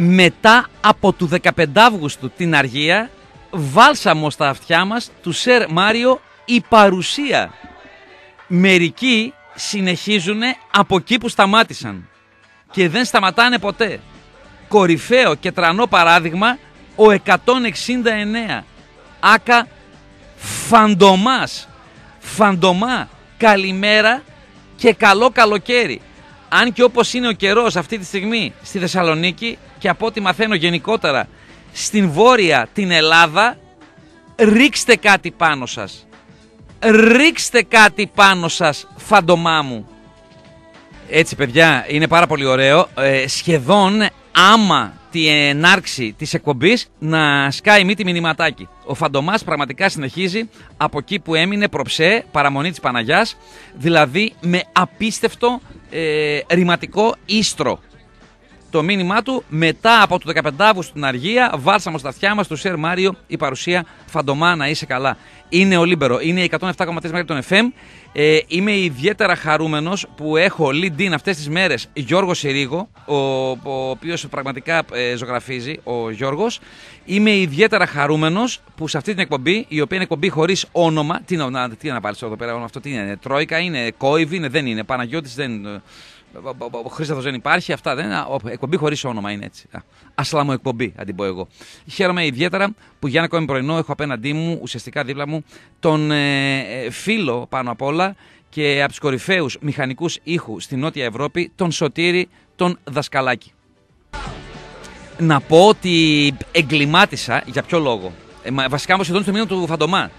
μετά από του 15 Αύγουστου την αργία, βάλσαμο στα αυτιά μας του Σερ Μάριο η παρουσία. Μερικοί συνεχίζουν από εκεί που σταμάτησαν και δεν σταματάνε ποτέ. Κορυφαίο και τρανό παράδειγμα ο 169. Άκα Φαντομάς. Φαντομά. Καλημέρα και καλό καλοκαίρι. Αν και όπως είναι ο καιρός αυτή τη στιγμή στη Θεσσαλονίκη και από ό,τι μαθαίνω γενικότερα στην Βόρεια την Ελλάδα, ρίξτε κάτι πάνω σας. Ρίξτε κάτι πάνω σας, φαντομά μου. Έτσι παιδιά, είναι πάρα πολύ ωραίο. Ε, σχεδόν άμα τη ενάρξη της εκπομπής να σκάει μύτη μηνυματάκι. Ο Φαντομάς πραγματικά συνεχίζει από εκεί που έμεινε προψέ, παραμονή της Παναγιάς, δηλαδή με απίστευτο ε, ρηματικό οίστρο. Το μήνυμά του μετά από το 15 Αύγουστο στην Αργία, βάλσαμε στα αυτιά μας του Σερ Μάριο η παρουσία Φαντομά να είσαι καλά. Είναι ο Λίμπερο, είναι η 107,3 μέχρι τον FM. Ε, είμαι ιδιαίτερα χαρούμενος που έχω lead in αυτές τις μέρες Γιώργο Συρίγο, ο, ο οποίος πραγματικά ε, ζωγραφίζει, ο Γιώργος. Είμαι ιδιαίτερα χαρούμενος που σε αυτή την εκπομπή, η οποία είναι εκπομπή χωρίς όνομα. Τι να, τι να πάρει εδώ πέρα, αυτό τι είναι, Τρόικα είναι, Κόιβι είναι, δεν είναι, Παναγιώτης δεν. Ο Χρήσταθος δεν υπάρχει, αυτά δεν είναι. Εκπομπή χωρίς όνομα είναι έτσι. Ασλάμο εκπομπή, αν την πω εγώ. Χαίρομαι ιδιαίτερα που για ένα ακόμη πρωινό έχω απέναντί μου, ουσιαστικά δίπλα μου, τον ε, ε φίλο πάνω απ' όλα και από τους κορυφαίους μηχανικούς ήχου στη Νότια Ευρώπη, τον Σωτήρη, τον Δασκαλάκη. Να πω ότι εγκλημάτισα για ποιο λόγο; Ε, βασικά μου σχεδόν στο μήνυμα του Φαντομά.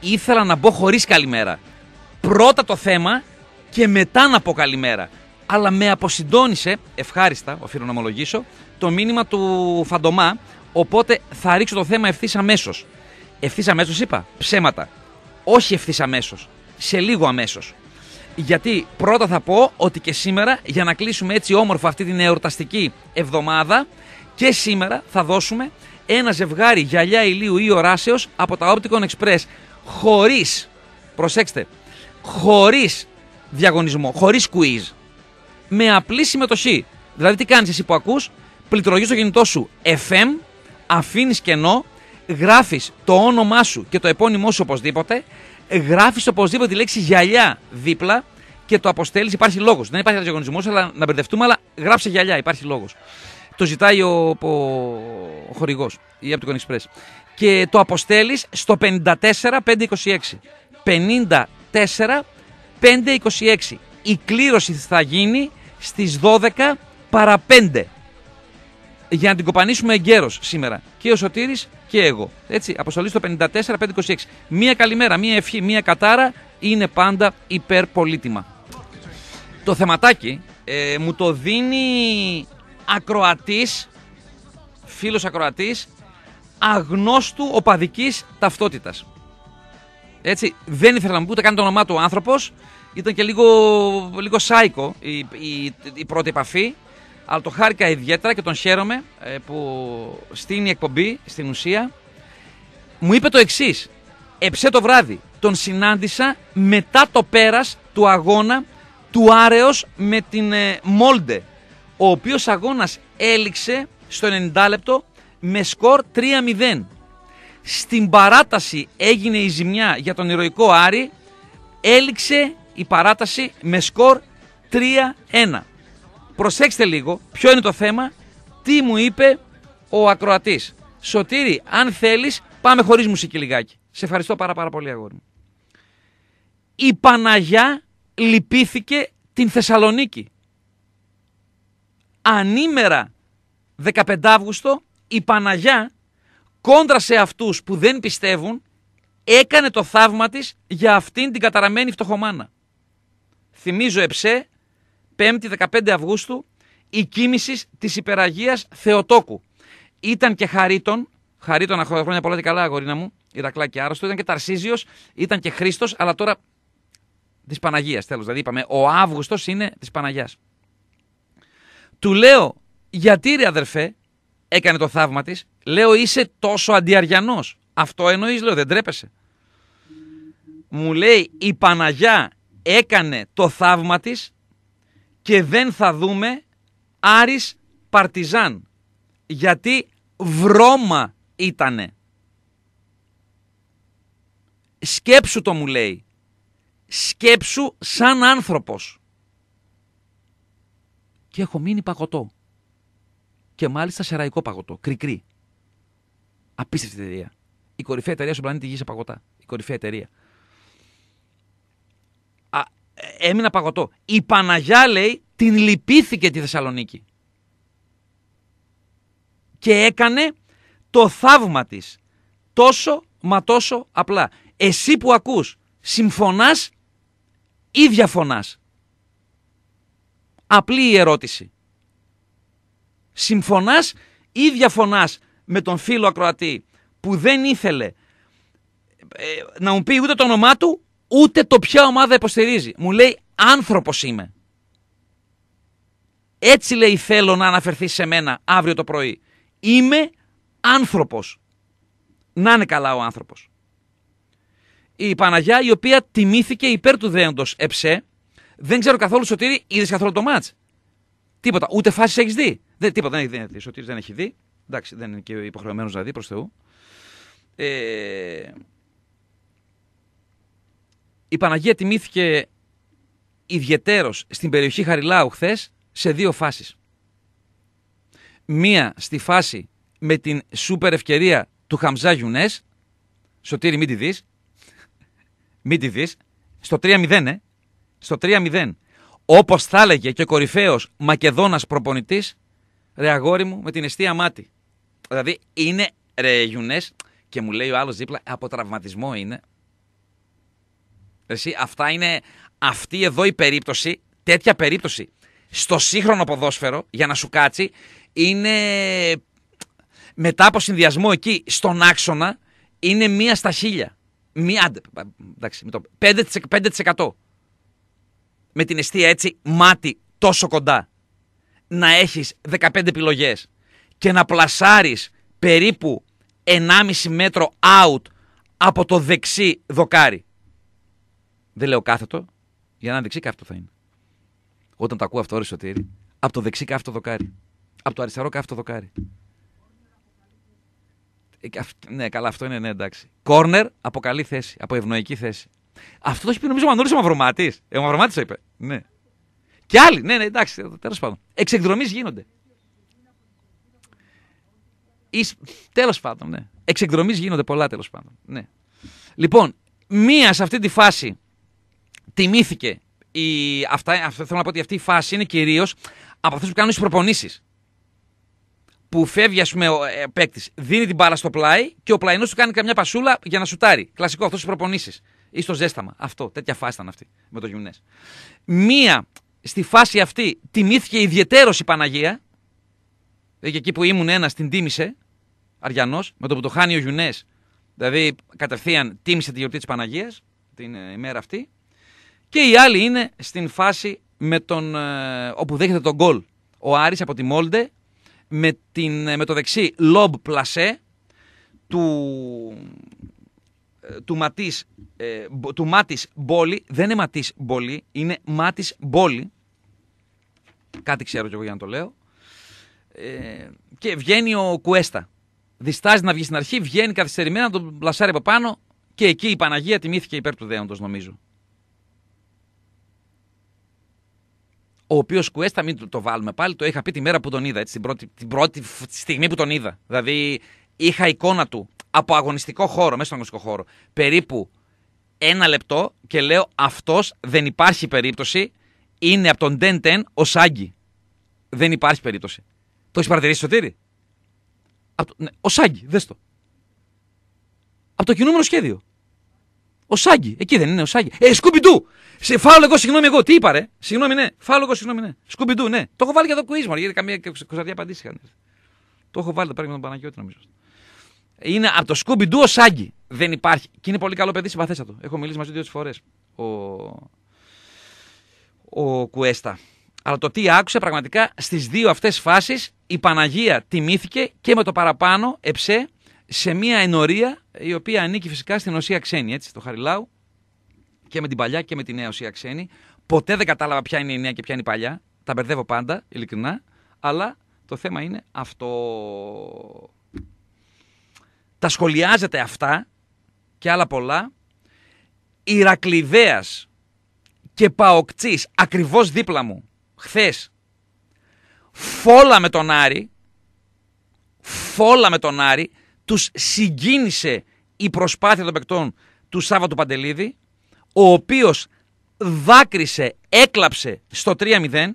Ήθελα να μπω χωρίς καλημέρα. Πρώτα το θέμα και μετά να πω καλημέρα αλλά με αποσυντώνησε, ευχάριστα, οφείλω να ομολογήσω, το μήνυμα του Φαντομά. Οπότε θα ρίξω το θέμα ευθύς αμέσως. Ευθύς αμέσως είπα, ψέματα. Όχι ευθύς αμέσως. Σε λίγο αμέσως. Γιατί πρώτα θα πω ότι και σήμερα, για να κλείσουμε έτσι όμορφα αυτή την εορταστική εβδομάδα, και σήμερα θα δώσουμε ένα ζευγάρι γυαλιά ηλίου ή οράσεως από τα Opticon Express. Χωρίς, προσέξτε, χωρίς διαγωνισμό, χωρίς quiz με απλή συμμετοχή. Δηλαδή, τι κάνεις εσύ που ακούς, πληκτρολογείς το κινητό σου FM, αφήνεις κενό, γράφεις το όνομά σου και το επώνυμό σου οπωσδήποτε, γράφεις οπωσδήποτε τη λέξη γυαλιά δίπλα και το αποστέλεις. Υπάρχει λόγος. Δεν υπάρχει διαγωνισμό, αλλά να μπερδευτούμε, αλλά γράψε γυαλιά, υπάρχει λόγος. Το ζητάει ο, ο, ο χορηγός, η Apticon Express. Και το αποστέλεις στο 54526. 54 526. Η κλήρωση θα γίνει στις 12 παρα 5 για να την κοπανίσουμε εγκαίρως σήμερα. Και ο Σωτήρης και εγώ. Έτσι, αποστολή στο 54-526. Μία καλημέρα, μία ευχή, μία κατάρα είναι πάντα υπερπολίτημα. Το θεματάκι ε, μου το δίνει ακροατής, φίλος ακροατής, αγνώστου οπαδικής ταυτότητας. Έτσι, δεν ήθελα να μου πει ούτε καν το όνομά του ο άνθρωπος, ήταν και λίγο, λίγο σάικο η, η, η πρώτη επαφή. Αλλά το χάρηκα ιδιαίτερα και τον χαίρομαι ε, που στείνει εκπομπή στην ουσία. Μου είπε το εξής. Εψέ το βράδυ. Τον συνάντησα μετά το πέρας του αγώνα του Άρεος με την ε, Μόλντε. Ο οποίος αγώνας έληξε στο 90 λεπτό με σκορ 3-0. Στην παράταση έγινε η ζημιά για τον ηρωικό Άρη. Έληξε η παράταση με σκορ 3-1. Προσέξτε λίγο ποιο είναι το θέμα, τι μου είπε ο ακροατής. Σωτήρη, αν θέλεις πάμε χωρίς μουσική λιγάκι. Σε ευχαριστώ πάρα πάρα πολύ αγόρι μου. Η Παναγιά λυπήθηκε την Θεσσαλονίκη. Ανήμερα 15 Αύγουστο η Παναγιά κόντρα σε αυτούς που δεν πιστεύουν έκανε το θαύμα της για αυτήν την καταραμένη φτωχομάνα θυμίζω εψέ, 5η 15 Αυγούστου, η κίνηση της υπεραγίας Θεοτόκου. Ήταν και Χαρίτων, Χαρίτων χρόνια πολλά και καλά, αγορίνα μου, Ηρακλάκη άρρωστο, ήταν και Ταρσίζιος, ήταν και Χρήστος, αλλά τώρα της Παναγίας τέλος. Δηλαδή είπαμε, ο Αύγουστος είναι της Παναγιάς. Του λέω, γιατί ρε αδερφέ, έκανε το θαύμα της, λέω είσαι τόσο αντιαριανός. Αυτό εννοείς, λέω, δεν τρέπεσαι. Μου λέει η Παναγιά έκανε το θαύμα της και δεν θα δούμε Άρης Παρτιζάν. γιατί βρώμα ήτανε. Σκέψου το μου λέει. Σκέψου σαν άνθρωπος. Και έχω μείνει παγωτό. Και μάλιστα σεραϊκό παγωτό. Κρικρή. Απίστευτη εταιρεία. Η κορυφαία εταιρεία στον πλανήτη Γη σε παγωτά. Η κορυφαία εταιρεία. Α, έμεινα παγωτό. Η Παναγιά λέει την λυπήθηκε τη Θεσσαλονίκη. Και έκανε το θαύμα της. Τόσο μα τόσο απλά. Εσύ που ακούς, συμφωνάς ή διαφωνάς; Απλή η ερώτηση. Συμφωνάς ή διαφωνάς με τον φίλο ακροατή που δεν ήθελε ε, να μου πει ούτε το όνομά του, ούτε το ποια ομάδα υποστηρίζει. Μου λέει άνθρωπος είμαι. Έτσι λέει θέλω να αναφερθείς σε μένα αύριο το πρωί. Είμαι άνθρωπος. Να είναι καλά ο άνθρωπος. Η Παναγιά η οποία τιμήθηκε υπέρ του δέοντος εψέ. Δεν ξέρω καθόλου Σωτήρη, είδες καθόλου το μάτς. Τίποτα. Ούτε φάσεις έχεις δει. Δεν, τίποτα δεν έχει δει. Σωτήρης δεν έχει δει. Εντάξει, δεν είναι και υποχρεωμένος να δει προς Θεού. Ε, η Παναγία τιμήθηκε ιδιαιτέρως στην περιοχή Χαριλάου χθες σε δύο φάσεις. Μία στη φάση με την σούπερ ευκαιρία του Χαμζά Γιουνές, Σωτήρη μην τη δεις, μην τη δεις, στο 3-0, ε, στο 3-0. Όπως θα έλεγε και ο κορυφαίος Μακεδόνας προπονητής, ρε αγόρι μου με την αιστεία μάτι. Δηλαδή είναι ρε Γιουνές και μου λέει ο άλλος δίπλα από τραυματισμό είναι. Εσύ, αυτά είναι αυτή εδώ η περίπτωση, τέτοια περίπτωση στο σύγχρονο ποδόσφαιρο για να σου κάτσει είναι μετά από συνδυασμό εκεί στον άξονα είναι μία στα χίλια. Μία, εντάξει, με το 5%, Με την αιστεία έτσι μάτι τόσο κοντά. Να έχεις 15 επιλογές και να πλασάρεις περίπου 1,5 μέτρο out από το δεξί δοκάρι. Δεν λέω κάθετο, για να δεξί κάθετο θα είναι. Όταν το ακούω αυτό, ρε Σωτήρη, από το δεξί κάθετο δοκάρι. Από το αριστερό κάθετο δοκάρι. Ε, ναι, καλά, αυτό είναι, ναι, εντάξει. Κόρνερ από καλή θέση, από ευνοϊκή θέση. Αυτό το έχει πει νομίζω ο Μανώλη ο Μαυρομάτης. Ε, ο Μαυρομάτης το είπε. Ναι. Και άλλοι, ναι, ναι, εντάξει, τέλος πάντων. Εξεκδρομή γίνονται. Τέλος πάντων, ναι. Εξεκδρομή γίνονται πολλά τέλος πάντων. Ναι. Λοιπόν, μία σε αυτή τη φάση τιμήθηκε. Η, αυτά, αυτό, θέλω να πω ότι αυτή η φάση είναι κυρίως από αυτούς που κάνουν τις προπονήσεις. Που φεύγει, ας πούμε, ο ε, παίκτης, δίνει την μπάλα στο πλάι και ο πλαϊνός του κάνει καμιά πασούλα για να σουτάρει. Κλασικό αυτός στις προπονήσεις. Ή στο ζέσταμα. Αυτό, τέτοια φάση ήταν αυτή με το γυμνέ. Μία στη φάση αυτή τιμήθηκε ιδιαιτέρως η Παναγία. Δηλαδή εκεί που ήμουν ένας την τίμησε, Αριανός, με το που το χάνει ο Γιουνές. Δηλαδή κατευθείαν τίμησε τη γιορτή της Παναγίας την ε, ημέρα αυτή. Και η άλλη είναι στην φάση με τον, ε, όπου δέχεται τον γκολ. Ο Άρης από τη Μόλντε με, την, ε, με το δεξί λομπ πλασέ του, ε, του, Ματής, ε, του Μάτης Μπόλι. Δεν είναι Ματής Μπόλι, είναι Μάτης Μπόλι. Κάτι ξέρω κι εγώ για να το λέω. Ε, και βγαίνει ο Κουέστα. Διστάζει να βγει στην αρχή, βγαίνει καθυστερημένα, τον πλασάρει από πάνω και εκεί η Παναγία τιμήθηκε υπέρ του δέοντος νομίζω. Ο οποίος Κουέστα, μην το βάλουμε πάλι, το είχα πει τη μέρα που τον είδα, έτσι, την, πρώτη, την πρώτη στιγμή που τον είδα. Δηλαδή, είχα εικόνα του από αγωνιστικό χώρο, μέσα στον αγωνιστικό χώρο, περίπου ένα λεπτό και λέω αυτός δεν υπάρχει περίπτωση. Είναι από τον Ντεν Τεν ο Σάγκη. Δεν υπάρχει περίπτωση. Το έχεις παρατηρήσει, Σωτήρη; Από ναι, ο Σάγκη, δες το. Από το κινούμενο σχέδιο. Ο Σάγκη, εκεί δεν είναι ο Σάγκη. Ε, σκουμπιντού! Σε φάουλ εγώ, συγγνώμη εγώ. Τι είπα, ρε; Συγγνώμη, ναι. Φάουλ εγώ, συγγνώμη, ναι. Σκουμπιντού, ναι. Το έχω βάλει για το κουίσμα, γιατί καμία κοσαρτία απαντήσει είχαν. Το έχω βάλει το πράγμα με τον Παναγιώτη, νομίζω. Είναι από το Σκουμπιντού ο Σάγκη. Δεν υπάρχει. Και είναι πολύ καλό παιδί, συμπαθέστατο. Έχω μιλήσει μαζί δύο φορές. Ο... ο Κουέστα. Αλλά το τι άκουσα πραγματικά στις δύο αυτές φάσεις η Παναγία τιμήθηκε και με το παραπάνω εψέ σε μια ενορία η οποία ανήκει φυσικά στην οσία ξένη, έτσι, το Χαριλάου και με την παλιά και με τη νέα οσία ξένη. Ποτέ δεν κατάλαβα ποια είναι η νέα και ποια είναι η παλιά. Τα μπερδεύω πάντα, ειλικρινά. Αλλά Το θέμα είναι αυτό. Τα σχολιάζετε αυτά και άλλα πολλά. Ηρακλειδέας και Παοκτσής ακριβώς δίπλα μου χθες φόλα με τον Άρη φόλα με τον Άρη τους συγκίνησε η προσπάθεια των παικτών του Σάββατου Παντελίδη ο οποίος δάκρυσε, έκλαψε στο 3-0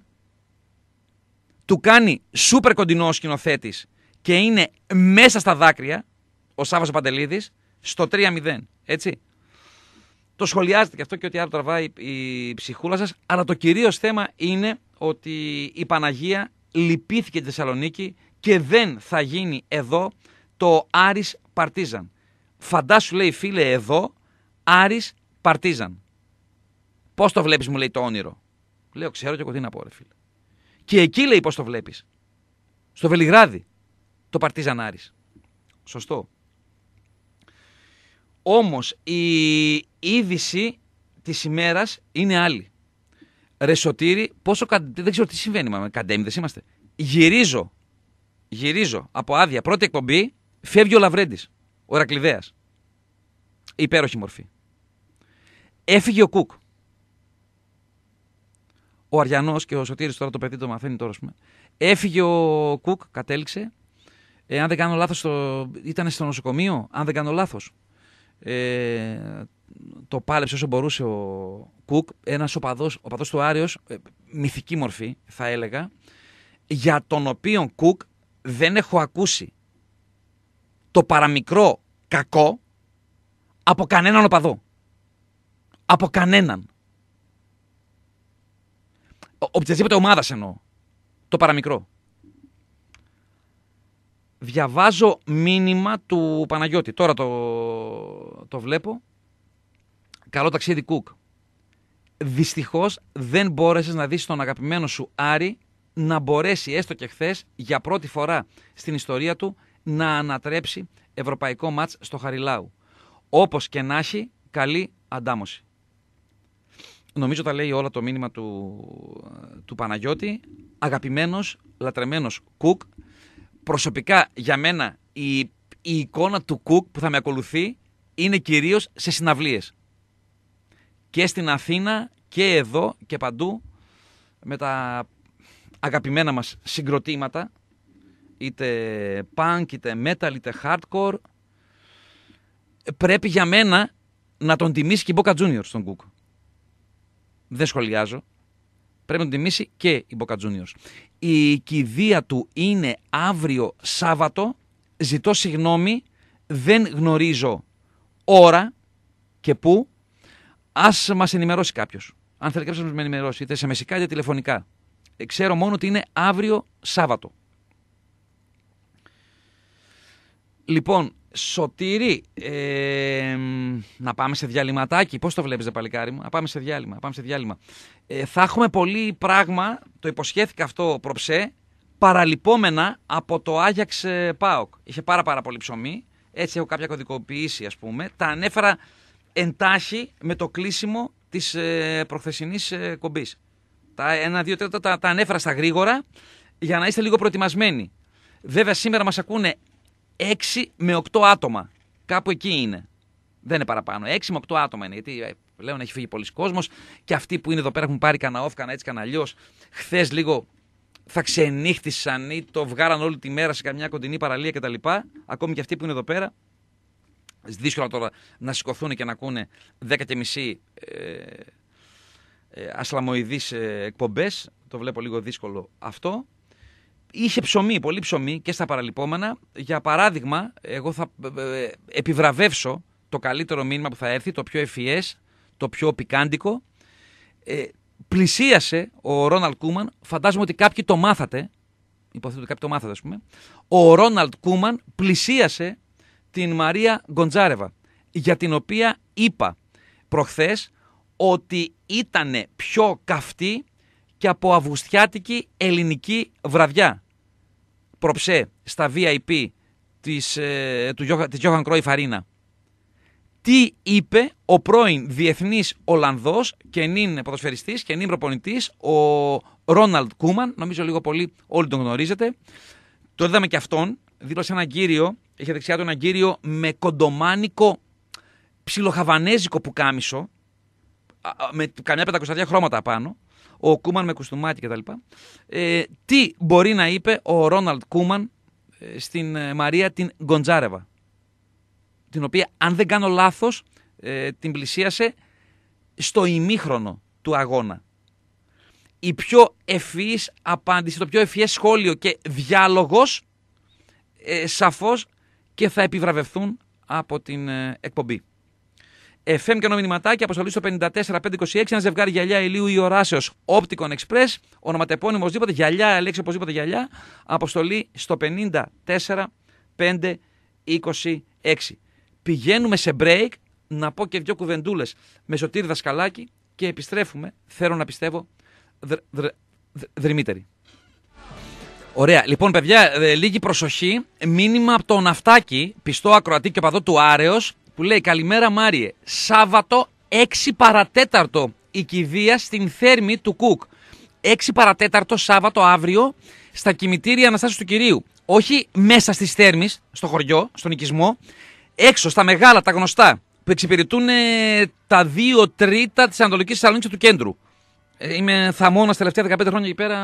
του κάνει σούπερ κοντινό ο σκηνοθέτης και είναι μέσα στα δάκρυα ο Σάββας Παντελίδης στο 3-0. Έτσι. Το σχολιάζετε και αυτό και ότι άλλο τραβάει η ψυχούλα σας. Αλλά το κυρίως θέμα είναι ότι η Παναγία λυπήθηκε τη Θεσσαλονίκη και δεν θα γίνει εδώ το Άρης Παρτίζαν. Φαντάσου λέει φίλε εδώ Άρης Παρτίζαν. Πώς το βλέπεις μου λέει το όνειρο; Λέω ξέρω και εγώ τι να πω ρε φίλε. Και εκεί λέει πώς το βλέπεις; Στο Βελιγράδι. Το Παρτίζαν Άρης. Σωστό. Όμως η είδηση της ημέρας είναι άλλη. Ρε Σωτήρη, πόσο δεν ξέρω τι συμβαίνει με καντέμιδες είμαστε. Γυρίζω, γυρίζω από άδεια πρώτη εκπομπή, φεύγει ο Λαβρέντης, ο Ρακλιδέας. Υπέροχη μορφή. Έφυγε ο Κουκ. Ο Αριανός και ο Σωτήρης τώρα το παιδί το μαθαίνει τώρα, πούμε. Έφυγε ο Κουκ, κατέληξε. Ε, αν δεν κάνω λάθος, το... ήταν στο νοσοκομείο, αν δεν κάνω λάθος. Ε, το πάλεψε όσο μπορούσε ο Κουκ, ένας οπαδός, οπαδός του Άριος, ε, μυθική μορφή θα έλεγα, για τον οποίο Κουκ δεν έχω ακούσει το παραμικρό κακό από κανέναν οπαδό. Από κανέναν. Οποιασδήποτε ομάδας εννοώ. Το παραμικρό διαβάζω μήνυμα του Παναγιώτη. Τώρα το, το βλέπω. Καλό ταξίδι Κουκ. Δυστυχώς δεν μπόρεσες να δεις τον αγαπημένο σου Άρη να μπορέσει έστω και χθες για πρώτη φορά στην ιστορία του να ανατρέψει ευρωπαϊκό μάτς στο Χαριλάου. Όπως και να έχει, καλή αντάμωση. Νομίζω τα λέει όλα το μήνυμα του, του Παναγιώτη. Αγαπημένος, λατρεμένος Κουκ, προσωπικά για μένα η, η εικόνα του Κουκ που θα με ακολουθεί είναι κυρίως σε συναυλίες. Και στην Αθήνα και εδώ και παντού με τα αγαπημένα μας συγκροτήματα είτε punk, είτε metal, είτε hardcore πρέπει για μένα να τον τιμήσει και η Boca Juniors τον Κουκ. Δεν σχολιάζω. Πρέπει να τον τιμήσει και η Boca Juniors η κηδεία του είναι αύριο Σάββατο. Ζητώ συγγνώμη, δεν γνωρίζω ώρα και πού. Ας μας ενημερώσει κάποιος. Αν θέλει κάποιος να με ενημερώσει, είτε σε μεσικά είτε τηλεφωνικά. Ε, ξέρω μόνο ότι είναι αύριο Σάββατο. Λοιπόν, Σωτήρη, ε, να πάμε σε διαλυματάκι. Πώς το βλέπεις, παλικάρι μου; Να πάμε σε διάλειμμα. Πάμε σε διάλειμμα. Ε, θα έχουμε πολύ πράγμα, το υποσχέθηκα αυτό προψέ, παραλυπόμενα από το Άγιαξ ε, ΠΑΟΚ. Είχε πάρα πάρα πολύ ψωμί. Έτσι έχω κάποια κωδικοποίηση ας πούμε. Τα ανέφερα εντάχει με το κλείσιμο της ε, προχθεσινής ε, κομπής. Τα ένα, δύο, τρίτα τα, τα ανέφερα στα γρήγορα για να είστε λίγο προετοιμασμένοι. Βέβαια σήμερα μας ακούνε 6 με 8 άτομα. Κάπου εκεί είναι. Δεν είναι παραπάνω. 6 με 8 άτομα είναι. Γιατί ε, πλέον έχει φύγει πολλοί κόσμος και αυτοί που είναι εδώ πέρα έχουν πάρει κανένα off, κανένα έτσι, κανένα αλλιώς. Χθες λίγο θα ξενύχτησαν ή το βγάλαν όλη τη μέρα σε καμιά κοντινή παραλία κτλ. Ακόμη και αυτοί που είναι εδώ πέρα. Δύσκολο τώρα να σηκωθούν και να ακούνε 10 και μισή ε, ε, ασλαμοειδείς ε, εκπομπές. Το βλέπω λίγο δύσκολο αυτό είχε ψωμί, πολύ ψωμί και στα παραλυπόμενα. Για παράδειγμα, εγώ θα ε, ε, επιβραβεύσω το καλύτερο μήνυμα που θα έρθει, το πιο ευφυές, το πιο πικάντικο. Ε, πλησίασε ο Ρόναλτ Κούμαν, φαντάζομαι ότι κάποιοι το μάθατε, υποθέτω ότι κάποιοι το μάθατε ας πούμε, ο Ρόναλτ Κούμαν πλησίασε την Μαρία Γκοντζάρεβα, για την οποία είπα προχθές ότι ήταν πιο καυτή και από αυγουστιάτικη ελληνική βραδιά προψέ στα VIP της, ε, του, της Johan Cruyff Arena. Τι είπε ο πρώην διεθνής Ολλανδός και νυν ποδοσφαιριστής και νυν προπονητής ο Ρόναλντ Κούμαν, νομίζω λίγο πολύ όλοι τον γνωρίζετε. Το είδαμε και αυτόν, δίπλα ένα κύριο, είχε δεξιά του ένα κύριο με κοντομάνικο ψιλοχαβανέζικο πουκάμισο, με καμιά πεντακοσταδιά χρώματα απάνω, ο Κούμαν με κουστούμάκι κτλ. Ε, τι μπορεί να είπε ο Ρόναλντ Κούμαν ε, στην ε, Μαρία την Γκοντζάρεβα, την οποία αν δεν κάνω λάθος ε, την πλησίασε στο ημίχρονο του αγώνα. Η πιο ευφυής απάντηση, το πιο ευφυές σχόλιο και διάλογος ε, σαφώς και θα επιβραβευθούν από την εκπομπή. FM και μηνυματάκι, αποστολή στο 54526, ένα ζευγάρι γυαλιά ηλίου ή οράσεως Opticon Express, ονοματεπώνυμος οπωσδήποτε, γυαλιά, λέξη οπωσδήποτε γυαλιά, αποστολή στο 54526. Πηγαίνουμε σε break, να πω και δυο κουβεντούλες με σωτήρι δασκαλάκι και επιστρέφουμε, θέλω να πιστεύω, δρ, δρ, δρυμύτεροι. Ωραία. Λοιπόν, παιδιά, ε, λίγη προσοχή. Μήνυμα από το ναυτάκι, πιστό ακροατή και παδό του Άρεος, που λέει Καλημέρα Μάριε. Σάββατο 6 παρατέταρτο η κηδεία στην θέρμη του Κουκ. 6 παρατέταρτο Σάββατο αύριο στα κημητήρια Αναστάσεως του Κυρίου. Όχι μέσα στις θέρμης, στο χωριό, στον οικισμό, έξω στα μεγάλα, τα γνωστά, που εξυπηρετούν ε, τα δύο τρίτα της Ανατολικής Θεσσαλονίκης του κέντρου. Ε, είμαι θαμώνας τελευταία 15 χρόνια εκεί πέρα.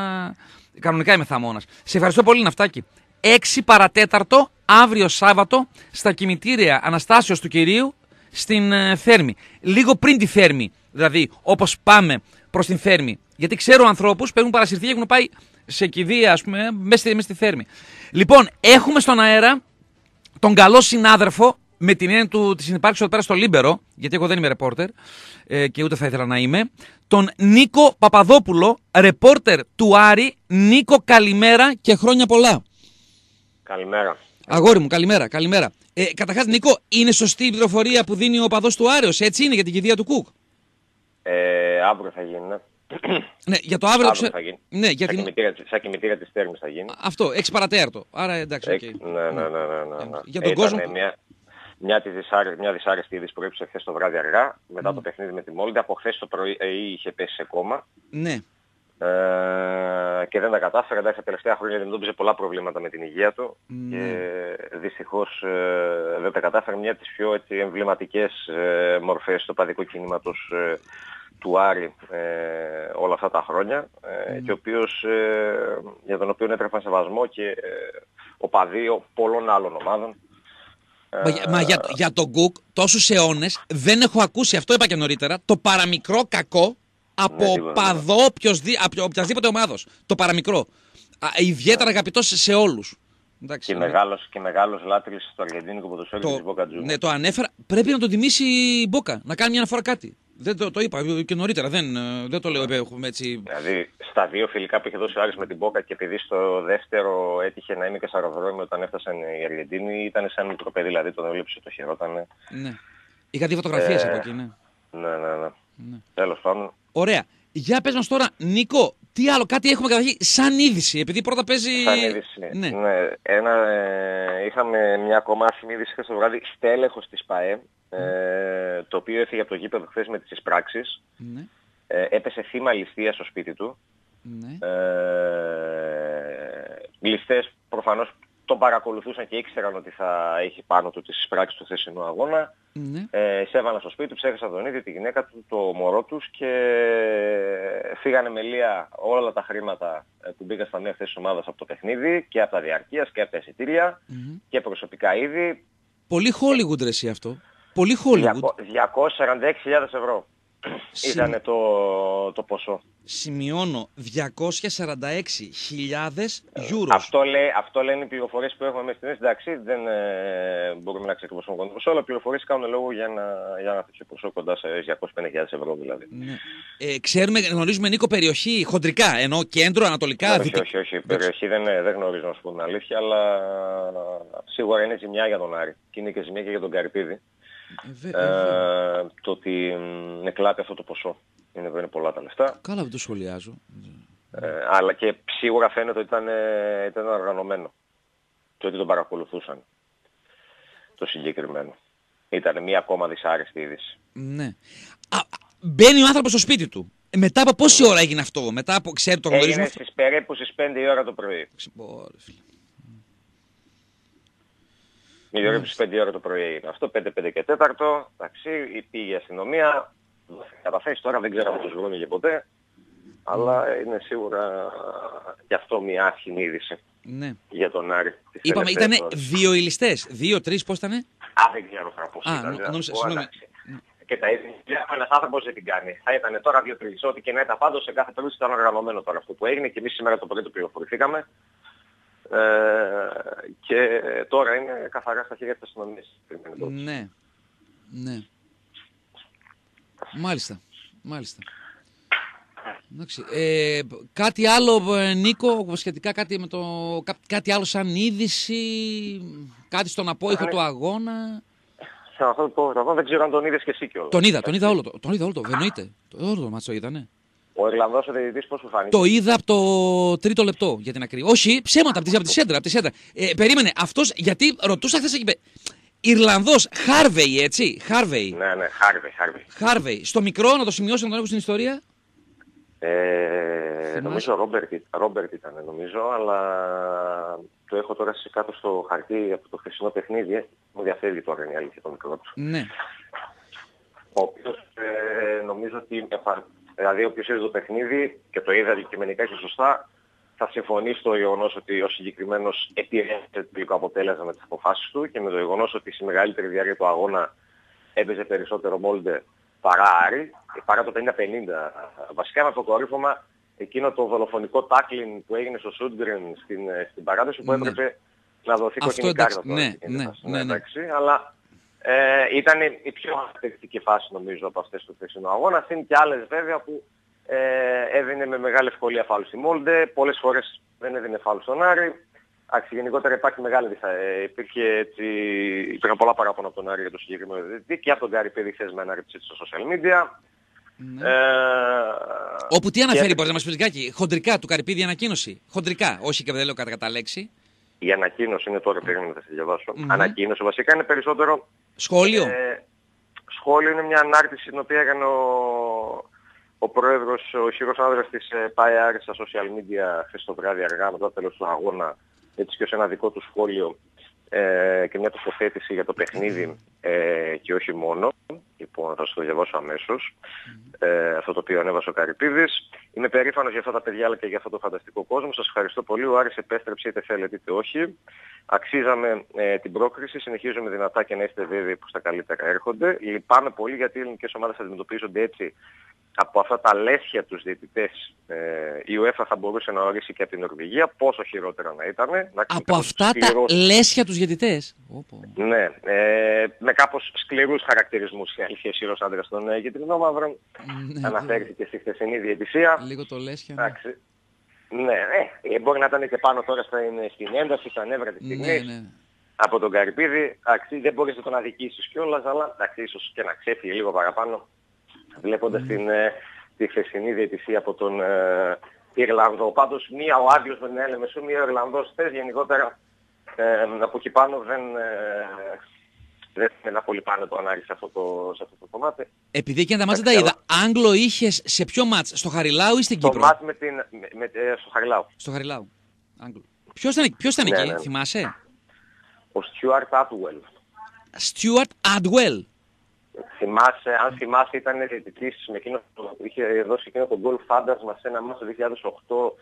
Κανονικά είμαι θαμώνας. Σε ευχαριστώ πολύ, Ναυτάκη. 6 παρατέταρτο αύριο Σάββατο στα κημητήρια Αναστάσεως του Κυρίου στην ε, Θέρμη. Λίγο πριν τη Θέρμη, δηλαδή όπως πάμε προς την Θέρμη. Γιατί ξέρω ανθρώπους που έχουν παρασυρθεί και έχουν πάει σε κηδεία, ας πούμε, μέσα στη, στη Θέρμη. Λοιπόν, έχουμε στον αέρα τον καλό συνάδελφο με την έννοια του της συνεπάρξης εδώ πέρα στο Λίμπερο, γιατί εγώ δεν είμαι ρεπόρτερ ε, και ούτε θα ήθελα να είμαι, τον Νίκο Παπαδόπουλο, ρεπόρτερ του Άρη. Νίκο, καλημέρα και χρόνια πολλά. Καλημέρα. Αγόρι μου, καλημέρα. καλημέρα. Ε, Καταρχάς, Νίκο, είναι σωστή η πληροφορία που δίνει ο οπαδός του Άρεος, έτσι είναι για την κηδεία του Κουκ; Ε, αύριο θα γίνει, ναι. ναι, για το αύριο, αύριο θα γίνει. Ναι, για την... Σαν κημητήρια της Τέρμης θα γίνει. Αυτό, έξι παρατέρτο. Άρα εντάξει, okay. ναι, ναι, ναι, ναι, ναι. Για τον ε, κόσμο... Μια, μια, δυσάρεστη, μια δυσάρεστη είδηση που έπαιξε χθες το βράδυ αργά, μετά mm. το παιχνίδι με τη Μόλντα. Από χθες το πρωί ε, είχε πέσει σε κόμμα. Ναι. Ε, και δεν τα κατάφερε. Εντάξει, τα τελευταία χρόνια αντιμετώπιζε πολλά προβλήματα με την υγεία του ναι. και δυστυχώς ε, δεν τα κατάφερε μια από τις πιο έτσι, εμβληματικές ε, μορφές του παδικού κινήματος ε, του Άρη ε, όλα αυτά τα χρόνια ε, και ο οποίος, για τον οποίο έτρεφαν σεβασμό και ο παδίο πολλών άλλων ομάδων. Μα, μα για, για τον Γκουκ τόσους αιώνες δεν έχω ακούσει, αυτό είπα και νωρίτερα, το παραμικρό κακό από ναι, παδό οποιασδήποτε ομάδος. Το παραμικρό. ιδιαίτερα ναι. αγαπητός σε όλους. Εντάξει, και, ναι. μεγάλος, και μεγάλος λάτρης στο αργεντίνικο ποδοσφαίρι της Μπόκα Ναι, το ανέφερα. Πρέπει να τον τιμήσει η Μπόκα, να κάνει μια φορά κάτι. Δεν το, το είπα και νωρίτερα, δεν, δεν το λέω έχουμε έτσι. Δηλαδή στα δύο φιλικά που είχε δώσει ο Άρης με την Μπόκα και επειδή στο δεύτερο έτυχε να είναι και στα αεροδρόμιο όταν έφτασαν οι Αργεντίνοι, ήταν σαν μικρό παιδί, δηλαδή τον έβλεψε, το χαιρότανε. Ναι. Είχα δει φωτογραφίες ε, από εκεί, ναι. Ναι, ναι, ναι. ναι. Τέλος πάντων. Ωραία. Για πες μας τώρα, Νίκο, τι άλλο, κάτι έχουμε καταρχήν σαν είδηση, επειδή πρώτα παίζει... Σαν είδηση, ναι. ναι. Ένα, ε, είχαμε μια ακόμα είδηση χθες το βράδυ, στέλεχος της ΠαΕ, ε, το οποίο έφυγε από το γήπεδο χθες με τις εισπράξεις. Ναι. Ε, έπεσε θύμα ληστεία στο σπίτι του. Ναι. Ε, ληστές προφανώς τον παρακολουθούσαν και ήξεραν ότι θα έχει πάνω του τις πράξεις του θεσινού αγώνα. Ναι. Ε, σέβαναν στο σπίτι του, ψέχασαν τον ίδιο, τη γυναίκα του, το μωρό τους και φύγανε με λία όλα τα χρήματα ε, που μπήκαν στα νέα της ομάδας από το παιχνίδι και από τα διαρκείας και από τα εισιτήρια και προσωπικά είδη. Πολύ Hollywood εσύ αυτό. Πολύ Hollywood. 246.000 ευρώ. Ήταν το, το ποσό. Σημειώνω 246.000 euros. Αυτό, λέει, αυτό λένε οι πληροφορίες που έχουμε μέσα στην Εντάξει, δεν ε, μπορούμε να ξεκινήσουμε κοντά ποσό, αλλά οι πληροφορίες κάνουν λόγο για ένα, για ένα τέτοιο ποσό κοντά σε 250.000 ευρώ δηλαδή. Ναι. Ε, ξέρουμε, γνωρίζουμε Νίκο περιοχή χοντρικά, ενώ κέντρο, ανατολικά, Όχι, όχι, όχι, περιοχή δεν, δεν γνωρίζω να σου πω την αλήθεια, αλλά σίγουρα είναι ζημιά για τον Άρη και είναι και ζημιά και για τον Καρυπίδη. Ε, ε, το ότι εκλάπει αυτό το ποσό. Είναι, είναι πολλά τα λεφτά. Καλά, δεν το σχολιάζω. Ε, αλλά και σίγουρα φαίνεται ότι ήταν, ήταν οργανωμένο. Και ότι τον παρακολουθούσαν. Το συγκεκριμένο. Ήταν μία ακόμα δυσάρεστη είδηση. Ναι. Α, μπαίνει ο άνθρωπος στο σπίτι του. Ε, μετά από πόση ώρα έγινε αυτό, μετά από, ξέρει το γνωρίζουμε Έγινε αυτό; στις περίπου στις 5 η ώρα το πρωί. Πω, ρε φίλε. Μια ώρα στις 5 η ώρα το πρωί έγινε αυτό, 5, 5 και 4, εντάξει, πήγε η αστυνομία, δόθηκε καταθέσει τώρα, δεν ξέρω αν τους βρουν και ποτέ, αλλά είναι σίγουρα και αυτό μια άσχημη είδηση Ναι. για τον Άρη. τις Είπαμε, τελευταίες ήταν ώρες. δύο οι ληστές. Δύο-τρεις, πώς ήτανε; Α, δεν ξέρω τώρα πώς Α, ήταν. νο- δεν θα νόμιζα- σου πω, συγγνώμη. εντάξει. Και τα ίδια, ένας άνθρωπος δεν την κάνει. Θα ήταν τώρα δύο-τρεις. Ό,τι και να ήταν πάντως σε κάθε περίπτωση ήταν οργανωμένο τώρα αυτό που έγινε και εμείς σήμερα το πρωί το πληροφορηθήκαμε. Ε, και τώρα είναι καθαρά στα χέρια της αστυνομίας. Ναι. Ναι. Μάλιστα. Μάλιστα. Εντάξει. Ε, κάτι άλλο, ε, Νίκο, σχετικά κάτι με το. κά- κάτι άλλο σαν είδηση, κάτι στον απόϊχο Ναι. του αγώνα; Σε αυτό το αγώνα δεν ξέρω αν τον είδες και εσύ κιόλας. Τον είδα, τον είδα όλο το. Τον είδα όλο το. Εννοείται. Το- Όλο το μάτσο είδα, ναι. Ο Ιρλανδός ο διαιτητής πώς σου φάνηκε; Το είδα από το τρίτο λεπτό για την ακρίβεια. Όχι, ψέματα από τη, από τη σέντρα. Από τη σέντρα. Ε, περίμενε, αυτός γιατί ρωτούσα χθε εκεί. πέ- Ιρλανδός, Χάρβεϊ, έτσι. Χάρβεϊ. Ναι, ναι, Χάρβι, Χάρβι. Χάρβεϊ. Στο μικρό, να το σημειώσω να τον έχω στην ιστορία. Ε, νομίζω Ρόμπερτ, ή- Ρόμπερτ ήταν νομίζω, αλλά το έχω τώρα σε κάτω στο χαρτί από το χθεσινό παιχνίδι. ε. Μου διαφεύγει τώρα είναι η αλήθεια το μικρό του. Ναι. Ο οποίος ε, νομίζω ότι εφα- δηλαδή όποιος είδε το παιχνίδι και το είδα αντικειμενικά και σωστά θα συμφωνεί στο γεγονός ότι ο συγκεκριμένος επηρέασε το τελικό αποτέλεσμα με τις αποφάσεις του και με το γεγονός ότι στη μεγαλύτερη διάρκεια του αγώνα έπαιζε περισσότερο Μόλντε παρά Άρη, παρά το 50-50. Βασικά με το κορύφωμα εκείνο το δολοφονικό τάκλιν που έγινε στο Σούντγκριν στην, ε, στην παράδοση που Ναι. έπρεπε να δοθεί Αυτό κοκκινή εντάξει, κάρτα. τώρα ναι, εκείνη τη ναι, φάση. ναι, ναι. εντάξει, αλλά ε, ήταν η πιο απαιτητική φάση νομίζω από αυτές του χθεσινού αγώνα. Συν και άλλες βέβαια που ε, έδινε με μεγάλη ευκολία φάλου στη Μόλντε. Πολλές φορές δεν έδινε φάλου στον Άρη. Εντάξει, γενικότερα υπάρχει μεγάλη δυσα... ε, υπήρχε έτσι, υπήρχαν πολλά παράπονα από τον Άρη για το συγκεκριμένο διαιτητή και από τον Γκάρι Πέδη χθες με ένα ρίψη στα social media. ναι. Ε, Όπου τι αναφέρει, και- μπορείς να μας πεις λιγάκι. Χοντρικά του Καρυπίδη ανακοίνωση. Χοντρικά, όχι και δεν λέω κατά, κατά λέξη. Η ανακοίνωση είναι τώρα, περίμενα να τη διαβάσω. Μμμ. Ανακοίνωση βασικά είναι περισσότερο Σχόλιο. Ε, σχόλιο είναι μια ανάρτηση την οποία έκανε ο, ο πρόεδρος, ο ισχυρός άνδρας της ε, ΠΑΕΑΡ στα social media χθες το βράδυ αργά μετά το τέλος του αγώνα έτσι και ως ένα δικό του σχόλιο ε, και μια τοποθέτηση για το παιχνίδι ε, και όχι μόνο. Λοιπόν, θα σας το διαβάσω αμέσως. Ε, αυτό το οποίο ανέβασε ο Καρυπίδης. Είμαι περήφανος για αυτά τα παιδιά αλλά και για αυτό το φανταστικό κόσμο. Σας ευχαριστώ πολύ. Ο Άρης επέστρεψε είτε θέλετε είτε όχι. Αξίζαμε ε, την πρόκριση, συνεχίζουμε δυνατά και να είστε βέβαιοι πως τα καλύτερα έρχονται. Λυπάμαι πολύ γιατί οι ελληνικές ομάδες αντιμετωπίζονται έτσι από αυτά τα λέσια τους διαιτητές. Ε, η UEFA θα μπορούσε να ορίσει και από την Νορβηγία, πόσο χειρότερα να ήταν. Από αυτά τα λέσια τους διαιτητές. Ναι, ε, με κάπως σκληρούς χαρακτηρισμούς η αλήθεια ισχυρός άντρας των ε, κεντρινών μαύρων. Ναι, Αναφέρθηκε στη χθεσινή διαιτησία. Λίγο το λέσια. ναι. Εντάξει. Ναι, ε, μπορεί να ήταν και πάνω τώρα στην, στην ένταση, στα νεύρα της Ναι, στιγμής ναι. από τον Καρυπίδη. Εντάξει, δεν μπορείς να τον αδικήσεις κιόλας, αλλά εντάξει, ίσως και να ξέφυγε λίγο παραπάνω βλέποντας την, ε, τη χθεσινή διαιτησία από τον ε, Ιρλανδό. Πάντως μία ο Άδειος με την Έλε Μεσού, μία ο Ιρλανδός θες γενικότερα ε, από εκεί πάνω δεν, ε, δεν είναι να πολύ πάνω το ανάγκη σε αυτό το, σε αυτό το κομμάτι. Επειδή εκείνα τα μάτια τα Εντάξει, είδα, Άγγλο είχες σε ποιο μάτς, στο Χαριλάου ή στην Το Κύπρο; μάτι με την, με, με, ε, στο Χαριλάου. Στο Χαριλάου. Άγγλο. Ποιος ήταν, ποιος ήταν Ναι, εκεί, ναι. θυμάσαι; Ο Στιούαρτ Άτουελ. Στιούαρτ Αντουέλ. Θυμάσαι, αν θυμάσαι ήταν διαιτητής με εκείνο που είχε δώσει εκείνο τον γκολ φάντασμα σε ένα μάτς το 2008.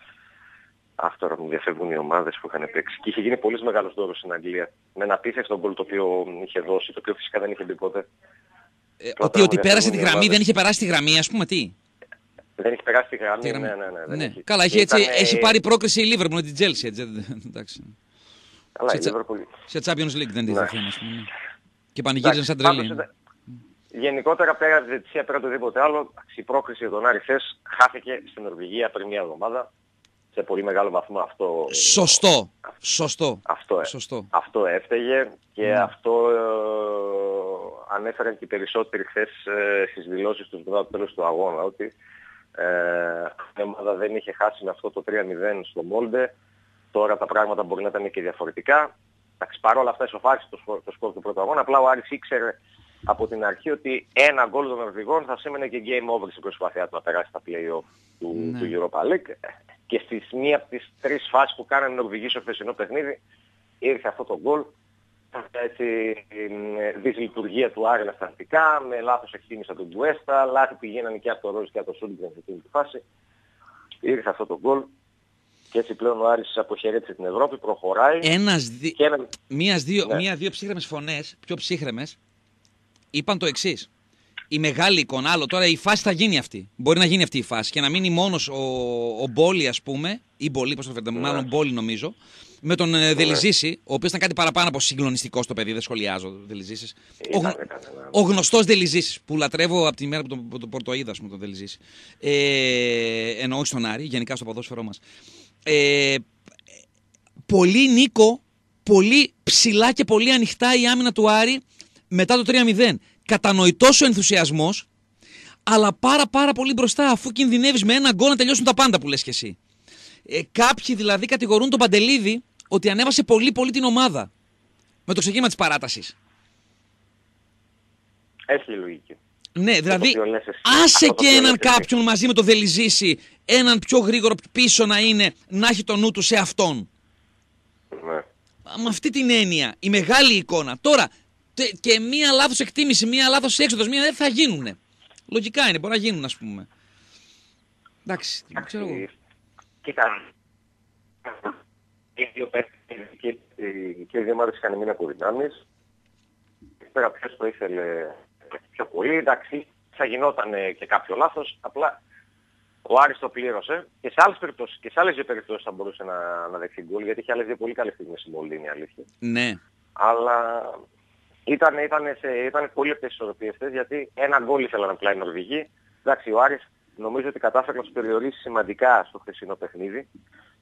Αυτό τώρα μου διαφεύγουν οι ομάδες που είχαν παίξει. Και είχε γίνει πολύς μεγάλος δώρος στην Αγγλία. Με ένα απίστευτο γκολ το οποίο είχε δώσει, το οποίο φυσικά δεν είχε μπει ποτέ. Ε, Τότε ότι, μου ότι πέρασε τη διαφεύγουν οι γραμμή, ομάδες. δεν είχε περάσει τη γραμμή, ας πούμε τι; Δεν έχει περάσει τη γραμμή, Τη γραμμή. ναι, ναι, ναι. δεν Ναι. έχει. Καλά, έχει, Και έτσι, ήταν, ε, έχει πάρει πρόκριση η Λίβερπουλ με την Chelsea. Έτσι, εντάξει. Καλά, η σε- Liverpool- Σε Champions League δεν Ναι. τη θέμα, ας πούμε. ναι. Και πανηγύριζαν σαν Εντάξει, τρελή. πάντως ήταν- Γενικότερα πέρα από τη διαιτησία, πέρα από οτιδήποτε άλλο, η πρόκριση για τον Άρη χθες χάθηκε στην Νορβηγία πριν μια εβδομάδα. Σε πολύ μεγάλο βαθμό αυτό, Σωστό. Σωστό. αυτό, ε- Σωστό. αυτό έφταιγε και Ναι. αυτό ε, ανέφεραν και οι περισσότεροι χθες ε, στις δηλώσεις τους μετά το τέλος του αγώνα ότι ε, η ομάδα δεν είχε χάσει με αυτό το 3-0 στο Μόλντε. Τώρα τα πράγματα μπορεί να ήταν και διαφορετικά. Εντάξει, παρόλα αυτά ισοφάρισε το σκορ, το σκορ του πρώτου αγώνα. Απλά ο Άρης ήξερε από την αρχή ότι ένα γκολ των Νορβηγών θα σήμαινε και game over στην προσπάθειά του να περάσει στα play-off του, Ναι. του Europa League. Και στις μία από τις τρεις φάσεις που κάνανε οι Νορβηγοί στο χθεσινό παιχνίδι ήρθε αυτό το γκολ. Έτσι, ε, δυσλειτουργία του Άρη στατικά, με λάθος εκτίμηση από τον Μπουέστα, λάθη που γίνανε και από το Ρόζ και από το Σούντγκρεν σε εκείνη τη φάση. Ήρθε αυτό το γκολ και έτσι πλέον ο Άρης αποχαιρέτησε την Ευρώπη, προχωράει. Ένας, δι... Και ένα... Μίας, δύο, Ναι. μία-δύο ψύχρεμες φωνές, πιο ψύχρεμες, είπαν το εξής. Η μεγάλη εικόνα, άλλο τώρα η φάση θα γίνει αυτή. Μπορεί να γίνει αυτή η φάση και να μείνει μόνος ο, ο Μπόλι, ας πούμε, ή Μπόλι, πώς το φέρετε, Ναι. μάλλον Μπόλι νομίζω, με τον ε, Δελιζήση, ο οποίος ήταν κάτι παραπάνω από συγκλονιστικός στο παιδί, δεν σχολιάζω Δελιζήσης. Ο, Ήταν, γνω- ήταν, ναι. ο γνωστός Δελιζήσης, που λατρεύω από τη μέρα που τον, που τον Πορτοείδα, ας πούμε, τον Δελιζήση. Ε, εννοώ όχι στον Άρη, γενικά στο ποδόσφαιρό μας. Ε, πολύ Νίκο, πολύ ψηλά και πολύ ανοιχτά η άμυνα του Άρη μετά το 3-0. Κατανοητός ο ενθουσιασμός, αλλά πάρα πάρα πολύ μπροστά αφού κινδυνεύεις με ένα γκολ να τελειώσουν τα πάντα που λες και εσύ. Ε, κάποιοι δηλαδή κατηγορούν τον Παντελίδη ότι ανέβασε πολύ πολύ την ομάδα με το ξεκίνημα της παράτασης. Έχει λογική. Ναι, δηλαδή οποίο λες εσύ. άσε Αυτό το και οποίο έναν λες εσύ. κάποιον μαζί με το Δελιζήση, έναν πιο γρήγορο πίσω να είναι, να έχει το νου του σε αυτόν. Ναι. με αυτή την έννοια, η μεγάλη εικόνα. Τώρα, τε- και μία λάθος εκτίμηση, μία λάθος έξοδος, μία δεν θα γίνουν. Λογικά είναι, μπορεί να γίνουν, ας πούμε. Εντάξει, τι ξέρω εγώ. Κοίτα, οι δύο παίκτες και, και οι δύο ομάδες είχαν μείνει από δυνάμεις. Πέρα ποιος το ήθελε πιο πολύ, εντάξει, θα γινόταν και κάποιο λάθος, απλά ο Άρης το πλήρωσε και σε άλλες περιπτώσεις, και σε άλλες δύο περιπτώσεις θα μπορούσε να, να δεχθεί γκολ, γιατί είχε άλλες δύο πολύ καλές στιγμές η Μολύνη, αλήθεια. Ναι. Αλλά ήταν, ήταν, σε, ήταν πολύ αυτές τις ισορροπίες αυτές, γιατί ένα γκολ ήθελαν απλά οι Νορβηγοί. Εντάξει, ο Άρης νομίζω ότι κατάφερε να τους περιορίσει σημαντικά στο χθεσινό παιχνίδι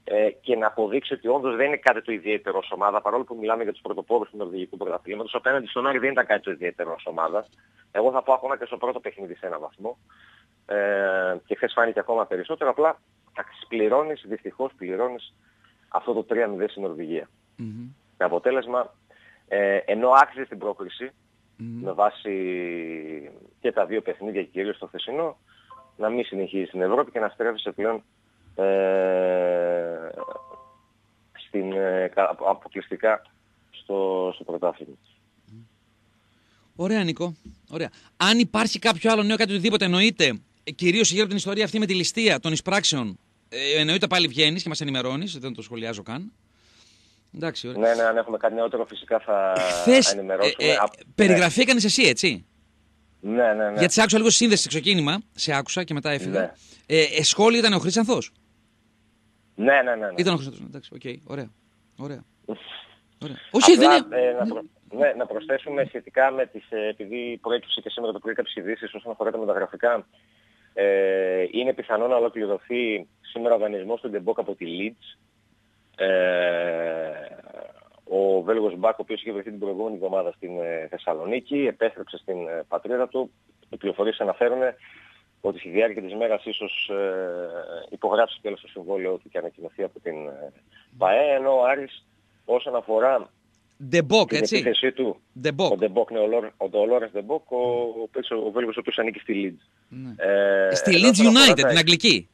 ε, και να αποδείξει ότι όντως δεν είναι κάτι το ιδιαίτερο ως ομάδα, παρόλο που μιλάμε για τους πρωτοπόρους του Νορβηγικού πρωταθλήματος, απέναντι στον Άρη δεν ήταν κάτι το ιδιαίτερο ως ομάδα. Εγώ θα πω ακόμα και στο πρώτο παιχνίδι σε έναν βαθμό. Ε, και χθες φάνηκε ακόμα περισσότερο, απλά εντάξει, πληρώνεις, δυστυχώς πληρώνεις αυτό το 3-0 στην Νορβηγία. Μμμ. Με αποτέλεσμα, ε, ενώ άξιζε στην πρόκριση, Μμμ. με βάση και τα δύο παιχνίδια και κυρίως το χθεσινό, να μην συνεχίζει στην Ευρώπη και να στρέφει πλέον ε, στην, ε, κα- αποκλειστικά στο, στο πρωτάθλημα. Ωραία, Νίκο. Ωραία. Αν υπάρχει κάποιο άλλο νέο, κάτι οτιδήποτε εννοείται, κυρίως γύρω από την ιστορία αυτή με τη ληστεία των εισπράξεων, ε, εννοείται πάλι βγαίνεις και μας ενημερώνεις, δεν το σχολιάζω καν. Εντάξει, ωραία. Ναι, ναι, αν έχουμε κάτι νεότερο φυσικά θα Χθες, ενημερώσουμε. ε, ε, Απ- περιγραφή έκανες εσύ, έτσι; Ναι, ναι, ναι. Γιατί σε άκουσα λίγο στη σύνδεση στο ξεκίνημα, σε άκουσα και μετά έφυγα. Ναι. Ε, ε, σχόλιο ήταν ο Χρυσανθός. Ναι, ναι, ναι. ναι. Ήταν ο Χρυσανθός, εντάξει, οκ, ωραία. ωραία. ωραία. Όχι, Απλά, δεν είναι... ε, να, προ- ναι, να προσθέσουμε σχετικά με τις, ε, επειδή προέκυψε και σήμερα το πρωί κάποιες ειδήσεις όσον αφορά τα μεταγραφικά, ε, είναι πιθανό να ολοκληρωθεί σήμερα ο δανεισμός του Ντεμπόκ από τη Leeds. Ε, ο Βέλγος μπακ, ο οποίος είχε βρεθεί την προηγούμενη εβδομάδα στην ε, Θεσσαλονίκη, επέστρεψε στην ε, πατρίδα του. Οι πληροφορίες αναφέρουν ότι στη διάρκεια της μέρας ίσως ε, υπογράψει τέλος το συμβόλαιο του και ανακοινωθεί από την ε, ΠαΕ, ενώ ο Άρης όσον αφορά Ντεμπόκ, την έτσι; επίθεσή του, ο Ντεμπόκ. Ντεμπόκ, ναι, ο, Λόρ, ο, ο Λόρες Ντεμπόκ, ο, ο, οποίος- ο Βέλγος ο οποίος ανήκει στη Leeds. Ναι. Ε, Στη ενώ Leeds όσον αφορά United, τα- την αγγλική.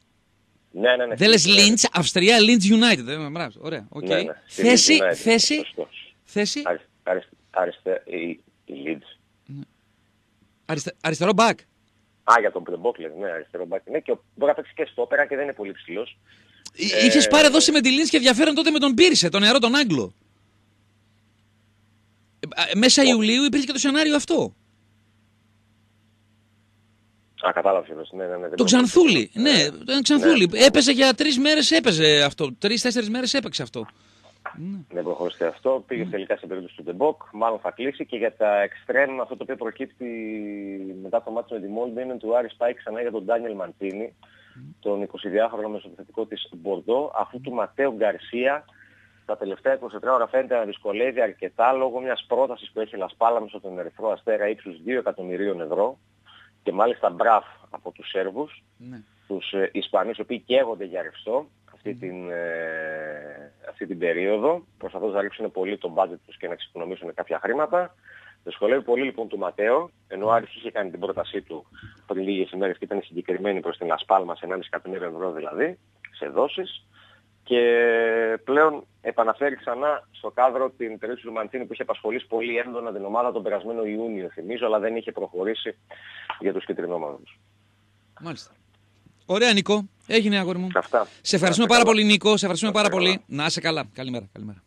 Ναι, ναι, ναι. Δεν λες στη Leeds United. Lynch, Αυστρία, Lynch United. Ε, μπράβο, ωραία, οκ. Ναι, ναι, στη Θέση, Leeds United, θέση, σωστός. θέση, Αρισ- αρισ- αριστε- η, η Leeds. αριστε- αριστερό μπακ. Α, για τον Ντεμπόκ λέτε, ναι, αριστερό μπάκι. Ναι, και ο- μπορεί να παίξει και στο όπερα και δεν είναι πολύ ψηλός. Ε, Είχες πάρει δώσει με τη Lynch και ενδιαφέρον τότε με τον Πύρισε, τον νεαρό τον Άγγλο. Ε, α, Μέσα Ιουλίου υπήρχε και το σενάριο αυτό. Α, κατάλαβες ποιος, ναι, ναι, ναι. δεν Το το- Ξανθούλη. Ε, Ναι, τον Ξανθούλη. ναι. Έπαιζε για τρεις μέρες, έπαιζε αυτό. Τρει-τέσσερι μέρες έπαιξε αυτό. Δεν προχώρησε αυτό. Πήγε τελικά στην περίπτωση του Ντεμπόκ. Μάλλον θα κλείσει και για τα εξτρέμ αυτό το οποίο προκύπτει μετά το ματς με τη Μόλντε είναι ότι ο Άρης πάει ξανά για τον Ντάνιελ Μαντίνη, τον 22χρονο μεσοπιθετικό της Μπορντό, αφού του Ματέο Γκαρσία τα τελευταία 24 ώρα φαίνεται να δυσκολεύει αρκετά λόγω μιας πρότασης που έχει η Λας Πάλμας από τον Ερυθρό Αστέρα ύψους 2 εκατομμυρίων ευρώ και μάλιστα μπραφ από τους Σέρβους Ναι. τους ε, Ισπανούς οι οποίοι καίγονται για ρευστό αυτή την, ε, αυτή την περίοδο προσπαθούν να ρίξουν πολύ τον budget τους και να εξοικονομήσουν κάποια χρήματα Δυσκολεύει πολύ λοιπόν του Ματέο, ενώ ο Άρης είχε κάνει την πρότασή του πριν λίγες ημέρες και ήταν συγκεκριμένη προς την Λασπάλμα, σε 1,5 εκατομμύριο ευρώ δηλαδή, σε δόσεις. Και πλέον επαναφέρει ξανά στο κάδρο την περίπτωση του Μαντσίνη που είχε απασχολήσει πολύ έντονα την ομάδα τον περασμένο Ιούνιο, θυμίζω, αλλά δεν είχε προχωρήσει για τους κεντρινόμενους. Μάλιστα. Ωραία, Νίκο. Έγινε, αγόρι μου. Αυτά. Σε ευχαριστούμε πάρα πολύ, Νίκο. Σε ευχαριστούμε πάρα πολύ. Να είσαι καλά. Καλημέρα. Καλημέρα.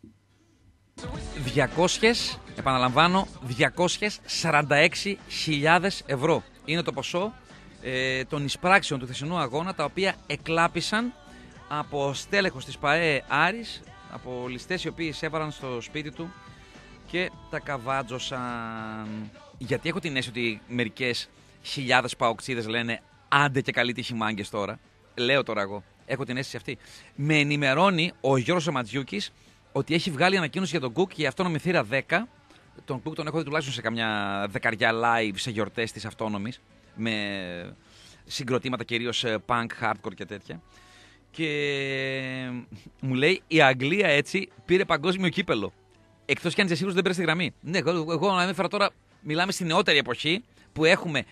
200, επαναλαμβάνω, 246.000 ευρώ είναι το ποσό ε, των εισπράξεων του θεσινού αγώνα τα οποία εκλάπησαν από στέλεχος της ΠαΕ Άρης από ληστές οι οποίοι εισέβαλαν στο σπίτι του και τα καβάτζωσαν. Γιατί έχω την αίσθηση ότι μερικές χιλιάδες παοξίδες λένε άντε και καλή τύχη μάγκες τώρα. Λέω τώρα εγώ. Έχω την αίσθηση αυτή. Με ενημερώνει ο Γιώργος Ματζιούκης ότι έχει βγάλει ανακοίνωση για τον Κουκ για αυτόνομη θύρα 10. Τον Κουκ τον έχω δει τουλάχιστον σε καμιά δεκαριά live σε γιορτές της αυτόνομης. Με συγκροτήματα κυρίως ε, punk, hardcore και τέτοια. Και μου λέει η Αγγλία έτσι πήρε παγκόσμιο κύπελο. Εκτός κι αν είσαι σίγουρο δεν πήρε τη γραμμή. Ναι, εγώ, εγώ ανέφερα τώρα, μιλάμε στην νεότερη εποχή που έχουμε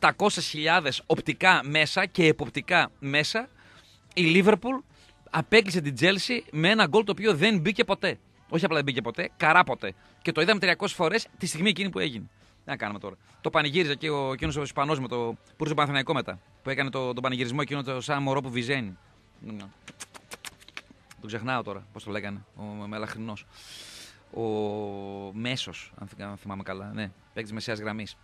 800.000 οπτικά μέσα και εποπτικά μέσα. Η Λίβερπουλ απέκλεισε την Τζέλσι με ένα γκολ το οποίο δεν μπήκε ποτέ. Όχι απλά δεν μπήκε ποτέ, καρά ποτέ. Και το είδαμε 300 φορές τη στιγμή εκείνη που έγινε. Τι να κάνουμε τώρα. Το πανηγύριζε και ο εκείνος ο Ισπανός με το που ήρθε Παναθηναϊκό μετά. Που έκανε το, τον πανηγυρισμό εκείνο το σαν μωρό που βυζένει. Το ξεχνάω τώρα, πώς το λέγανε. Ο Μελαχρινό. Ο Μέσος, αν θυμάμαι καλά. Ναι, παίκτης μεσαίας γραμμής.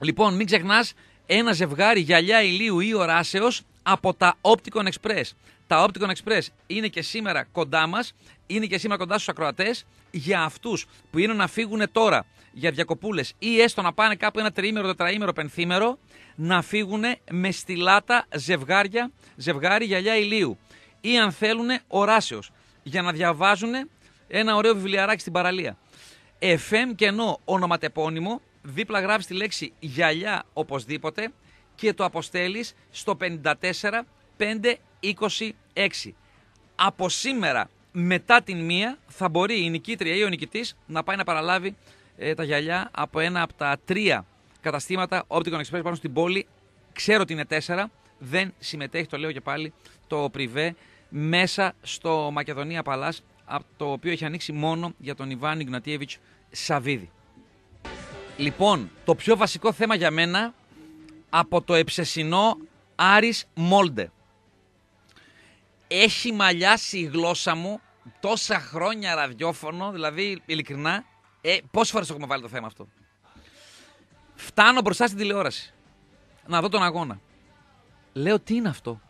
Λοιπόν, μην ξεχνάς ένα ζευγάρι γυαλιά ηλίου ή οράσεως από τα Opticon Express. Τα Opticon Express είναι και σήμερα κοντά μας, είναι και σήμερα κοντά στους ακροατές. Για αυτούς που είναι να φύγουν τώρα για διακοπούλες ή έστω να πάνε κάπου ένα τριήμερο, τετραήμερο, πενθήμερο, να φύγουν με στυλάτα ζευγάρια, ζευγάρι γυαλιά ηλίου. Ή αν θέλουν οράσεως, για να διαβάζουν ένα ωραίο βιβλιαράκι στην παραλία. FM και ενώ ονοματεπώνυμο, δίπλα γράφει τη λέξη γυαλιά οπωσδήποτε και το αποστέλεις στο 54 526. Από σήμερα μετά την μία θα μπορεί η νικήτρια ή ο νικητής να πάει να παραλάβει ε, τα γυαλιά από ένα από τα τρία καταστήματα Opticon Express πάνω στην πόλη. Ξέρω ότι είναι τέσσερα. Δεν συμμετέχει, το λέω και πάλι, το πριβέ μέσα στο Μακεδονία Παλάς, το οποίο έχει ανοίξει μόνο για τον Ιβάν Ιγνατίεβιτς Σαβίδη. Λοιπόν, το πιο βασικό θέμα για μένα από το εψεσινό Άρης Μόλντε. Έχει μαλλιάσει η γλώσσα μου τόσα χρόνια ραδιόφωνο, δηλαδή ειλικρινά, ε, πόσες φορές έχουμε βάλει το θέμα αυτό; Φτάνω μπροστά στην τηλεόραση, να δω τον αγώνα. Λέω τι είναι αυτό;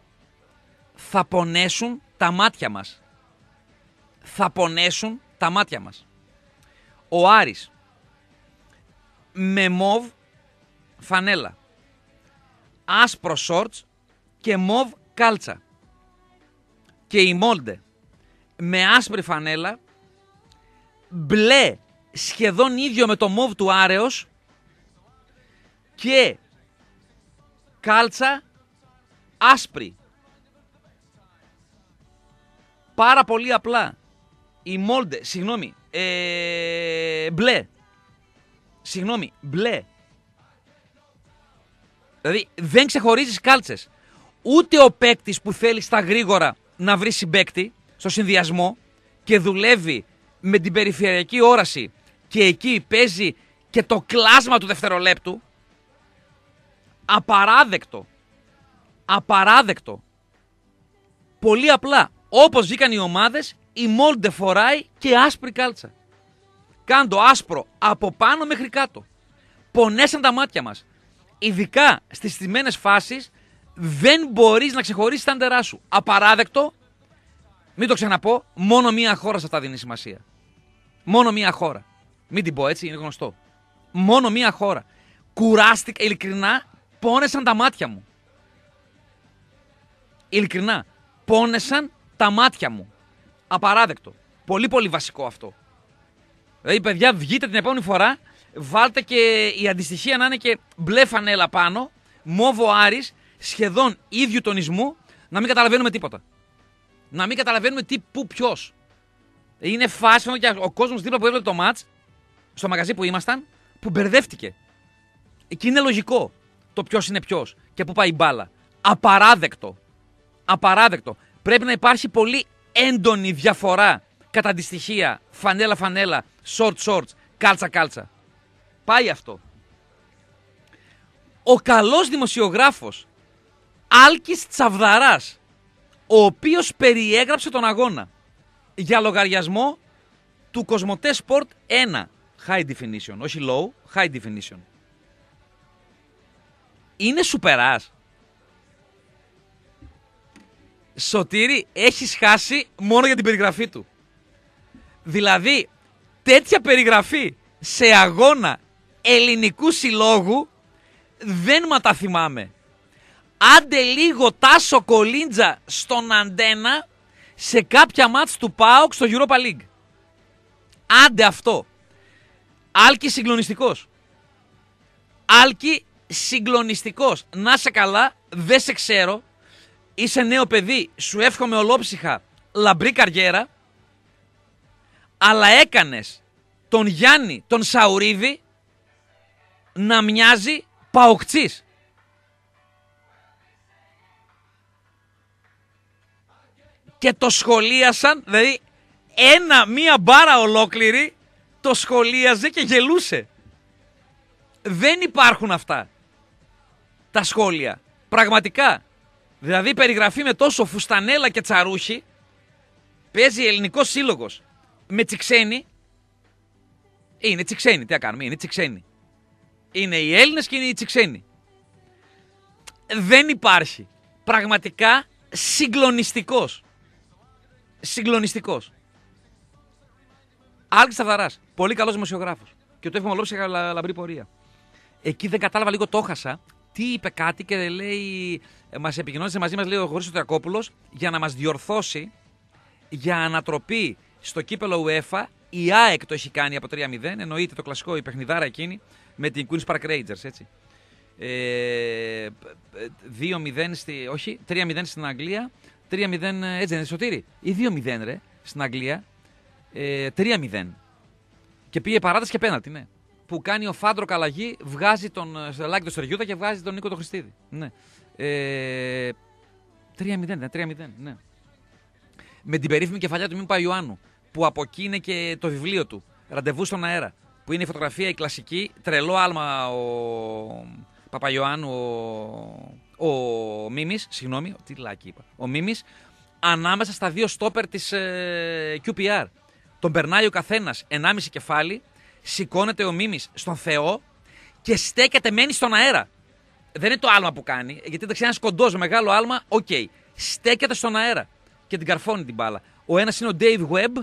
Θα πονέσουν τα μάτια μας. Θα πονέσουν τα μάτια μας. Ο Άρης με μοβ φανέλα άσπρο σόρτς και μοβ κάλτσα. Και η Μόλντε με άσπρη φανέλα, μπλε σχεδόν ίδιο με το μοβ του Άρεος και κάλτσα άσπρη. Πάρα πολύ απλά. Η Μόλντε, συγγνώμη, ε, μπλε. Συγγνώμη, μπλε. Δηλαδή δεν ξεχωρίζεις κάλτσες. Ούτε ο παίκτης που θέλει στα γρήγορα να βρει συμπέκτη στο συνδυασμό και δουλεύει με την περιφερειακή όραση και εκεί παίζει και το κλάσμα του δευτερολέπτου. Απαράδεκτο. Απαράδεκτο. Πολύ απλά. Όπως βγήκαν οι ομάδες, η Μόλντε φοράει και άσπρη κάλτσα. Κάντο άσπρο από πάνω μέχρι κάτω. Πονέσαν τα μάτια μας ειδικά στις στιμένες φάσεις, δεν μπορείς να ξεχωρίσεις τα αντερά σου. Απαράδεκτο, μην το ξαναπώ, μόνο μία χώρα σε αυτά δίνει σημασία. Μόνο μία χώρα. Μην την πω έτσι, είναι γνωστό. Μόνο μία χώρα. Κουράστηκα, ειλικρινά, πόνεσαν τα μάτια μου. Ειλικρινά, πόνεσαν τα μάτια μου. Απαράδεκτο. Πολύ πολύ βασικό αυτό. Δηλαδή, παιδιά, βγείτε την επόμενη φορά βάλτε και η αντιστοιχεία να είναι και μπλε φανέλα πάνω, μόβο Άρης, σχεδόν ίδιου τονισμού, να μην καταλαβαίνουμε τίποτα. Να μην καταλαβαίνουμε τι, πού, ποιος. Είναι φάση και ο κόσμος δίπλα που έβλεπε το ματ, στο μαγαζί που ήμασταν, που μπερδεύτηκε. Εκεί είναι λογικό το ποιος είναι ποιος και πού πάει η μπάλα. Απαράδεκτο. Απαράδεκτο. Πρέπει να υπάρχει πολύ έντονη διαφορά κατά αντιστοιχεία φανέλα-φανέλα, short-shorts, κάλτσα-κάλτσα. Πάει αυτό. Ο καλός δημοσιογράφος Άλκης Τσαβδαράς, ο οποίος περιέγραψε τον αγώνα για λογαριασμό του Κοσμοτέ Sport 1 high definition, όχι low, high definition. Είναι σουπεράς. Σωτήρη, έχεις χάσει μόνο για την περιγραφή του. Δηλαδή, τέτοια περιγραφή σε αγώνα ελληνικού συλλόγου δεν μα τα θυμάμαι. Άντε λίγο Τάσο Κολίντζα στον Αντένα σε κάποια μάτς του ΠΑΟΚ στο Europa League. Άντε αυτό. Άλκη συγκλονιστικός. Άλκη συγκλονιστικός. Να σε καλά, δεν σε ξέρω. Είσαι νέο παιδί, σου εύχομαι ολόψυχα λαμπρή καριέρα. Αλλά έκανες τον Γιάννη, τον Σαουρίδη, να μοιάζει παοκτσής. Και το σχολίασαν, δηλαδή ένα, μία μπάρα ολόκληρη το σχολίαζε και γελούσε. Δεν υπάρχουν αυτά τα σχόλια. Πραγματικά. Δηλαδή περιγραφή με τόσο φουστανέλα και τσαρούχι παίζει ελληνικός σύλλογος με τσιξένη. Είναι τσιξένη, τι να κάνουμε, είναι τσιξένη. Είναι οι Έλληνες και είναι οι τσιξένοι. Δεν υπάρχει. Πραγματικά συγκλονιστικός. Συγκλονιστικός. Άλκη Σταθαρά. Πολύ καλός δημοσιογράφος. Και το έχουμε ολόψη λα, λαμπρή πορεία. Εκεί δεν κατάλαβα λίγο, το χάσα. Τι είπε κάτι και λέει. Μας επικοινώνησε μαζί μας, λέει ο Γορίσο Τριακόπουλο, για να μας διορθώσει για ανατροπή στο κύπελο UEFA. Η ΑΕΚ το έχει κάνει από 3-0. Εννοείται το κλασικό η παιχνιδάρα εκείνη με την Queen's Park Rangers, έτσι. Ε, 2-0 στη, όχι, 3-0 στην Αγγλία, 3-0 έτσι δεν είναι σωτήρι, ή 2-0 ρε, στην Αγγλία, ε, 3-0. Και πήγε παράταση και πέναλτι, ναι. Που κάνει ο Φάντρο Καλαγή, βγάζει τον ε, Στελάκη του Σεργιούτα και βγάζει τον Νίκο το Χριστίδη. Ναι. Ε, 3-0, ναι, 3-0, ναι. Με την περίφημη κεφαλιά του Μίμου Παϊωάννου, που από εκεί είναι και το βιβλίο του, Ραντεβού στον αέρα, που είναι η φωτογραφία η κλασική, τρελό άλμα ο Παπαϊωάννου, ο, ο Μίμης, συγγνώμη, τι λάκι είπα, ο Μίμης, ανάμεσα στα δύο στόπερ της ε, QPR. Τον περνάει ο καθένας 1,5 κεφάλι, σηκώνεται ο Μίμης στον Θεό και στέκεται, μένει στον αέρα. Δεν είναι το άλμα που κάνει, γιατί δεν ξέρει ένας κοντός μεγάλο άλμα, OK. Okay. Στέκεται στον αέρα και την καρφώνει την μπάλα. Ο ένας είναι ο Dave Webb,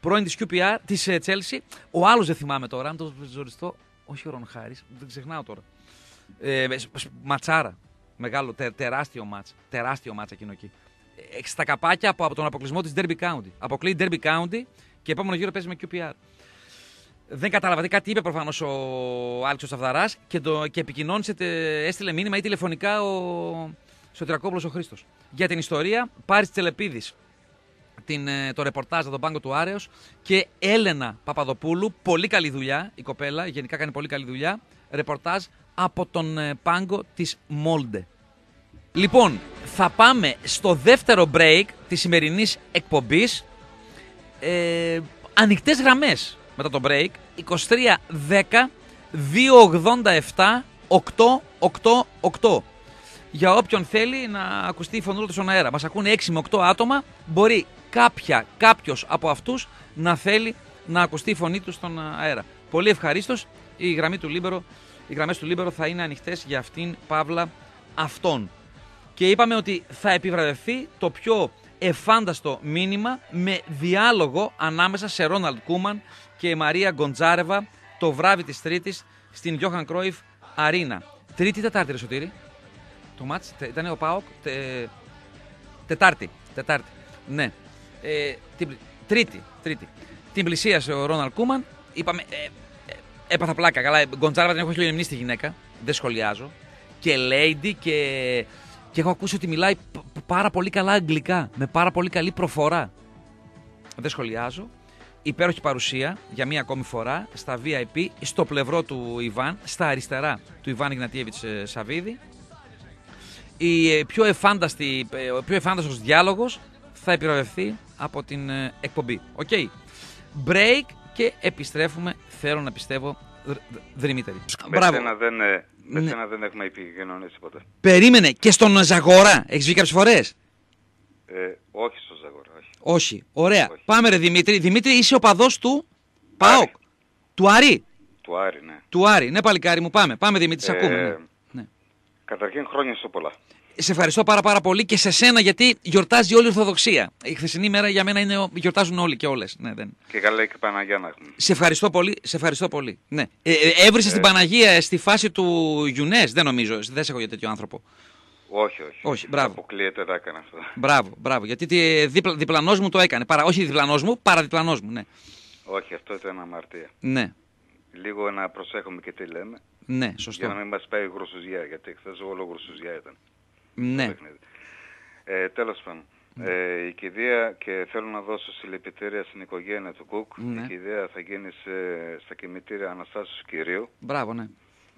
πρώην της QPR, της ε, Chelsea. Ο άλλος δεν θυμάμαι τώρα, αν το ζοριστώ. Όχι ο Ρον Χάρης, δεν ξεχνάω τώρα. Ε, ματσάρα. Μεγάλο, τεράστιο μάτς. Τεράστιο μάτς εκείνο εκεί στα καπάκια από, από τον αποκλεισμό της Derby County. Αποκλείει Derby County και επόμενο γύρο παίζει με QPR. Δεν κατάλαβα. Κάτι είπε προφανώς ο Άλεξος Σαφδαρά και, το, και επικοινώνησε, έστειλε μήνυμα ή τηλεφωνικά ο Σωτηρακόπουλος ο Χρήστος. Για την ιστορία, Πάρης Τσελεπίδης την, ε, το ρεπορτάζ από τον πάγκο του Άρεος και Έλενα Παπαδοπούλου. Πολύ καλή δουλειά η κοπέλα, γενικά κάνει πολύ καλή δουλειά. Ρεπορτάζ από τον ε, πάγκο της Μόλντε. Λοιπόν, θα πάμε στο δεύτερο break της σημερινής εκπομπής. Ε, ανοιχτές γραμμές μετά το break. 23 10 287 888. Για όποιον θέλει να ακουστεί η φωνούλα του στον αέρα. Μας ακούνε 6 με 8 άτομα. Μπορεί κάποια, κάποιος από αυτούς να θέλει να ακουστεί η φωνή του στον αέρα. Πολύ ευχαρίστως. Η γραμμή του Λίμπερο, οι γραμμές του Λίμπερο θα είναι ανοιχτές για αυτήν, Παύλα, αυτόν και είπαμε ότι θα επιβραβευτεί το πιο εφάνταστο μήνυμα με διάλογο ανάμεσα σε Ρόναλντ Κούμαν και Μαρία Γκοντζάρεβα το βράδυ της Τρίτης στην Johan Cruyff Arena. Τρίτη ή Τετάρτη ρε Σωτήρη. Το ματς ήταν ο ΠΑΟΚ. Τε... Τετάρτη. Τετάρτη. Ναι. Ε, την... Τρίτη. Τρίτη. Την πλησίασε ο Ρόναλντ Κούμαν. Είπαμε. Ε, ε, έπαθα πλάκα. Καλά, Γκοντζάρεβα δεν έχω χιλιονιμνή στη γυναίκα. Δεν σχολιάζω. Και Lady και και έχω ακούσει ότι μιλάει πάρα πολύ καλά αγγλικά, με πάρα πολύ καλή προφορά. Δεν σχολιάζω. υπέροχη παρουσία για μία ακόμη φορά στα VIP, στο πλευρό του Ιβάν, στα αριστερά του Ιβάν Ιγνατίεβιτς ε, Σαββίδη. Η ε, πιο εφάνταστη, ε, ο πιο εφάνταστος διάλογος θα επιβραβευθεί από την ε, εκπομπή. OK. Break και επιστρέφουμε, θέλω να πιστεύω, δρ- δρ- δριμύτεροι. Με Μπράβο. σένα δεν, ε, με Ναι. σένα δεν έχουμε επικοινωνήσει ποτέ. Περίμενε και στον Ζαγόρα. Έχεις βγει κάποιες φορές; Ε, όχι στο Ζαγόρα, όχι. Όχι. Ωραία. Όχι. Πάμε ρε Δημήτρη. Δημήτρη είσαι οπαδός του ΠΑΟΚ. Άρη. Του Αρή. Του Άρη, ναι. Του Άρη. Ναι παλικάρι μου πάμε. Πάμε Δημήτρη, σε Ε, ακούμε. Ναι. ναι. Καταρχήν χρόνια στο πολλά. Σε ευχαριστώ πάρα πάρα πολύ και σε σένα γιατί γιορτάζει όλη η Ορθοδοξία. Η χθεσινή μέρα για μένα είναι, ο- γιορτάζουν όλοι και όλες. Ναι, δεν. Και καλά και Παναγιά να έχουμε. Σε ευχαριστώ πολύ. Σε ευχαριστώ πολύ. Ναι. Ε, ε, έβρισες την Παναγία ε, στη φάση του Γιουνές; Δεν νομίζω. Δεν σε έχω για τέτοιο άνθρωπο. Όχι, όχι. Όχι, μπράβο. Αποκλείεται να έκανε αυτό. Μπράβο, μπράβο. Γιατί τι, δίπλα, διπλανός μου το έκανε. Παρα, όχι διπλανός μου, παραδιπλανός μου. Ναι. όχι, αυτό ήταν αμαρτία. Ναι. Λίγο να προσέχουμε και τι λέμε. Ναι, Για σωστό. να μην μας πάει γρουσουζιά, γιατί χθες όλο γρουσουζιά ήταν. Ναι. το παιχνίδι. Ε, τέλος πάντων. Ε, η κηδεία και θέλω να δώσω συλληπιτήρια στην οικογένεια του Κουκ. Ναι. Η κηδεία θα γίνει σε, στα κημητήρια Αναστάσεως Κυρίου. Μπράβο, ναι.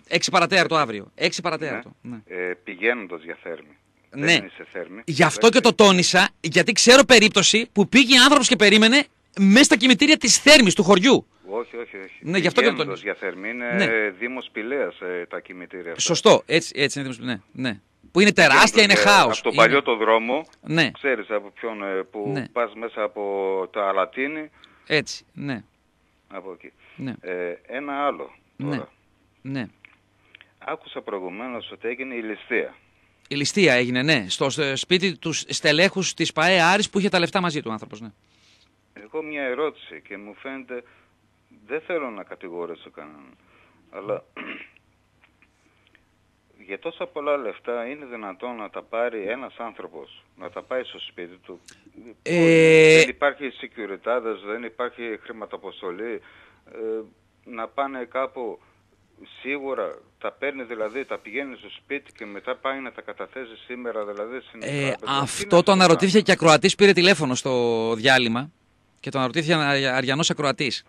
Έξι παρατέταρτο αύριο. Έξι παρατέταρτο. Ναι. Ε, πηγαίνοντας για Θέρμη. Ναι. Δεν είναι σε Θέρμη. Γι' αυτό και το τόνισα, γιατί ξέρω περίπτωση που πήγε άνθρωπος και περίμενε μέσα στα κημητήρια της Θέρμης του χωριού. Όχι, όχι, όχι. Ναι, γι' αυτό και το Πηγαίνοντας τονίζω. για Θέρμη είναι Ναι. ε, Δήμος Πηλαίας ε, τα κημητήρια αυτά. Σωστό, έτσι, έτσι είναι. Ναι, ναι. Που είναι τεράστια, είναι Πηγαίνοντας, ε, χάος. Από τον παλιό το δρόμο, Ναι, ξέρεις από ποιον, ε, που Ναι. πας μέσα από το Αλατίνι, έτσι. Ναι, από εκεί. ναι, Ε, ένα άλλο τώρα. ναι. ναι. Άκουσα προηγουμένως ότι έγινε η ληστεία. Η ληστεία έγινε, ναι. Στο στο σπίτι τους στελέχους της ΠαΕ Άρης που είχε τα λεφτά μαζί του άνθρωπος. Ναι. Εγώ μια ερώτηση και μου φαίνεται, δεν θέλω να κατηγορήσω κανέναν, αλλά για τόσα πολλά λεφτά είναι δυνατόν να τα πάρει ένας άνθρωπος, να τα πάει στο σπίτι του. Ε, Δεν υπάρχει securitas, δεν υπάρχει χρηματοποστολή, ε, να πάνε κάπου σίγουρα τα παίρνει δηλαδή, τα πηγαίνει στο σπίτι και μετά πάει να τα καταθέσει σήμερα δηλαδή στην Ε, τράπεζα. Τι είναι αυτό το το αναρωτήθηκε και ακροατής, πήρε τηλέφωνο στο διάλειμμα και το αναρωτήθηκε Αριανός ακροατής.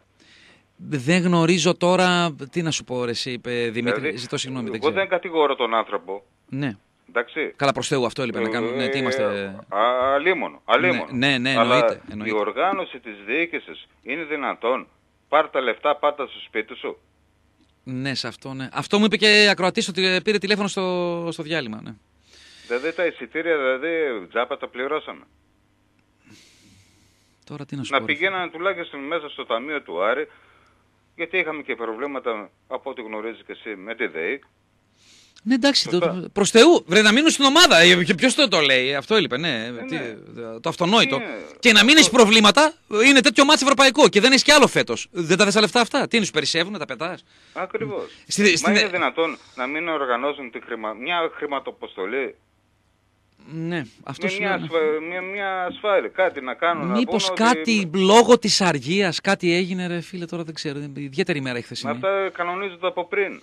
Δεν γνωρίζω τώρα. Τι να σου πω, ρε, εσύ, είπε Δημήτρη. Δηλαδή, Ζητώ συγγνώμη, δεν Εγώ ξέρω. δεν κατηγορώ τον άνθρωπο, Ναι. εντάξει. Καλά, προς Θεού, αυτό έλειπε να κάνουμε. Ναι, τι είμαστε; Ε, α- Αλίμονο, αλίμονο. Ναι, ναι, ναι, Αλλά εννοείται, εννοείται. η οργάνωση της διοίκησης είναι δυνατόν. Πάρ τα λεφτά, πάτα στο σπίτι σου. Ναι, σε αυτό, ναι. Αυτό μου είπε και ακροατής ότι πήρε τηλέφωνο στο, στο διάλειμμα. Ναι. Δηλαδή τα εισιτήρια, δηλαδή τζάπα τα πληρώσαμε. Τώρα τι να σου Να πω. ρε. πηγαίνανε τουλάχιστον μέσα στο ταμείο του Άρη, γιατί είχαμε και προβλήματα, από ό,τι γνωρίζεις και εσύ, με τη ΔΕΗ. Ναι, εντάξει, το, Σωστά. το, προς Θεού. Βρε να μείνουν στην ομάδα. Ε, Και ποιος το, το λέει, αυτό έλειπε, ναι. ναι. Τι, το αυτονόητο. Είναι. Και να μην έχεις προβλήματα, είναι τέτοιο μάτσο ευρωπαϊκό και δεν έχεις κι άλλο φέτος. Δεν τα δες τα λεφτά αυτά. Τι είναι, σου περισσεύουν, να τα πετάς; Ακριβώς. Στη- Μα στην- είναι δυνατόν να μην οργανώσουν τη χρημα... μια χρηματοποστολή; Ναι, αυτός με σου μια, λέω. ναι. ασφα... μια, μια ασφάλεια, κάτι να κάνουν. Μήπως να πούνε κάτι Ότι... λόγω της αργίας, κάτι έγινε, ρε φίλε, τώρα δεν ξέρω. Είναι ιδιαίτερη μέρα η Μα χθεσινή. αυτά κανονίζονται από πριν.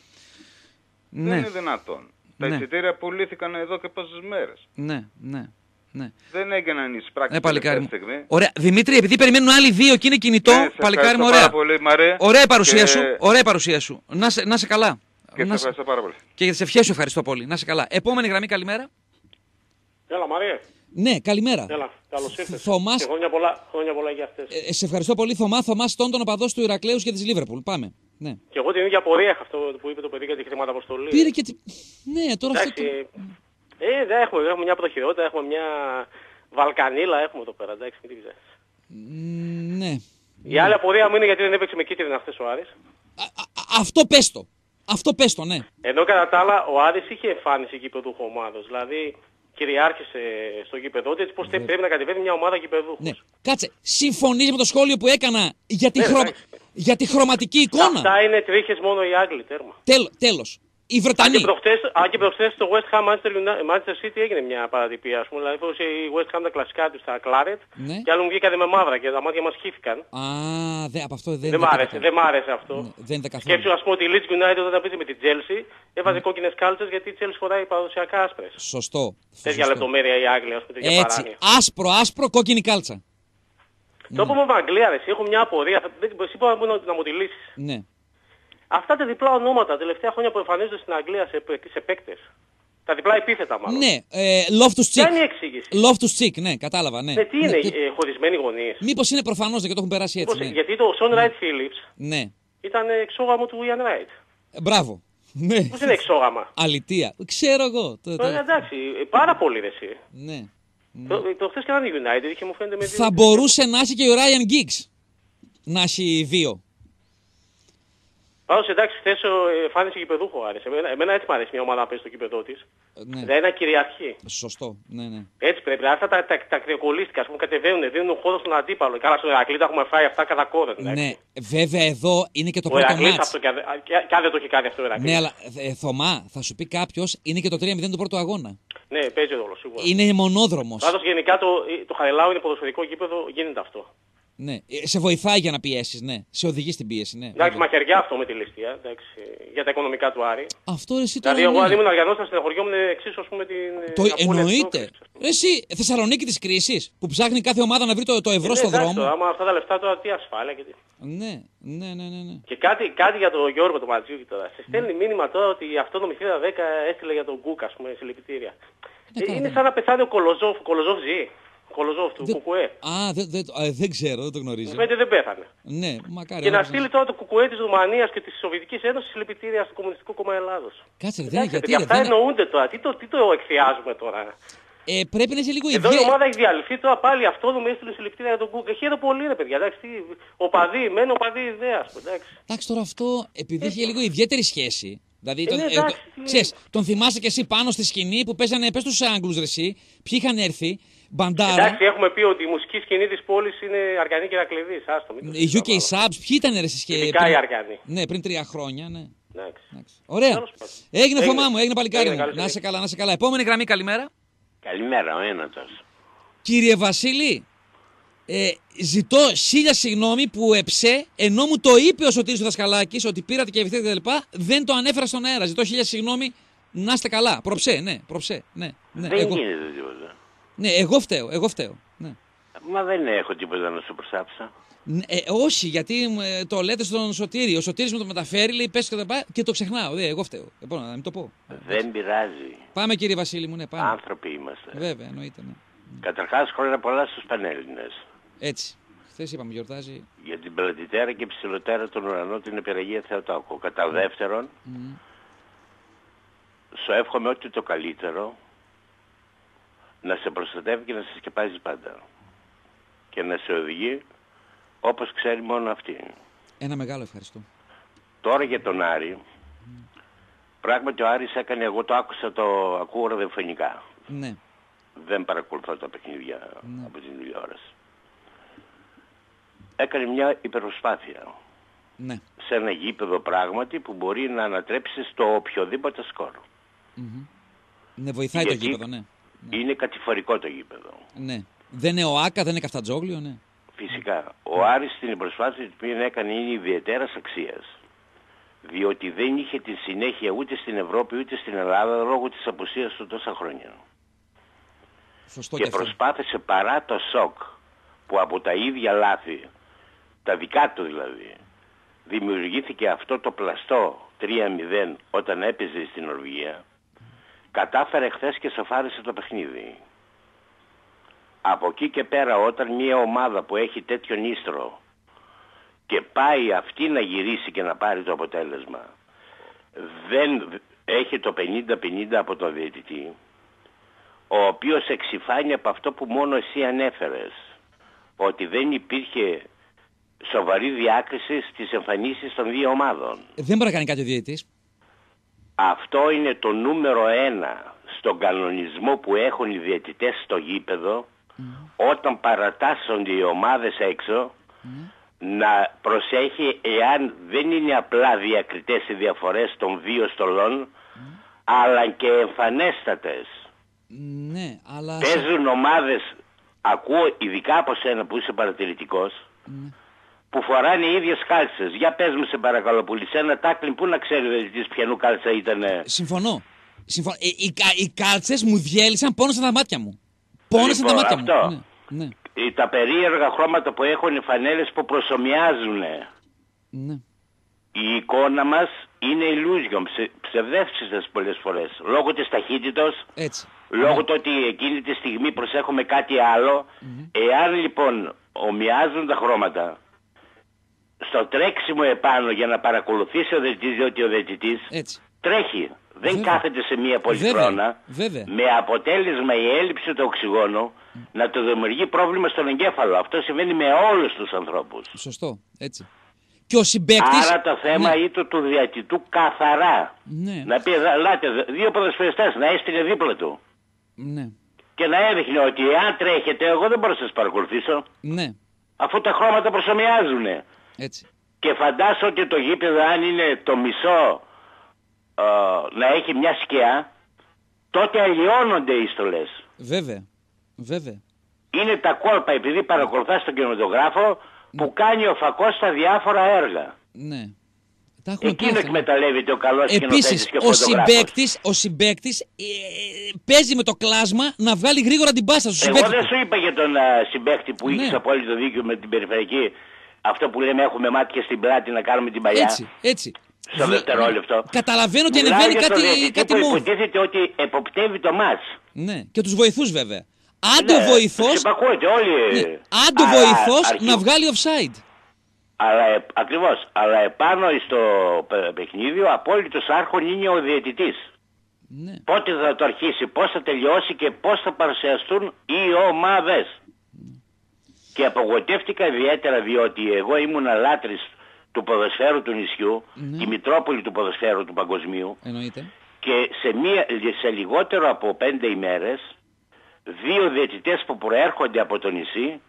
Δεν Ναι, είναι δυνατόν. Τα Ναι. εισιτήρια πουλήθηκαν εδώ και πόσες μέρες. ναι, ναι. ναι. Δεν έγιναν οι σπράξεις Ε, παλικάρι μου. τελευταία στιγμή. Ωραία. Δημήτρη, επειδή περιμένουν άλλοι δύο και είναι κινητό, Ναι, σε παλικάρι μου, ευχαριστώ ωραία. πάρα πολύ, Μαρέ. Ωραία η παρουσία Και- σου. Ωραία η παρουσία σου. Να σε, να σε καλά. Και σε να σε... ευχαριστώ πάρα πολύ. Και για τις ευχές σου ευχαριστώ πολύ. Να σε καλά. Επόμενη γραμμή, καλημέρα. Έλα Μαρία, Ναι, καλημέρα. έλα, καλώς ήρθες. Θωμάς- Και χρόνια πολλά, χρόνια πολλά για αυτές. Ε, σε ευχαριστώ πολύ, Θωμά. Θωμάς Τόντον, οπαδό του Ηρακλέους και της Λίβερπουλ. Πάμε. Ναι. Και εγώ την ίδια πορεία είχα αυτό που είπε το παιδί για τη χρηματαποστολή. Πήρε και. τη- Ναι, τώρα αυτό. Εντάξει, Το... ε, δεν έχουμε, έχουμε μια πρωτοχειρότητα, έχουμε μια βαλκανίλα, έχουμε εδώ πέρα, εντάξει, μην την ξέρεις. Μ, Ναι. Η άλλη απορία μου είναι γιατί δεν έπαιξε με κίτρινη αυτές ο Άρης. Α, α, αυτό πες το. Αυτό πες το, ναι. Ενώ κατά τα άλλα ο Άρης είχε εμφάνιση γηπεδούχου ομάδος. Δηλαδή κυριάρχησε στο γήπεδό του έτσι πως πρέπει να κατεβαίνει μια ομάδα γηπεδούχους. ναι. Κάτσε, συμφωνείς με το σχόλιο που έκανα για τη, Ναι, χρωμα... εντάξει. για τη χρωματική εικόνα; Αυτά είναι τρίχες μόνο οι Άγγλοι, τέρμα. Τέλ, τέλος. Οι Αν Βρετανοί. και, προχτές, αν και προχτές στο West Ham Manchester, United, Manchester City έγινε μια παρατυπία. Ας πούμε, δηλαδή έδωσε η West Ham τα κλασικά τους στα Claret Ναι. και άλλοι μου βγήκανε με μαύρα και τα μάτια μας χύθηκαν. Α, δε, από αυτό δεν Δεν δεν μ' τα άρεσε, καθόλου. δεν μ' άρεσε αυτό. Ναι, δεν είναι καθόλου. Σκέψου ας πούμε ότι η Leeds United όταν παίζει με την Chelsea έβαζε κόκκινες κάλτσες γιατί η Chelsea φοράει παραδοσιακά άσπρες. Σωστό. Τέτοια Σωστό. λεπτομέρεια η Άγγλια, ας πούμε, τέτοια Έτσι. παράνοια. Άσπρο, άσπρο, κόκκινη κάλτσα. Το επόμενο με Αγγλία, ρε, εσύ, έχω μια απορία. θα- δεν- Εσύ μπορείς να, να μου τη λύσεις. Ναι. Αυτά τα διπλά ονόματα τα τελευταία χρόνια που εμφανίζονται στην Αγγλία σε, παί- σε παίκτες. Τα διπλά επίθετα μάλλον. Ναι, ε, Loftus Ποια είναι η Cheek. εξήγηση. Loftus Cheek, ναι, κατάλαβα, ναι. Ναι, τι είναι, Ναι, ε, χωρισμένοι γονείς. Μήπως είναι προφανώς και το έχουν περάσει έτσι. Πώς- Ναι. Γιατί το Son Wright Phillips ναι. ήταν εξόγαμο του Ian Wright. Ε, Μπράβο. Ναι. Πώς είναι εξόγαμα; Αλητία. Ξέρω εγώ. Το- το- Ε, εντάξει, ε, πάρα πολύ ρε εσύ. Ναι. Το, το χθες κάνανε United είχε μου φαίνεται με δύο... Θα μπορούσε να έχει και ο Ryan Giggs. Να έχει δύο. Πάντως εντάξει, χθες ε, εμφάνισε γηπεδούχο ο Άρης. Εμένα, εμένα έτσι μου αρέσει μια ομάδα να παίζει στο γήπεδό της. Ε, Ναι. Δηλαδή να κυριαρχεί. Σωστό. Ναι, ναι. Έτσι πρέπει. Δηλαδή αυτά τα, τα, τα κρυοκολίστικα, ας πούμε, κατεβαίνουν, δίνουν χώρο στον αντίπαλο. Καλά, στον Ερακλή τα έχουμε φάει αυτά κατά κόρεν. Ναι, βέβαια εδώ είναι και το Ο πρώτο Ερακλής μάτς. αυτό και, αν- και- και αν δεν το έχει κάνει αυτό ο Ερακλής. Ναι, αλλά ε, Θωμά, θα σου πει κάποιος, είναι και το 3-0 του πρώτου αγώνα. Ναι, παίζει ρόλο σίγουρα. Είναι μονόδρομος. Πάντως γενικά το, το Χαριλάου είναι ποδοσφαιρικό γήπεδο, γίνεται αυτό. Ναι. Ε, Σε βοηθάει για να πιέσεις, ναι. Σε οδηγεί στην πίεση, ναι. Εντάξει, βέβαια. μαχαιριά αυτό με τη ληστεία, εντάξει, για τα οικονομικά του Άρη. Αυτό εσύ τώρα. Δηλαδή, εγώ ναι. αν ήμουν Αργανός θα στενοχωριόμουν εξίσου ας πούμε την... Το την απώλεια της εννοείται. πρόκρισης, ας πούμε. Ρε Εσύ, Θεσσαλονίκη της κρίσης που ψάχνει κάθε ομάδα να βρει το, το ευρώ Ναι, στον εντάξει, δρόμο. τώρα, άμα αυτά τα λεφτά τώρα τι ασφάλεια και τι. Ναι, ναι, ναι, ναι. ναι. Και κάτι, κάτι για τον Γιώργο τον Ματζιούκη τώρα. Σε στέλνει μήνυμα τώρα ότι αυτό το μυθίδα 10 έστειλε για τον Γκούκ, ας πούμε, συλληπιτήρια. Ναι, Ε, καλά, είναι ναι. σαν να πεθάνει ο Κολοζόφ. Ο Κολοζόφ ζει. Ο Κολοζόφ του Δεν- Κουκουέ. Α, δεν, δεν, ε, δεν ξέρω, δεν το Μου γνωρίζω. φαίνεται δεν πέθανε. Ναι, μακάρι. Και να όμως στείλει τώρα το Κουκουέ της Ρουμανίας και της Σοβιετικής Ένωσης συλληπιτήρια στο Κομμουνιστικό Κόμμα Ελλάδος. Κάτσε, ρε, δεν είναι Εντάξει, γιατί. παιδιά, ρε, αυτά δεν είναι- εννοούνται τώρα. Τι το, τι το εκθιάζουμε τώρα; Ε, πρέπει να είσαι λίγο Εδώ η ιδέα. ομάδα έχει διαλυθεί τώρα πάλι αυτό μου έστειλε συλληπιτήρια για τον Γκούκ. Χαίρομαι πολύ ρε παιδιά. Εντάξει, τι, ο παδί, μένω ο παδί ιδέα. Εντάξει. Εντάξει, τώρα αυτό επειδή έχει λίγο ιδιαίτερη σχέση. Δηλαδή, τον, ναι, ε, εντάξει, το- τι- ξέρεις, τον θυμάσαι και εσύ πάνω στη σκηνή που παίζανε, πες τους Άγγλους ρε εσύ, ποιοι είχαν έρθει, μπαντάρα, Εντάξει, έχουμε πει ότι η μουσική σκηνή της πόλης είναι Αργανή και Ρακλειδής. Άστο, μην το οι UK συζητάμε. Subs, ποιοι ήταν ρε εσείς και Ειδικά πριν- οι Αργανοί. Ναι, πριν τρία χρόνια, ναι. Εντάξει. Εντάξει. Ωραία. Τέλος πάντων. Έγινε Έγινε. Θωμά μου, έγινε παλικάρι Έγινε, μου. καλή Να σε συνέχεια. καλά, να σε καλά. Επόμενη γραμμή, καλημέρα. Καλημέρα, ο ένατος. Κύριε Βασίλη, ε, ζητώ χίλια συγγνώμη που εψέ, ενώ μου το είπε ο Σωτήρης ο Δασκαλάκης ότι πήρατε και ευθύνετε κτλ. Δεν το ανέφερα στον αέρα. Ζητώ χίλια συγγνώμη. Να είστε καλά. Προψέ, ναι, προψέ. Ναι, ναι, δεν εγώ, γίνεται τίποτα. Ναι, εγώ φταίω, εγώ φταίω. Ναι. Μα δεν έχω τίποτα να σου προσάψω. Ναι, Ε, όχι, γιατί ε, το λέτε στον Σωτήρη. Ο Σωτήρης μου το μεταφέρει, λέει πες και τα πάει και το ξεχνάω. Ε, εγώ φταίω. Λοιπόν, να μην το πω. Δεν πειράζει. Πάμε κύριε Βασίλη μου, ναι, πάμε. Άνθρωποι είμαστε. Βέβαια, εννοείται, ναι. Καταρχάς χρόνια πολλά στους Πανέλληνες. Έτσι. Χθες είπαμε, γιορτάζει. Για την πλατιτέρα και ψηλοτέρα των ουρανών την επεραγία Θεοτόκου. Κατά δεύτερον, σου εύχομαι ό,τι το καλύτερο να σε προστατεύει και να σε σκεπάζει πάντα. Και να σε οδηγεί όπως ξέρει μόνο αυτή. Ένα μεγάλο ευχαριστώ. Τώρα για τον Άρη, πράγματι ο Άρης έκανε, εγώ το άκουσα, το ακούω ραδιοφωνικά. Ναι. Δεν παρακολουθώ τα παιχνίδια από την τηλεόραση. Έκανε μια υπερπροσπάθεια Ναι. σε ένα γήπεδο πράγματι που μπορεί να ανατρέψει στο οποιοδήποτε σκορ. Ναι, βοηθάει το Γιατί γήπεδο, ναι. Είναι κατηφορικό το γήπεδο. ναι. Δεν είναι ο Άκα, δεν είναι Καφτατζόγλιο, ναι. Φυσικά. Ο Άρης στην προσπάθεια την οποία έκανε είναι ιδιαίτερα αξίας. Διότι δεν είχε τη συνέχεια ούτε στην Ευρώπη ούτε στην Ελλάδα λόγω της απουσίας του τόσα χρόνια. Σωστό και και αυτό. προσπάθησε παρά το σοκ που από τα ίδια λάθη, τα δικά του δηλαδή, δημιουργήθηκε αυτό το πλαστό 3-0 όταν έπαιζε στην Νορβηγία, κατάφερε χθες και σοφάρισε το παιχνίδι. Από εκεί και πέρα όταν μια ομάδα που έχει τέτοιον ίστρο και πάει αυτή να γυρίσει και να πάρει το αποτέλεσμα, δεν έχει το 50-50 από τον διαιτητή, ο οποίος εξηφάνει από αυτό που μόνο εσύ ανέφερες, ότι δεν υπήρχε σοβαρή διάκριση στις εμφανίσεις των δύο ομάδων. Δεν μπορεί να κάνει κάτι ο διαιτητής. Αυτό είναι το νούμερο ένα στον κανονισμό που έχουν οι διαιτητές στο γήπεδο όταν παρατάσσονται οι ομάδες έξω να προσέχει εάν δεν είναι απλά διακριτές οι διαφορές των δύο στολών αλλά και εμφανέστατες. Ναι, αλλά... Παίζουν ομάδες, ακούω ειδικά από σένα που είσαι παρατηρητικός, που φοράνε οι ίδιες κάλτσες. Για πες μου σε παρακαλώ που σε ένα τάκλιν που να ξέρεις ο διαιτητής ποιανού κάλτσα ήταν. Συμφωνώ. Συμφωνώ. Ε, οι, κα- οι κάλτσες μου διέλυσαν, πόνεσαν τα μάτια μου. Πόνεσαν Λοιπόν, τα μάτια αυτό. μου. Ναι, ναι. ε, τα περίεργα χρώματα που έχουν οι φανέλες που προσωμιάζουν. Ναι. Η εικόνα μας είναι illusion, ψε, ψευδεύσεις πολλές φορές. Λόγω της ταχύτητας, Έτσι. λόγω του ότι εκείνη τη στιγμή προσέχουμε κάτι άλλο. Εάν λοιπόν ομοιάζουν τα χρώματα, στο τρέξιμο επάνω για να παρακολουθήσει ο δετητής, διότι ο δετητής Έτσι. τρέχει. Δεν Βέβαια. κάθεται σε μία Βέβαια. πολυθρόνα. Βέβαια. Με αποτέλεσμα η έλλειψη του οξυγόνου να του δημιουργεί πρόβλημα στον εγκέφαλο. Αυτό συμβαίνει με όλους τους ανθρώπους. Σωστό. Έτσι. Και ο συμπέκτη. Άρα το θέμα ήταν του διατητού καθαρά. Ναι. Να πει, ελάτε, δύο ποδοσφαιριστές να έστειλε δίπλα του. Ναι. Και να έδειχνε ότι αν τρέχετε, εγώ δεν μπορώ να σας παρακολουθήσω. Ναι. Αφού τα χρώματα προσωμιάζουν. Έτσι. Και φαντάσου ότι το γήπεδο αν είναι το μισό ε, να έχει μια σκιά, τότε αλλοιώνονται οι στολές. Βέβαια. Βέβαια. Είναι τα κόλπα επειδή παρακολουθάς τον κινηματογράφο που κάνει ο φακός στα διάφορα έργα. Ναι. Τα έχουμε πει Εκείνο αυτά, ναι. εκμεταλλεύεται ο καλός σκηνοθέτης Επίσης, και ο φωτογράφος. συμπέκτης, ο συμπέκτης ε, παίζει με το κλάσμα να βγάλει γρήγορα την πάσα στο Εγώ συμπέκτη. δεν του. σου είπα για τον α, συμπαίχτη που Ναι. είχε απόλυτο δίκιο με την περιφερειακή. Αυτό που λέμε έχουμε μάτια στην πλάτη να κάνουμε την παλιά. Έτσι, έτσι. Στο Βλέ- δευτερόλεπτο. Καταλαβαίνω ότι Μιλάω ανεβαίνει για τον κάτι, διαιτητή κάτι που μόβ. υποτίθεται ότι εποπτεύει το μάτς. Ναι, και τους βοηθούς βέβαια. Άντε ο Ναι, βοηθός, τους υπακούεται όλοι. ναι, άντε ο Αλλά βοηθός αρχι- να βγάλει offside. Αλλά, ε, ακριβώς. Αλλά επάνω στο πε- παιχνίδι ο απόλυτος άρχον είναι ο διαιτητής. Ναι, Πότε θα το αρχίσει, πώς θα τελειώσει και πώς θα παρουσιαστούν οι ομάδες. Και απογοητεύτηκα ιδιαίτερα διότι εγώ ήμουν λάτρης του ποδοσφαίρου του νησιού, Ναι. τη Μητρόπολη του ποδοσφαίρου του παγκοσμίου εννοείται. και σε, μία, σε λιγότερο από πέντε ημέρες δύο διαιτητές που προέρχονται από το νησί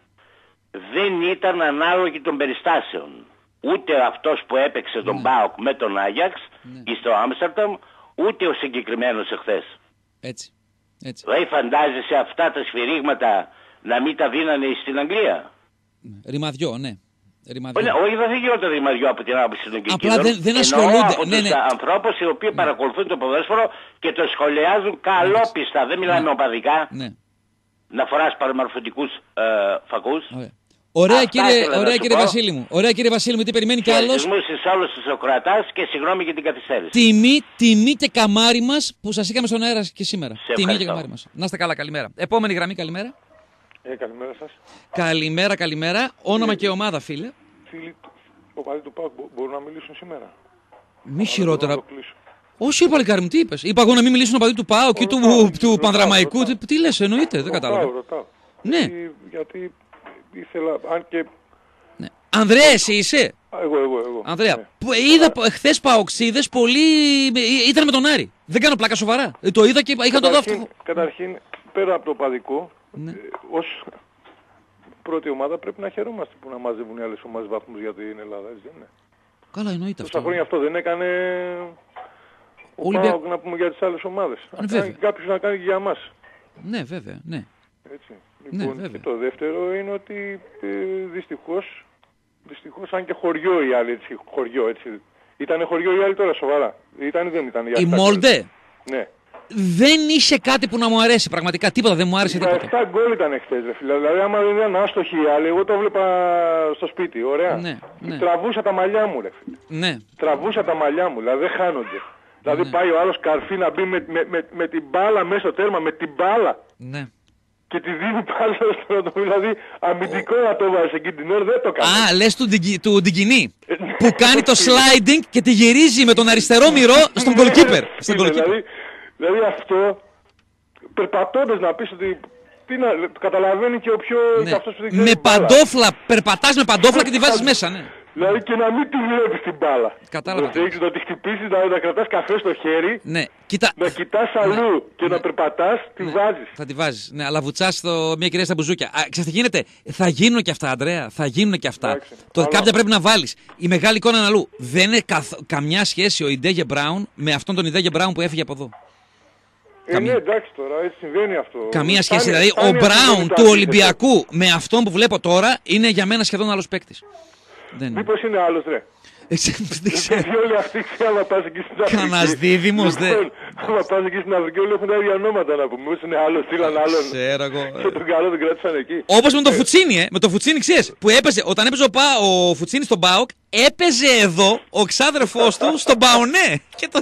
δεν ήταν ανάλογοι των περιστάσεων. Ούτε αυτός που έπαιξε τον Μπάοκ με τον Άγιαξ ή στο Άμστερνταμ, ούτε ο συγκεκριμένος εχθές. Έτσι. Έτσι. Δηλαδή φαντάζεσαι αυτά τα σφυρίγματα να μην τα δίνανε στην Αγγλία. Ναι. Ρημαδιό, ναι. Ρημαδιό. Όχι, όχι, δεν γινόταν ρημαδιό από την άποψη των κινητήρων. δεν- δεν Εννοώ ασχολούνται. από Ναι, τους ναι. ανθρώπους οι οποίοι παρακολουθούν το ποδόσφαιρο και το σχολιάζουν καλόπιστα. Δεν μιλάμε οπαδικά. Ναι. Να φοράς παραμορφωτικούς ε, φακούς. Ωραία. Ωραία, Αυτά κύριε, ήθελα να ωραία σου κύριε πω. Βασίλη μου. Ωραία κύριε Βασίλη μου, τι περιμένει κι άλλος; Χαιρετισμούς σε όλους τους ακροατάς και συγγνώμη για την καθυστέρηση. Τιμή, τιμή και καμάρι μας που σας είχαμε στον αέρα και σήμερα. Σε τιμή και ευχαριστώ. καμάρι μας. Να είστε καλά, καλημέρα. Επόμενη γραμμή, καλημέρα. Ε, καλημέρα σας. Καλημέρα, καλημέρα. Όνομα και ομάδα, φίλε. Φίλοι, ο παδί του ΠΑΟΚ μπο- μπορούν να μιλήσουν σήμερα. Μη χειρότερα. Μπορώ να το κλείσω. Όχι, παλικάρι μου, τι είπες; Είπα εγώ να μην μιλήσουν παδί του Πάου και του, Ρωτάω, του ρωτάω, Πανδραμαϊκού. ρωτάω. Τι, τι λες, εννοείται, δεν Ρωτάω, κατάλαβα. ρωτάω. Ναι. Γιατί, γιατί ήθελα, αν και... Ναι. Ανδρέας, εσύ είσαι; Α, εγώ, εγώ, εγώ. Ανδρέα, Ναι. που είδα χθες παοξίδες πολύ. ε, ήταν με τον Άρη. Δεν κάνω πλάκα σοβαρά. Ε, Το είδα και είχα το Καταρχήν, δάφτυο. καταρχήν, πέρα από το παδικό, Ναι. ε, ως πρώτη ομάδα πρέπει να χαιρόμαστε που να μαζεύουν οι άλλες ομάδες βαθμούς για την Ελλάδα, έτσι δεν είναι. Καλά, εννοείται Τόσα αυτό. χρόνια αυτό δεν έκανε ο Ολυμπια- ΠΑΟΚ να πούμε για τις άλλες ομάδες. Ναι, Να βέβαια. κάνει κάποιος να κάνει και για μας. Ναι, βέβαια, ναι. Έτσι. Ναι, Λοιπόν, βέβαια. και το δεύτερο είναι ότι ε, δυστυχώς, δυστυχώς αν και χωριό οι άλλοι, έτσι, χωριό έτσι. Ήτανε χωριό οι άλλοι τώρα σοβαρά. Ήταν ή δεν ήταν. για Η αυτά Μόλντε γκολ. Ναι. Δεν είχε κάτι που να μου αρέσει. Πραγματικά τίποτα δεν μου άρεσε Για τίποτα. 7 γκολ ήταν χθες ρε φίλε. Δηλαδή άμα δεν ήταν άστοχοι οι άλλοι, εγώ το βλέπα στο σπίτι. Ωραία. Ναι, ναι. Τραβούσα τα μαλλιά μου ρε φίλε. Ναι, Τραβούσα τα μαλιά μου, δηλαδή δεν χάνονται. Δηλαδή πάει ο άλλος καρφί να μπει με, με, με, με την μπάλα μέσα στο τέρμα, με την μπάλα. ναι. Και τη δίνει πάλι στο το δηλαδή αμυντικό να το βάζεις εκείνη την ώρα δεν το κάνει. Α, λες του, Ντιγκι- του Ντιγκινή. Ε, που κάνει το sliding και τη γυρίζει με τον αριστερό μυρό στον Ναι, goalkeeper. Στον φίλε, goalkeeper. Δηλαδή, δηλαδή αυτό περπατώντας να πεις ότι τι να, το καταλαβαίνει και ο πιο Ναι. και αυτός που δεν ξέρει Με μπάλα. παντόφλα, περπατάς με παντόφλα και τη βάζεις μέσα, ναι. Δηλαδή και να μην τη βλέπεις την μπάλα. Κατάλαβα. Να έχεις να τη χτυπήσεις, να, να κρατάς καφέ στο χέρι, Ναι, κοίτα. να κοιτάς αλλού και να περπατάς, τη βάζεις. Θα τη βάζεις. Ναι, αλλά βουτσάς μια κυρία στα μπουζούκια. Α, ξέρετε τι γίνεται; Θα γίνουν και αυτά, Αντρέα. Θα γίνουν και αυτά. Εντάξει. Το Αλλά- κάποια πρέπει να βάλεις. Η μεγάλη εικόνα είναι αλλού. Δεν είναι καθ- καμιά σχέση ο Ιντέγε Μπράουν με αυτόν τον Ιντέγε Μπράουν που έφυγε από εδώ. Ε, Καμία. ναι, εντάξει τώρα, έτσι συμβαίνει αυτό. Καμία σχέση. Σπάνια- Δηλαδή, ο σπάνια συμβαίνει Μπράουν το του αντίθετο. Ολυμπιακού με αυτόν που βλέπω τώρα είναι για μένα σχεδόν άλλος παίκτης. Δεν είναι. Μήπως είναι άλλος ρε. Δεν ξέρω. Γιατί όλοι αυτοί ξέρουν άμα πας εκεί στην Αφρική. Κανένας δίδυμος, δε. Λοιπόν, άμα πας εκεί στην Αφρική όλοι έχουν τα ίδια ονόματα να πούμε. Μήπως είναι άλλος, στείλαν άλλον. Ξέρω εγώ. Και τον καλό τον κράτησαν εκεί. Όπως με το Φουτσίνι, ε. Με το Φουτσίνι, ξέρεις. Που έπαιζε, όταν έπαιζε ο, Πα, ο Φουτσίνι στον Μπάουκ, έπαιζε εδώ ο ξάδερφός του στον Μπαονέ. Και το,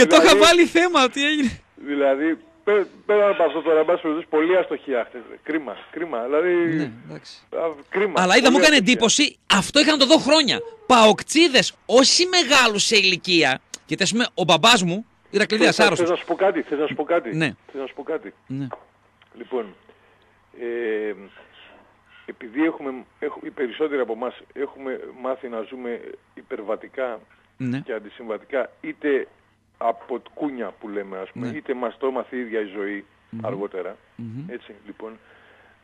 και το είχα Δηλαδή- βάλει θέμα. Τι έγινε. Δηλαδή, πέ- πέραν από αυτό τώρα, εν πάση περιπτώσει, πολύ αστοχία χτες. ρε. Κρίμα, κρίμα. Δηλαδή, Ναι, εντάξει. α, κρίμα. Αλλά είδα, μου Πολύ έκανε αστοχία. εντύπωση, αυτό είχα να το δω χρόνια. Παοκτσίδε, όσοι μεγάλους σε ηλικία. Γιατί ας πούμε, ο μπαμπάς μου, Ηρακλήδια Θες- άρρωστος. Θες να σου πω κάτι, θες να σου πω κάτι. Ναι. Θες να σου πω κάτι. Ναι. Λοιπόν, ε, επειδή έχουμε, έχουμε, οι περισσότεροι από εμάς έχουμε μάθει να ζούμε υπερβατικά Ναι. και αντισυμβατικά είτε από κούνια που λέμε ας πούμε, Ναι. είτε μας το έμαθε η ίδια η ζωή αργότερα. Έτσι, λοιπόν.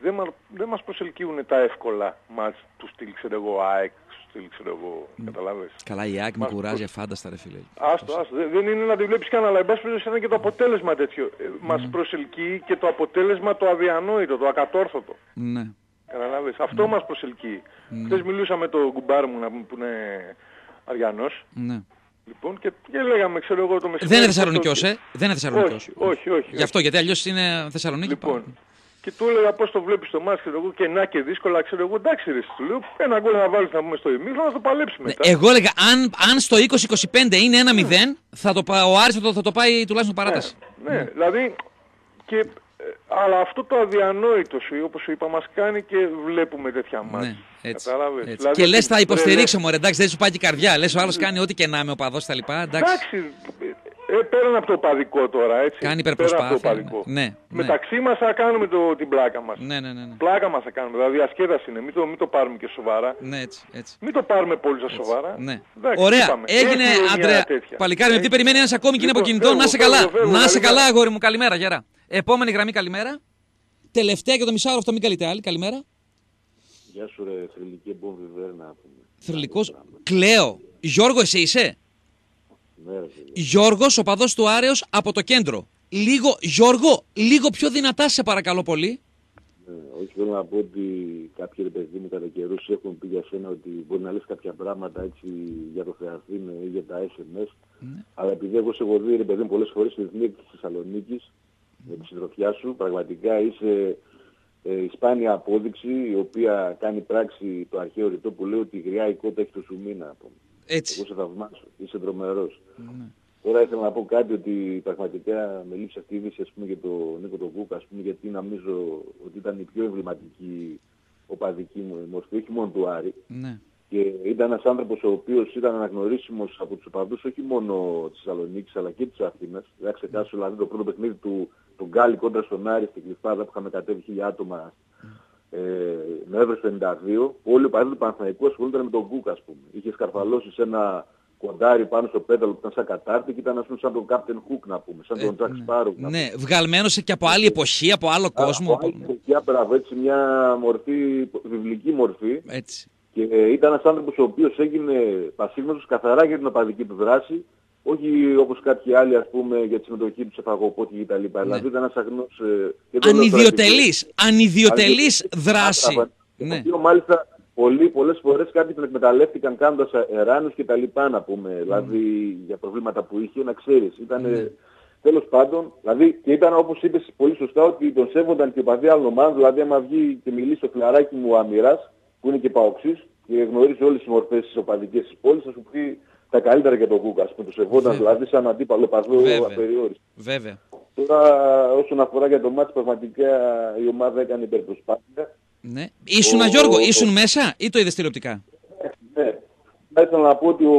Δεν, μα, δεν μας προσελκύουν τα εύκολα μάτς του στυλ, ξέρω εγώ, ΑΕΚ, του στυλ, ξέρω εγώ, καταλάβες. Καλά, η ΑΕΚ με Μας κουράζει προς- αφάνταστα, ρε φίλε. Άστο, άστο. Δεν, δεν είναι να τη βλέπεις καν, αλλά εν πάση περιπτώσει ήταν και το αποτέλεσμα τέτοιο. Ε, Μας προσελκύει και το αποτέλεσμα το αδιανόητο, το ακατόρθωτο. Ναι. Καταλάβες. Αυτό μας προσελκύει. Χθες μιλούσα με τον κουμπάρ μου να πούμε, που είναι Αριανός. ναι. Λοιπόν, και, και λέγαμε, ξέρω εγώ, το μεσημέρι... Δεν είναι πώς Θεσσαλονικιός, το- ε; Δεν είναι Θεσσαλονικιός. Όχι, όχι, όχι. Γι' αυτό, γιατί αλλιώς είναι Θεσσαλονίκη. Λοιπόν, πάμε. και του έλεγα πώς το βλέπεις το μάτς, ξέρω εγώ, και να και δύσκολα, ξέρω εγώ, εντάξει ρε, του λέω, ένα γκολ να βάλεις να πούμε στο ημίχρονο, να το παλέψουμε Ναι, μετά. εγώ έλεγα, αν, αν στο 20-25 είναι 1-0, θα το, πα- ο Άρης θα το, θα το πάει τουλάχιστον παράταση. Ναι, δηλαδή, και, ε, αλλά αυτό το αδιανόητος σου, όπως σου είπα, μας κάνει και βλέπουμε τέτοια μάτς. Ναι, έτσι. Κατάλαβες. έτσι. Δηλαδή, και λες, ότι θα δεν υποστηρίξω, λες- μωρέ, εντάξει, δεν σου πάει και η καρδιά. Λες, ο άλλος κάνει ό,τι και να είμαι οπαδό τα λοιπά. Εντάξει. Εντάξει, ε, πέραν από το παδικό τώρα, έτσι. Κάνει Πέραν από το υπερπροσπάθεια, παδικό. ναι. Ναι, ναι. Μεταξύ μας θα κάνουμε το, την πλάκα μας. Ναι, ναι, ναι. ναι. Πλάκα μας θα κάνουμε, δηλαδή ασκέδαση είναι, μην το, μην το πάρουμε και σοβαρά. Ναι, έτσι, έτσι. Μην το πάρουμε πολύ στα σοβαρά. Ναι. Εντάξει, Ωραία. είπαμε, Έγινε, έχει μια Αντρέα. τέτοια. Παλικάρι, με Έχει. τι περιμένει ένας ακόμη και είναι από Λοιπόν, κινητό. Να σε φεύγω, καλά. φεύγω, φεύγω, Να σε καλημέρα. καλά, αγόρι μου. Καλημέρα, γερά. Επόμενη γραμμή, καλημέρα. Τελευταία και το μισάωρο αυτό, μην καλείτε άλλη. Καλημέρα. Γεια σου ρε θρηλυκή μπόμβι βέρνα. να πούμε. Θρηλυκό. Κλαίω. Γιώργο, εσύ είσαι; Ναι, ρε φίλε. Γιώργος, ο παδός του Άρεος από το κέντρο. Λίγο, Γιώργο, λίγο πιο δυνατά, σε παρακαλώ πολύ. Ναι, όχι θέλω να πω ότι κάποιοι ρε παιδί μου κατά καιρούς έχουν πει για σένα ότι μπορεί να λες κάποια πράγματα έτσι για το Θεαθήνε ή για τα SMS αλλά επειδή εγώ σε έχω δει ρε παιδί μου πολλές φορές στη Εθνική της Θεσσαλονίκης με τη συντροφιά σου πραγματικά είσαι ε, η σπάνια απόδειξη η οποία κάνει πράξη το αρχαίο ρητό που λέει ότι η γριά η κότα έχει το σουμίνα. από. Έτσι. Εγώ σε θαυμάσω, είσαι δρομερός. Τώρα ήθελα να πω κάτι ότι πραγματικά με λείψε αυτή η είδηση ας πούμε, για τον Νίκο τον Κούκα, ας πούμε, γιατί νομίζω ότι ήταν η πιο εμβληματική οπαδική μου μορφή, όχι μόνο του Άρη. Ναι. Και ήταν ένας άνθρωπος ο οποίος ήταν αναγνωρίσιμος από τους οπαδούς όχι μόνο της Θεσσαλονίκης αλλά και της Αθήνας. Δεν θα ξεχάσω δηλαδή το πρώτο παιχνίδι του, του Γκάλι κόντρα στον Άρη στην Κλειφάδα που είχαμε κατέβει χίλια άτομα ε, Νοέμβρη 52. Όλοι οι οπαδοί του Παναθηναϊκού ασχολούνταν με τον Κούκα ας πούμε. Είχε σκαρφαλώσει σε ένα κοντάρι πάνω στο πέταλο που ήταν σαν κατάρτι και ήταν ας πούμε σαν τον Captain Hook να πούμε, σαν τον Jack Sparrow. να Ναι, βγαλμένος και από άλλη εποχή, από άλλο κόσμο. Από άλλη εποχή, μπράβο, έτσι μια μορφή, βιβλική μορφή. Έτσι. Και ε, ήταν ένας άνθρωπος ο οποίος έγινε πασίγνωστος καθαρά για την οπαδική του δράση, όχι όπως κάποιοι άλλοι ας πούμε για τη συμμετοχή του σε φαγοπότη και τα λοιπά. Δηλαδή ήταν ένας αγνός... ε, και δεν λέω τώρα Ανιδιοτελής, ανιδιοτελής Ανιδιοτελής, δράση. άτραβα. Το Ναι. οποίο μάλιστα πολλοί, πολλές φορές κάποιοι τον εκμεταλλεύτηκαν κάνοντας εράνους και τα λοιπά να πούμε. Δηλαδή για προβλήματα που είχε, να ξέρεις. Ήταν Ναι. τέλος πάντων, δηλαδή και ήταν όπως είπες πολύ σωστά ότι τον σέβονταν και οι παδοί άλλων ομάδων. Δηλαδή άμα βγει και μιλήσει στο φιλαράκι μου ο Αμυράς, που είναι και παοξής και γνωρίζει όλες τις μορφές τις οπαδικές της πόλης, θα σου πει τα καλύτερα για τον Κούκα. Που το σεβόταν Βέβαια. δηλαδή σαν αντίπαλο παδό Βέβαια. απεριόριστο. Βέβαια. Τώρα όσον αφορά για το μάτς πραγματικά η ομάδα έκανε υπερπροσπάθεια. Ναι. Ήσουν Ο- Γιώργο, ο- ήσουν μέσα ή το είδες τηλεοπτικά; Ναι. Θα ήθελα να πω ότι ο,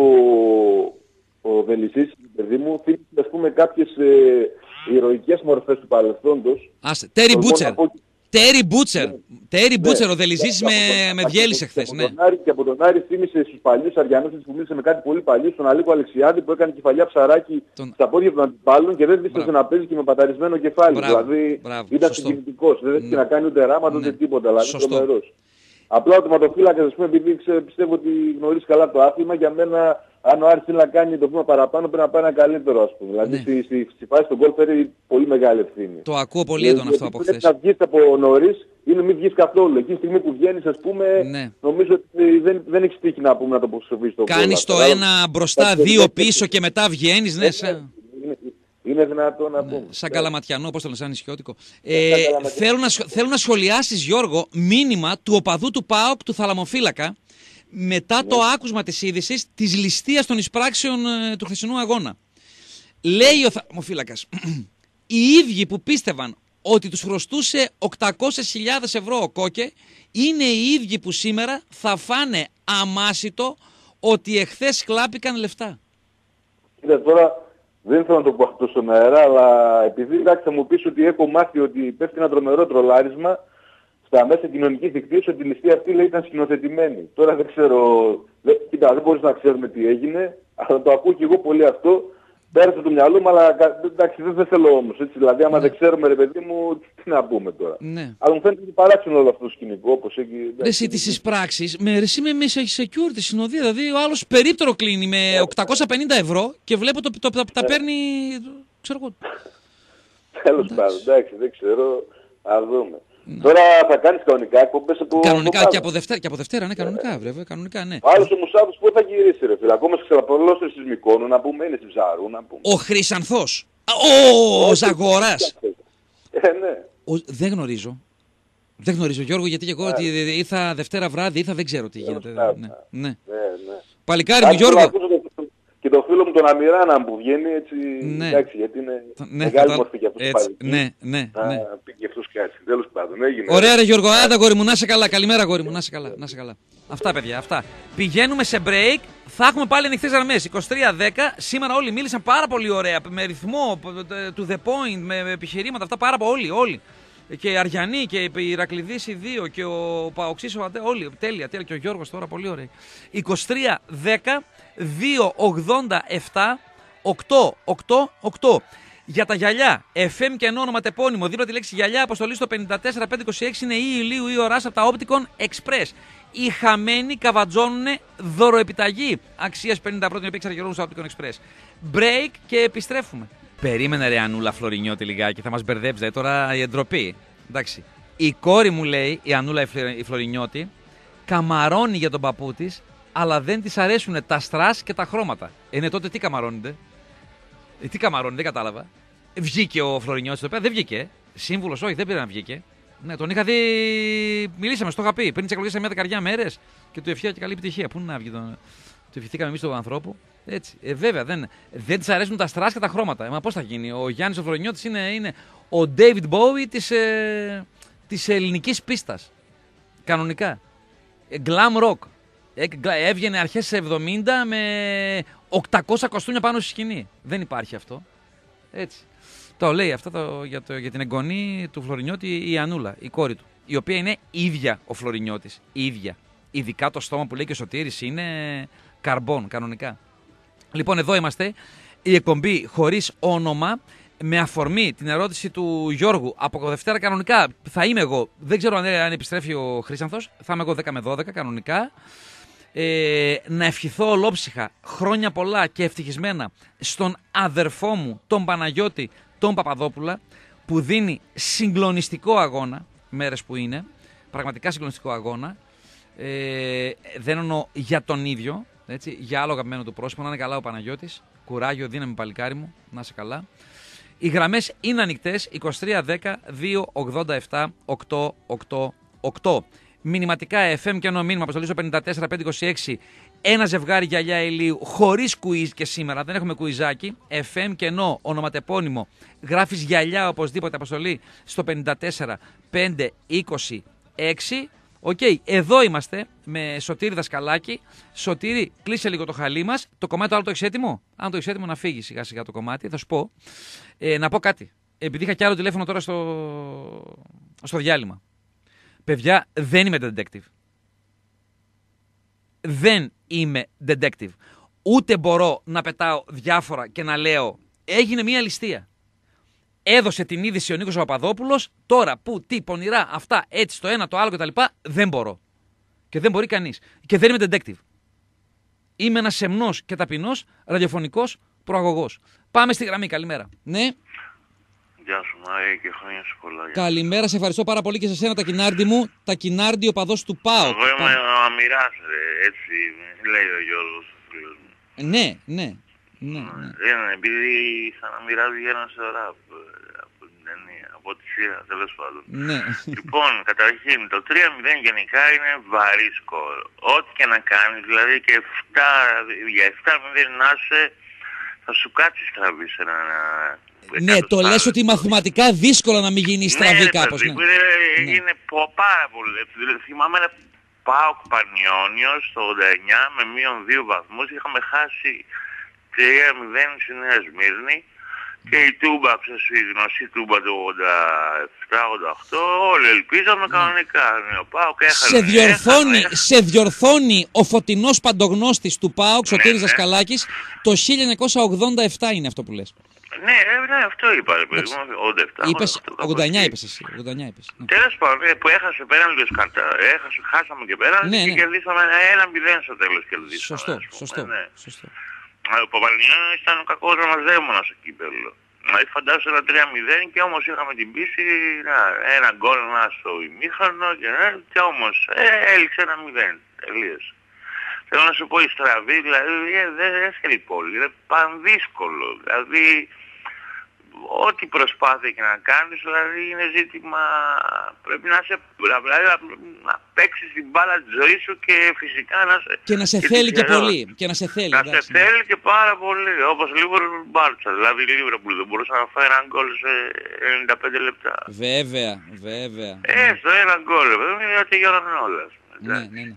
ο Βελισσής, παιδί μου, θύμισε ας πούμε κάποιες ε, ηρωικές μορφές του παρελθόντος. Άσε. Τέρι Τολμώ Μπούτσερ. Να πω ότι- Τέρι Μπούτσερ. Τέρι Ναι. Μπούτσερ, ο Δελιζής Και με, από τον- με και διέλυσε από- χθες. και από Ναι. τον Άρη- Και από τον Άρη θύμισε στους παλιούς Αριανούς, έτσι που μίλησε με κάτι πολύ παλιό, στον Αλίκο Αλεξιάδη που έκανε κεφαλιά ψαράκι Τον- στα πόδια των αντιπάλων και δεν δίστασε Μπράβο. να παίζει και με παταρισμένο κεφάλι. Μπράβο, δηλαδή μπράβο, ήταν σωστό. συγκινητικός, δεν έχει Ναι. να κάνει ούτε ράματα ούτε Ναι. τίποτα, δηλαδή Σωστό. τρομερός. Απλά ο τερματοφύλακας, ας πούμε, επειδή ξέρω, πιστεύω ότι γνωρίζει καλά το άθλημα, για μένα αν ο Άρης θέλει να κάνει το βήμα παραπάνω πρέπει να πάει ένα καλύτερο ας πούμε. Δηλαδή Ναι. στη, στη, στη φάση του γκολ φέρει πολύ μεγάλη ευθύνη. Το ακούω πολύ έντονα αυτό από Πρέπει χθες. να βγεις από νωρίς ή να μην βγεις καθόλου. Εκείνη τη στιγμή που βγαίνεις ας πούμε Ναι. νομίζω ότι δεν, δεν έχεις τύχει να πούμε να το αποσοβείς το γκολ. Κάνεις το Κατάλαβες. ένα μπροστά, Εντάξει, δύο δεν- πίσω και μετά βγαίνεις. Ναι, σαν, Είναι, είναι δυνατό να πούμε. σαν καλαματιανό, πώ το λένε, σαν νησιώτικο. σαν Ε, καλαματιανό. θέλω να, σχ- θέλω να σχολιάσεις, Γιώργο, μήνυμα του οπαδού του ΠΑΟΚ του Θαλαμοφύλακα μετά το άκουσμα της είδησης της ληστείας των εισπράξεων ε, του χθεσινού αγώνα. Λέει ο Θαλαμοφύλακας, οι ίδιοι που πίστευαν ότι τους χρωστούσε 800.000 ευρώ ο Κόκε είναι οι ίδιοι που σήμερα θα φάνε αμάσιτο ότι εχθές κλάπηκαν λεφτά. Κοίτα τώρα δεν θέλω να το πω αυτό στον αέρα, αλλά επειδή εντάξει, θα μου πεις ότι έχω μάθει ότι πέφτει ένα τρομερό τρολάρισμα στα μέσα κοινωνικής δικτύωσης ότι η ληστεία αυτή λέει ήταν σκηνοθετημένη. Τώρα δεν ξέρω, δεν, κοίτα δεν μπορείς να ξέρουμε τι έγινε, αλλά το ακούω και εγώ πολύ αυτό. Πέρασε το μυαλό μου, αλλά κα- εντάξει δεν, δεν θέλω όμως. Έτσι, δηλαδή άμα δεν ξέρουμε ρε παιδί μου, τι να πούμε τώρα. Ναι. Αλλά μου φαίνεται ότι παράξενο όλο αυτό το σκηνικό, όπως έχει... Ρε εντάξει, εσύ τις εισπράξεις, με, ρε, εσύ με, με security συνοδεία, δηλαδή ο άλλος περίπτερο κλείνει με 850 ευρώ και βλέπω το, το, το- τα παίρνει, ξέρω εγώ. Τέλος πάντων, εντάξει, δεν ξέρω, ας δούμε. Τώρα θα κάνεις κανονικά εκπομπές από Κανονικά από και πάνω. από Δευτέρα, και από Δευτέρα, ναι, κανονικά, βέβαια, κανονικά, ναι. Ο άλλος ο Μουσάβος πού θα γυρίσει ρε φίλε, ακόμα σε ξελαπολώστερες της Μικόνου να πούμε, είναι στη Ψαρού να πούμε. Ο Χρυσανθός, Α, ο Ζαγοράς. Ε, ναι. Ο, δεν γνωρίζω. Δεν γνωρίζω, Γιώργο, γιατί και εγώ ότι ήρθα Δευτέρα βράδυ, ήρθα, δεν ξέρω τι γίνεται. πάντων. Ναι, ναι. Ναι, ναι. Παλικάρι μου, Κάτι θέλω Γιώργο. Να ακούσω το- Και το φίλο μου τον Αμυράνα που βγαίνει έτσι, Ναι. εντάξει, γιατί είναι Ναι, μεγάλη κατα- μορφή για αυτούς έτσι, τους ναι, ναι, Να ναι. πει και αυτός κάτι. Τέλος πάντων, έγινε. Ωραία, ρε Γιώργο, άντα γόρι μου, να σε καλά. Καλημέρα, γόρι μου, να σε καλά. Να σε καλά. Αυτά, παιδιά, αυτά. Πηγαίνουμε σε break. Θα έχουμε πάλι ανοιχτές γραμμές. 23-10. Σήμερα όλοι μίλησαν πάρα πολύ ωραία. Με ρυθμό, to the point, με με επιχειρήματα. Αυτά πάρα πολύ. Όλοι, όλοι. Και η Αριανή και η Ηρακλειδή οι δύο και ο Παοξής ο Αντέ. Όλοι. Τέλεια, τέλεια. Και ο Γιώργος τώρα πολύ ωραία. 23-10. 2-87. 8-8-8. Για τα γυαλιά, FM και ενώ ονοματεπώνυμο, δίπλα τη λέξη γυαλιά, αποστολή στο 54526 είναι ή ηλίου ή οράς από τα Opticon Express. Οι χαμένοι καβατζώνουν δωροεπιταγή αξίας 50 πρώτων οποία εξαργυρώνουν στο Opticon Express. Break και επιστρέφουμε. Περίμενε ρε Ανούλα Φλωρινιώτη λιγάκι, θα μας μπερδέψει δηλαδή, τώρα η εντροπή. Εντάξει. Η κόρη μου λέει, η Ανούλα η Φλε- η Φλωρινιώτη, καμαρώνει για τον παππού της, αλλά δεν της αρέσουν τα στρας και τα χρώματα. Ε, ναι, τότε τι καμαρώνεται; Ε, τι καμαρώνει, δεν κατάλαβα. Βγήκε ο Φλωρινιώτης εδώ πέρα, δεν βγήκε. Σύμβουλος, όχι, δεν πήρε να βγήκε. Ναι, τον είχα δει. Μιλήσαμε, στο είχα πει. Πριν τις εκλογές σε μια δεκαριά μέρες και του ευχαίω και καλή επιτυχία. Πού να βγει τον. Του ευχηθήκαμε εμείς τον ανθρώπου. Έτσι. Ε, βέβαια, δεν, δεν της αρέσουν τα στρας και τα χρώματα. Ε, μα πώς θα γίνει; Ο Γιάννης ο Φλωρινιώτη είναι, είναι ο David Bowie της ε, της ελληνικής πίστας. Κανονικά. Ε, Glam rock. Ε, γκλα- Έβγαινε αρχές 70 με 800 κοστούμια πάνω στη σκηνή. Δεν υπάρχει αυτό. Έτσι. Το λέει αυτό το, για, το, για την εγγονή του Φλωρινιώτη η Ανούλα, η κόρη του. Η οποία είναι ίδια ο Φλωρινιώτης. ίδια. Ειδικά το στόμα που λέει και ο Σωτήρης είναι καρμπών, κανονικά. Λοιπόν, εδώ είμαστε. Η εκπομπή χωρίς όνομα. Με αφορμή την ερώτηση του Γιώργου από Δευτέρα κανονικά θα είμαι εγώ. Δεν ξέρω αν, αν επιστρέφει ο Χρήσανθος. Θα είμαι εγώ 10 με 12 κανονικά. Ε, να ευχηθώ ολόψυχα χρόνια πολλά και ευτυχισμένα στον αδερφό μου, τον Παναγιώτη, τον Παπαδόπουλα, που δίνει συγκλονιστικό αγώνα, μέρες που είναι, πραγματικά συγκλονιστικό αγώνα. Ε, δεν εννοώ για τον ίδιο, έτσι, για άλλο αγαπημένο του πρόσωπο, να είναι καλά ο Παναγιώτης, κουράγιο, δύναμη παλικάρι μου, να είσαι καλά. Οι γραμμές είναι ανοιχτές 2310 287 888. Μηνυματικά FM κενό μήνυμα αποστολή στο 54526 ένα ζευγάρι γυαλιά ηλίου χωρίς quiz και σήμερα. Δεν έχουμε κουιζάκι. FM κενό ονοματεπώνυμο γράφεις γυαλιά οπωσδήποτε αποστολή στο 54526. Οκ, εδώ είμαστε με Σωτήρη Δασκαλάκη. Σωτήρη, κλείσε λίγο το χαλί μας. Το κομμάτι το άλλο το έχεις έτοιμο; Αν το έχεις έτοιμο, να φύγεις σιγά σιγά το κομμάτι. Θα σου πω. Ε, να πω κάτι. Επειδή είχα κι άλλο τηλέφωνο τώρα στο, στο διάλειμμα. Παιδιά, δεν είμαι detective. Δεν είμαι detective. Ούτε μπορώ να πετάω διάφορα και να λέω έγινε μια ληστεία. Έδωσε την είδηση ο Νίκος Παπαδόπουλος, τώρα που, τι, πονηρά, αυτά, έτσι, το ένα, το άλλο κτλ. Δεν μπορώ. Και δεν μπορεί κανείς. Και δεν είμαι detective. Είμαι ένας σεμνός και ταπεινός ραδιοφωνικός προαγωγός. Πάμε στη γραμμή, καλημέρα. Ναι, Γεια σου Μάρια και χρόνια σου πολλά. καλημέρα, σε ευχαριστώ πάρα πολύ και σε σένα τα κοινάρντι μου. Τα κοινάρντι οπαδό του ΠΑΟ. Εγώ είμαι ο Αμυράς ρε, έτσι λέει ο Γιώργος ο φίλος μου. Ναι, ναι. Ναι, ναι. Δεν είναι, επειδή σαν να μοιράζει ένα σε ραπ ε, από την ταινία, από τη σειρά, τέλος πάντων. ναι. Λοιπόν, καταρχήν, το 3-0 γενικά είναι βαρύ σκορ. Ό,τι και να κάνεις, δηλαδή και 7, για 7-0 να είσαι, θα σου κάτσεις στραβή σε ένα... ναι, το λες ότι μαθηματικά δύσκολο να μην γίνεις στραβή ναι, κάπως. παιδί Ναι. μου, ε, Έγινε πο- πάρα πολύ. Δηλαδή, Θυμάμαι ένα ΠΑΟΚ Πανιόνιος το 89 με μείον δύο βαθμούς. Είχαμε χάσει 3-0 στη Νέα Σμύρνη και η Τούμπα, ξέρεις, η γνωστή Τούμπα του 87-88, όλοι ελπίζαμε κανονικά. Ναι, Ο ΠΑΟΚ έχανε. Σε διορθώνει, έχανε, σε διορθώνει ο φωτεινός παντογνώστης του ΠΑΟΚ, Σωτήρης ναι. Δασκαλάκης, το 1987 είναι αυτό που λες. Ναι, ε, ναι, αυτό είπα, ρε παιδί μου, 87. Είπες, 88, 89 εκεί. είπες εσύ. 89 είπες. ναι. Τέλος πάντων, ε, που έχασε πέναλτι ο Σκαντά, έχασε, χάσαμε και πέναλτι Ναι, και ναι. κερδίσαμε ένα 1-0 στο τέλος κερδίσαμε. Σωστό, ας πούμε, σωστό, ναι. σωστό. Α, Ο Παπαλινιάς ήταν ο κακός μας δαίμονας στο κύπελλο. Δηλαδή φαντάσου ένα 3-0 και όμως είχαμε την πίστη να, ένα γκολ να στο ημίχρονο και, ε, και όμως ε, έληξε ένα 0. Τελείωσε. Θέλω να σου πω η στραβή, δηλαδή ε, δεν δεν θέλει πολύ, είναι πανδύσκολο. Δηλαδή ό,τι προσπάθεια και να κάνεις, δηλαδή είναι ζήτημα, πρέπει να, σε, δηλαδή, να, να παίξεις την μπάλα της ζωής σου και φυσικά να σε... Και να σε θέλει και τυχερός. πολύ. Και να σε θέλει. Να σε εντάξει, ναι. θέλει και πάρα πολύ, όπως Liverpool Μπάρτσα. Δηλαδή η Liverpool δεν μπορούσε να φάει ένα γκολ σε 95 λεπτά. Βέβαια, βέβαια. Έστω ένα γκολ, βέβαια, γιατί τελειώναν όλα. ας πούμε, Ναι, εντάξει. ναι, ναι.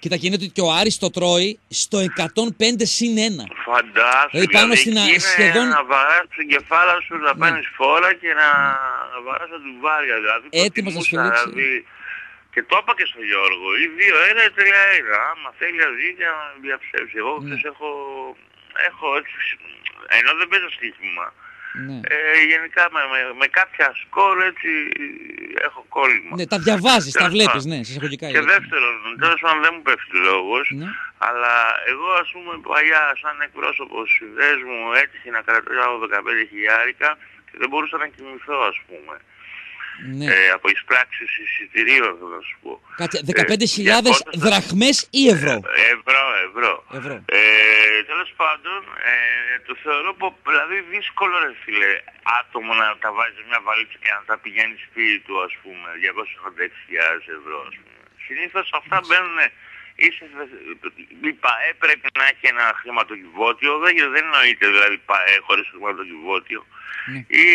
Κοίτα και είναι ότι και ο Άρης το τρώει στο 105 συν 1. Φαντάσου, Δηλαδή πάνω στην α- εκεί είναι σχεδόν- να βαράσεις την κεφάλα σου, να Ναι. παίρνεις φόρα και να, να βαράς τα τουβάρια. Δηλαδή, Έτοιμος να προτιμούσα, σφυρίξει. Δηλαδή, και το είπα και στον Γιώργο, ή 2-1 ή 3-1. Άμα θέλει να δει και να διαψεύσει. Εγώ Ναι. ξέρεις, έχω, έχω έτσι, ενώ δεν παίζω στοίχημα, Ναι. ε, γενικά με, με, με κάποια σκορ έτσι έχω κόλλημα. Ναι, τα διαβάζεις, τα Τέλος βλέπεις, πάντων. ναι, σε εισαγωγικά. Και έτσι. δεύτερον, τέλος πάντων δεν μου πέφτει λόγος, Ναι. αλλά εγώ ας πούμε παλιά σαν εκπρόσωπος ιδέες μου έτυχε να κρατάω 15 χιλιάρικα και δεν μπορούσα να κοιμηθώ ας πούμε. Ναι. Ε, από εισπράξεις εισιτηρίων θέλω να σου πω. Κάτσε, Ε, 15.000 200 δραχμές ή ευρώ; Ευρώ, ευρώ. Ευρώ. Ε, τέλος πάντων, ε, το θεωρώ πω, δηλαδή δύσκολο ρε φίλε άτομο να τα βάζει σε μια βαλίτσα και να τα πηγαίνει σπίτι του ας πούμε 286.000 ευρώ ας πούμε. Συνήθως αυτά μπαίνουν Είσαι, η ΠαΕ πρέπει να έχει ένα χρηματοκιβώτιο, δεν, δεν εννοείται δηλαδή ΠαΕ χωρίς χρηματοκιβώτιο. Ναι. Η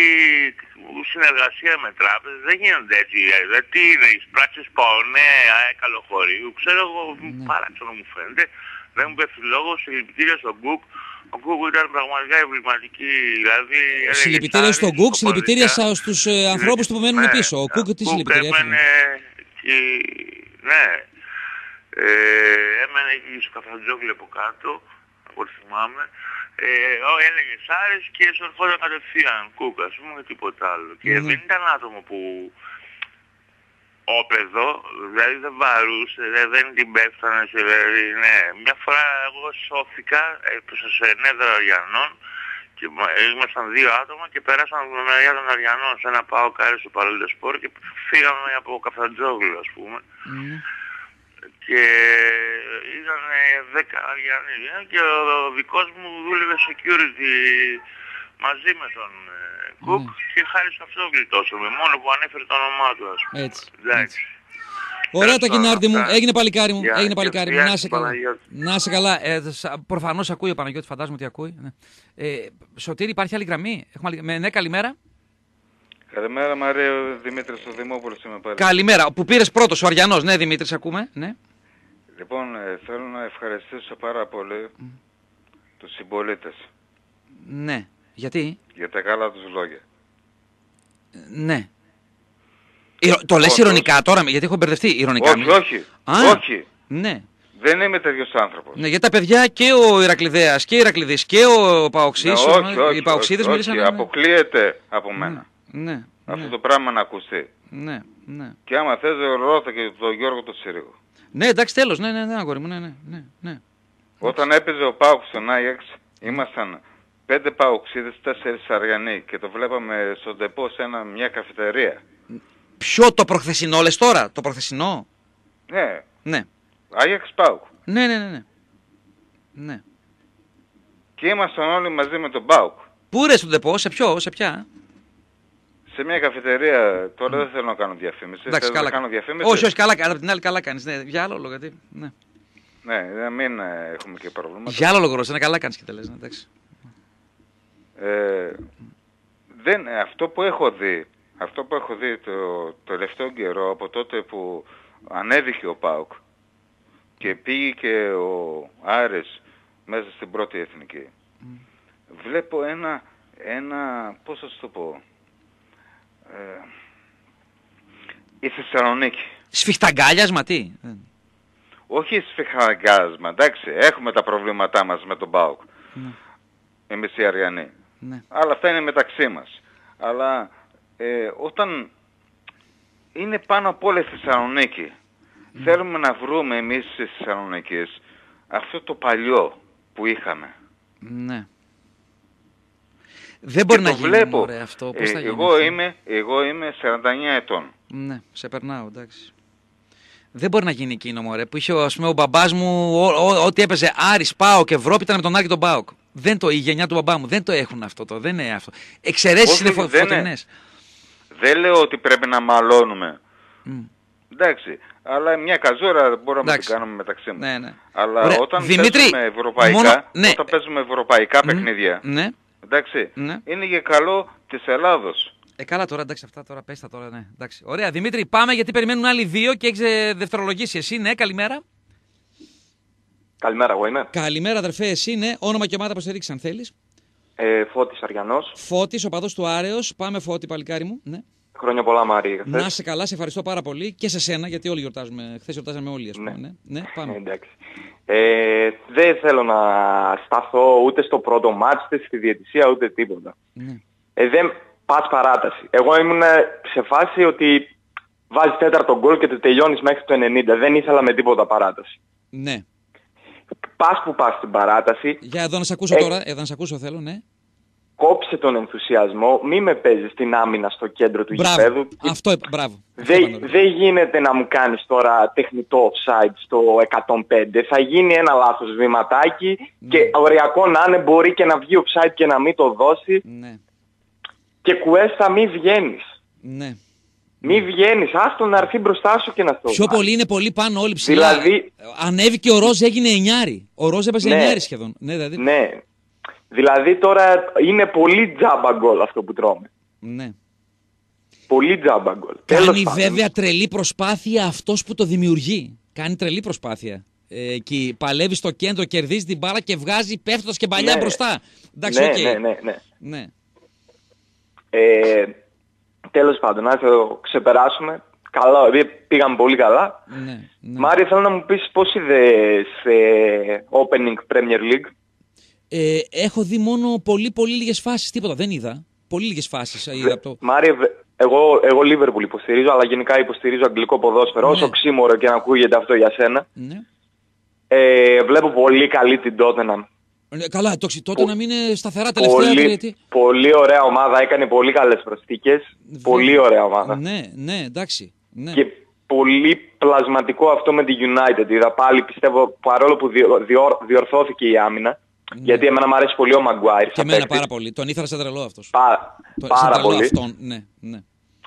συνεργασία με τράπεζες δεν γίνονται έτσι. Δηλαδή τι είναι, οι πράξεις ΠαΟΝΕ, ΑΕ Καλοχωρίου, ξέρω εγώ, Ναι. παράξενο μου φαίνεται. Δεν μου πέφτει λόγος, συλληπιτήρια στον Γκουκ. Ο Γκουκ ήταν πραγματικά εμβληματική, δηλαδή... έλεγε Συλληπιτήρια Σάρις, στον Γκουκ, συλληπιτήρια οπαδικά. σα- στους ε, ανθρώπους που μένουν Ναι, πίσω. Ο Γκουκ τι Γκουκ συλληπιτήρια έφυγε. έμενε και... Ναι. Ε, έμενε εκεί στο Καφαντζόγλι από κάτω, από ό,τι θυμάμαι. Ε, ό, έλεγε Σάρες και σου ερχόταν κατευθείαν Κουκ, ας πούμε, και τίποτα άλλο. Και Ναι. δεν ήταν άτομο που όπεδο, δηλαδή δεν βαρούσε, δε- δεν την πέφτανε, σε- δηλαδή, ναι. Μια φορά εγώ σώθηκα, έπεσα σε νέδρα Αριανών και μα- ήμασταν δύο άτομα και πέρασαν με μεριά των Αριανών σε ένα πάω κάρι στο παράλληλο σπόρο και φύγαμε από Καφτατζόγλου ας πούμε Ναι. Και ήταν 10 Αριανοί ε, και ο, ο δικός μου δούλευε security μαζί με τον ε, Κουκ Ναι. και χάρη σε αυτό γλιτώσαμε μόνο που ανέφερε το όνομά του ας πούμε. Έτσι. Εντάξει. Ωραία τα Τέλος κοινάρτι μου. πάντων, Έγινε παλικάρι μου. Γεια, Έγινε γεια, παλικάρι μου. γεια, Να είσαι καλά. Παναγιώτη. Να είσαι καλά. Ε, Προφανώς ακούει ο Παναγιώτης, φαντάζομαι ότι ακούει. Ναι. Ε, Σωτήρη, υπάρχει άλλη γραμμή; Έχουμε άλλη... με- Ναι, καλημέρα. Καλημέρα Μαρία, ο Δημήτρης ο Δημόπουλος είμαι πάλι. Καλημέρα. Που πήρες πρώτος ο Αριανός. Ναι, Δημήτρης, ακούμε. Ναι. Λοιπόν, ε, θέλω να ευχαριστήσω πάρα πολύ τους συμπολίτες ναι. Γιατί; για τα καλά τους λόγια. Ε, Ναι. Ηρο- Το λες Όχι, ηρωνικά τώρα, γιατί έχω μπερδευτεί. Ηρωνικά. όχι, μη- όχι, Α, όχι. Ναι. Δεν είμαι τέτοιος άνθρωπος. Ναι, γιατί τα παιδιά και ο Ηρακλειδέας και ο Ηρακλειδής και ο Παοξή. Ναι, όχι, όχι, οι Παοξίδες όχι, μίλησαν. όχι, αποκλείεται από μένα. Ναι. Αυτό ναι, το πράγμα να ακουστεί. ναι, ναι. Και άμα θες ρώτα και τον Γιώργο τον Σύριγο. Ναι, εντάξει, τέλος. Ναι, ναι, ναι, αγόρι μου. Ναι, ναι, ναι, ναι. Όταν έπαιζε ο Πάουκ στον Άγιαξ, ήμασταν πέντε Παουξίδες, τέσσερις Αριανοί και το βλέπαμε στον τεπό σε ένα, μια καφετερία. Ποιο το προχθεσινό λες τώρα, το προχθεσινό; Ναι, Ναι. Άγιαξ Πάουκ. Ναι, ναι, ναι, ναι. Ναι. Και ήμασταν όλοι μαζί με τον Πάουκ. Πού ρε στον τεπό, σε ποιο, σε ποια. Σε μια καφετερία, τώρα δεν θέλω να κάνω διαφήμιση. Εντάξει, θέλω καλά. να κάνω διαφήμιση; Όχι, όχι, καλά, απ' την άλλη καλά κάνεις. Ναι, για άλλο λόγο, γιατί. Ναι. Ναι, να μην ε, έχουμε και προβλήματα. Για άλλο λόγο, Ρώσα, ναι, καλά κάνεις και τα λες, ναι, εντάξει. Ε, δεν, ε, αυτό που έχω δει, αυτό που έχω δει το, το τελευταίο καιρό από τότε που ανέβηκε ο ΠΑΟΚ και πήγε και ο Άρες μέσα στην πρώτη εθνική. Βλέπω ένα, ένα, πώς θα σου το πω, ε, η Θεσσαλονίκη. Σφιχταγκάλιασμα, τι; Ε, Όχι σφιχαγκάσμα, εντάξει, έχουμε τα προβλήματά μας με τον ΠΑΟΚ. Εμείς οι Αριανοί. Ναι. Αλλά αυτά είναι μεταξύ μας. Αλλά ε, όταν είναι πάνω από όλα η Θεσσαλονίκη, θέλουμε να βρούμε εμείς στις Θεσσαλονίκες αυτό το παλιό που είχαμε. Ναι. Δεν μπορεί Και να το γίνει βλέπω. μωρέ, αυτό. Πώς Ε, θα γίνει εγώ, αυτό; είμαι, εγώ είμαι 49 ετών. Ναι, σε περνάω, εντάξει. Δεν μπορεί να γίνει εκείνο, μωρέ, που είχε ας πούμε, ο μπαμπάς μου, ό- ό- ό,τι έπαιζε Άρης, ΠΑΟΚ, Ευρώπη ήταν με τον Άρη και τον ΠΑΟΚ. Δεν το, η γενιά του μπαμπά μου δεν το έχουν αυτό, το, δεν είναι αυτό. Εξαιρέσεις Όχι, είναι φω, δεν είναι. φωτεινές. Δεν λέω ότι πρέπει να μαλώνουμε. Μμ. Εντάξει, αλλά μια καζόρα μπορούμε να Εντάξει. την κάνουμε μεταξύ μας. Ναι, ναι. Αλλά Ωραία. όταν Δημήτρη, παίζουμε ευρωπαϊκά, μόνο- ναι. όταν παίζουμε ευρωπαϊκά παιχνίδια, Ναι. Εντάξει, Ναι. είναι για καλό της Ελλάδος. Ε, καλά τώρα, εντάξει, αυτά τώρα πες τα τώρα, ναι. Εντάξει. Ωραία, Δημήτρη, πάμε γιατί περιμένουν άλλοι δύο και έχεις ε, δευτερολογήσει. Εσύ, ναι, καλημέρα. Καλημέρα, εγώ είμαι. Καλημέρα, αδερφέ, εσύ, ναι. Όνομα και ομάδα υποστηρίξη, αν θέλεις. Ε, Φώτης Αριανός. Φώτης, οπαδό του Άρεος. Πάμε, Φώτη, παλικάρι μου. Ναι. Χρόνια πολλά, Μάρη. χθες. Να σε καλά, σε ευχαριστώ πάρα πολύ και σε σένα, γιατί όλοι γιορτάζουμε. Χθες γιορτάζαμε όλοι, ας πούμε. Ναι. Ναι. ναι, πάμε. Ε, εντάξει. Ε, δεν θέλω να σταθώ ούτε στο πρώτο μάτς, ούτε στη διαιτησία, ούτε τίποτα. Ναι. Ε, δεν πας παράταση. Εγώ ήμουν σε φάση ότι βάζεις τέταρτο γκολ και το τελειώνεις μέχρι το 90. Δεν ήθελα με τίποτα παράταση. ναι. Πας που πας στην παράταση, Για εδώ να σε ακούσω Ε. τώρα, εδώ να σε ακούσω θέλω, ναι. Κόψε τον ενθουσιασμό, μη με παίζεις στην άμυνα στο κέντρο του Μπράβο. γηπέδου. Αυτό, ε, μπράβο. Αυτό Δεν είπα νωρίτερα. δεν γίνεται να μου κάνεις τώρα τεχνητό offside στο 105. Θα γίνει ένα λάθος βηματάκι και οριακό να είναι μπορεί και να βγει offside και να μην το δώσει Ναι, και κουέστα μη βγαίνεις. ναι. Μη βγαίνεις, άστο να έρθει μπροστά σου και να στο Πιο βάλεις. πολύ είναι πολύ πάνω όλοι ψηλά. Δηλαδή- Ανέβηκε ο Ροζ, έγινε εννιάρι. Ο Ροζ έπαιζε Ναι. εννιάρι σχεδόν. Ναι, δηλαδή. Ναι. Δηλαδή τώρα είναι πολύ τζάμπα γκολ αυτό που τρώμε. ναι. Πολύ τζάμπα γκολ. Τέλος Κάνει πάντων. βέβαια τρελή προσπάθεια αυτός που το δημιουργεί. Κάνει τρελή προσπάθεια. Ε, εκεί παλεύει στο κέντρο, κερδίζει την μπάλα και βγάζει πέφτοντας και μπαλιά Ναι. μπροστά. Εντάξει, ναι, οκ. ναι, ναι, ναι. Ναι. Ε, τέλος πάντων, να το ξεπεράσουμε. Καλά, δηλαδή πήγαμε πολύ καλά. ναι, ναι. Μάρια, θέλω να μου πεις πώς είδες ε, Opening Premier League; Ε, έχω δει μόνο πολύ πολύ λίγες φάσεις, τίποτα, δεν είδα. Πολύ λίγες φάσεις είδα από το... Μάρια, βε- εγώ, εγώ Liverpool υποστηρίζω, αλλά γενικά υποστηρίζω αγγλικό ποδόσφαιρο, Ναι. όσο ξύμορο και να ακούγεται αυτό για σένα. Ναι. Ε, βλέπω πολύ καλή την Tottenham. Ε, Καλά, το τότε να μην είναι σταθερά τελευταία Πολύ, τριετή. πολύ ωραία ομάδα, έκανε πολύ καλές προσθήκες. Πολύ ωραία ομάδα. Ναι, ναι, εντάξει. Ναι. Και πολύ πλασματικό αυτό με τη United. Είδα πάλι πιστεύω παρόλο που διο- διορ- διορθώθηκε η άμυνα. Γιατί εμένα μου αρέσει πολύ ο Maguire. Και σαν εμένα παίκτης. πάρα πολύ. Τον ήθελα σε τρελό αυτός. Πα- Το- σαν πάρα τρελό πολύ. αυτόν, ναι, ναι.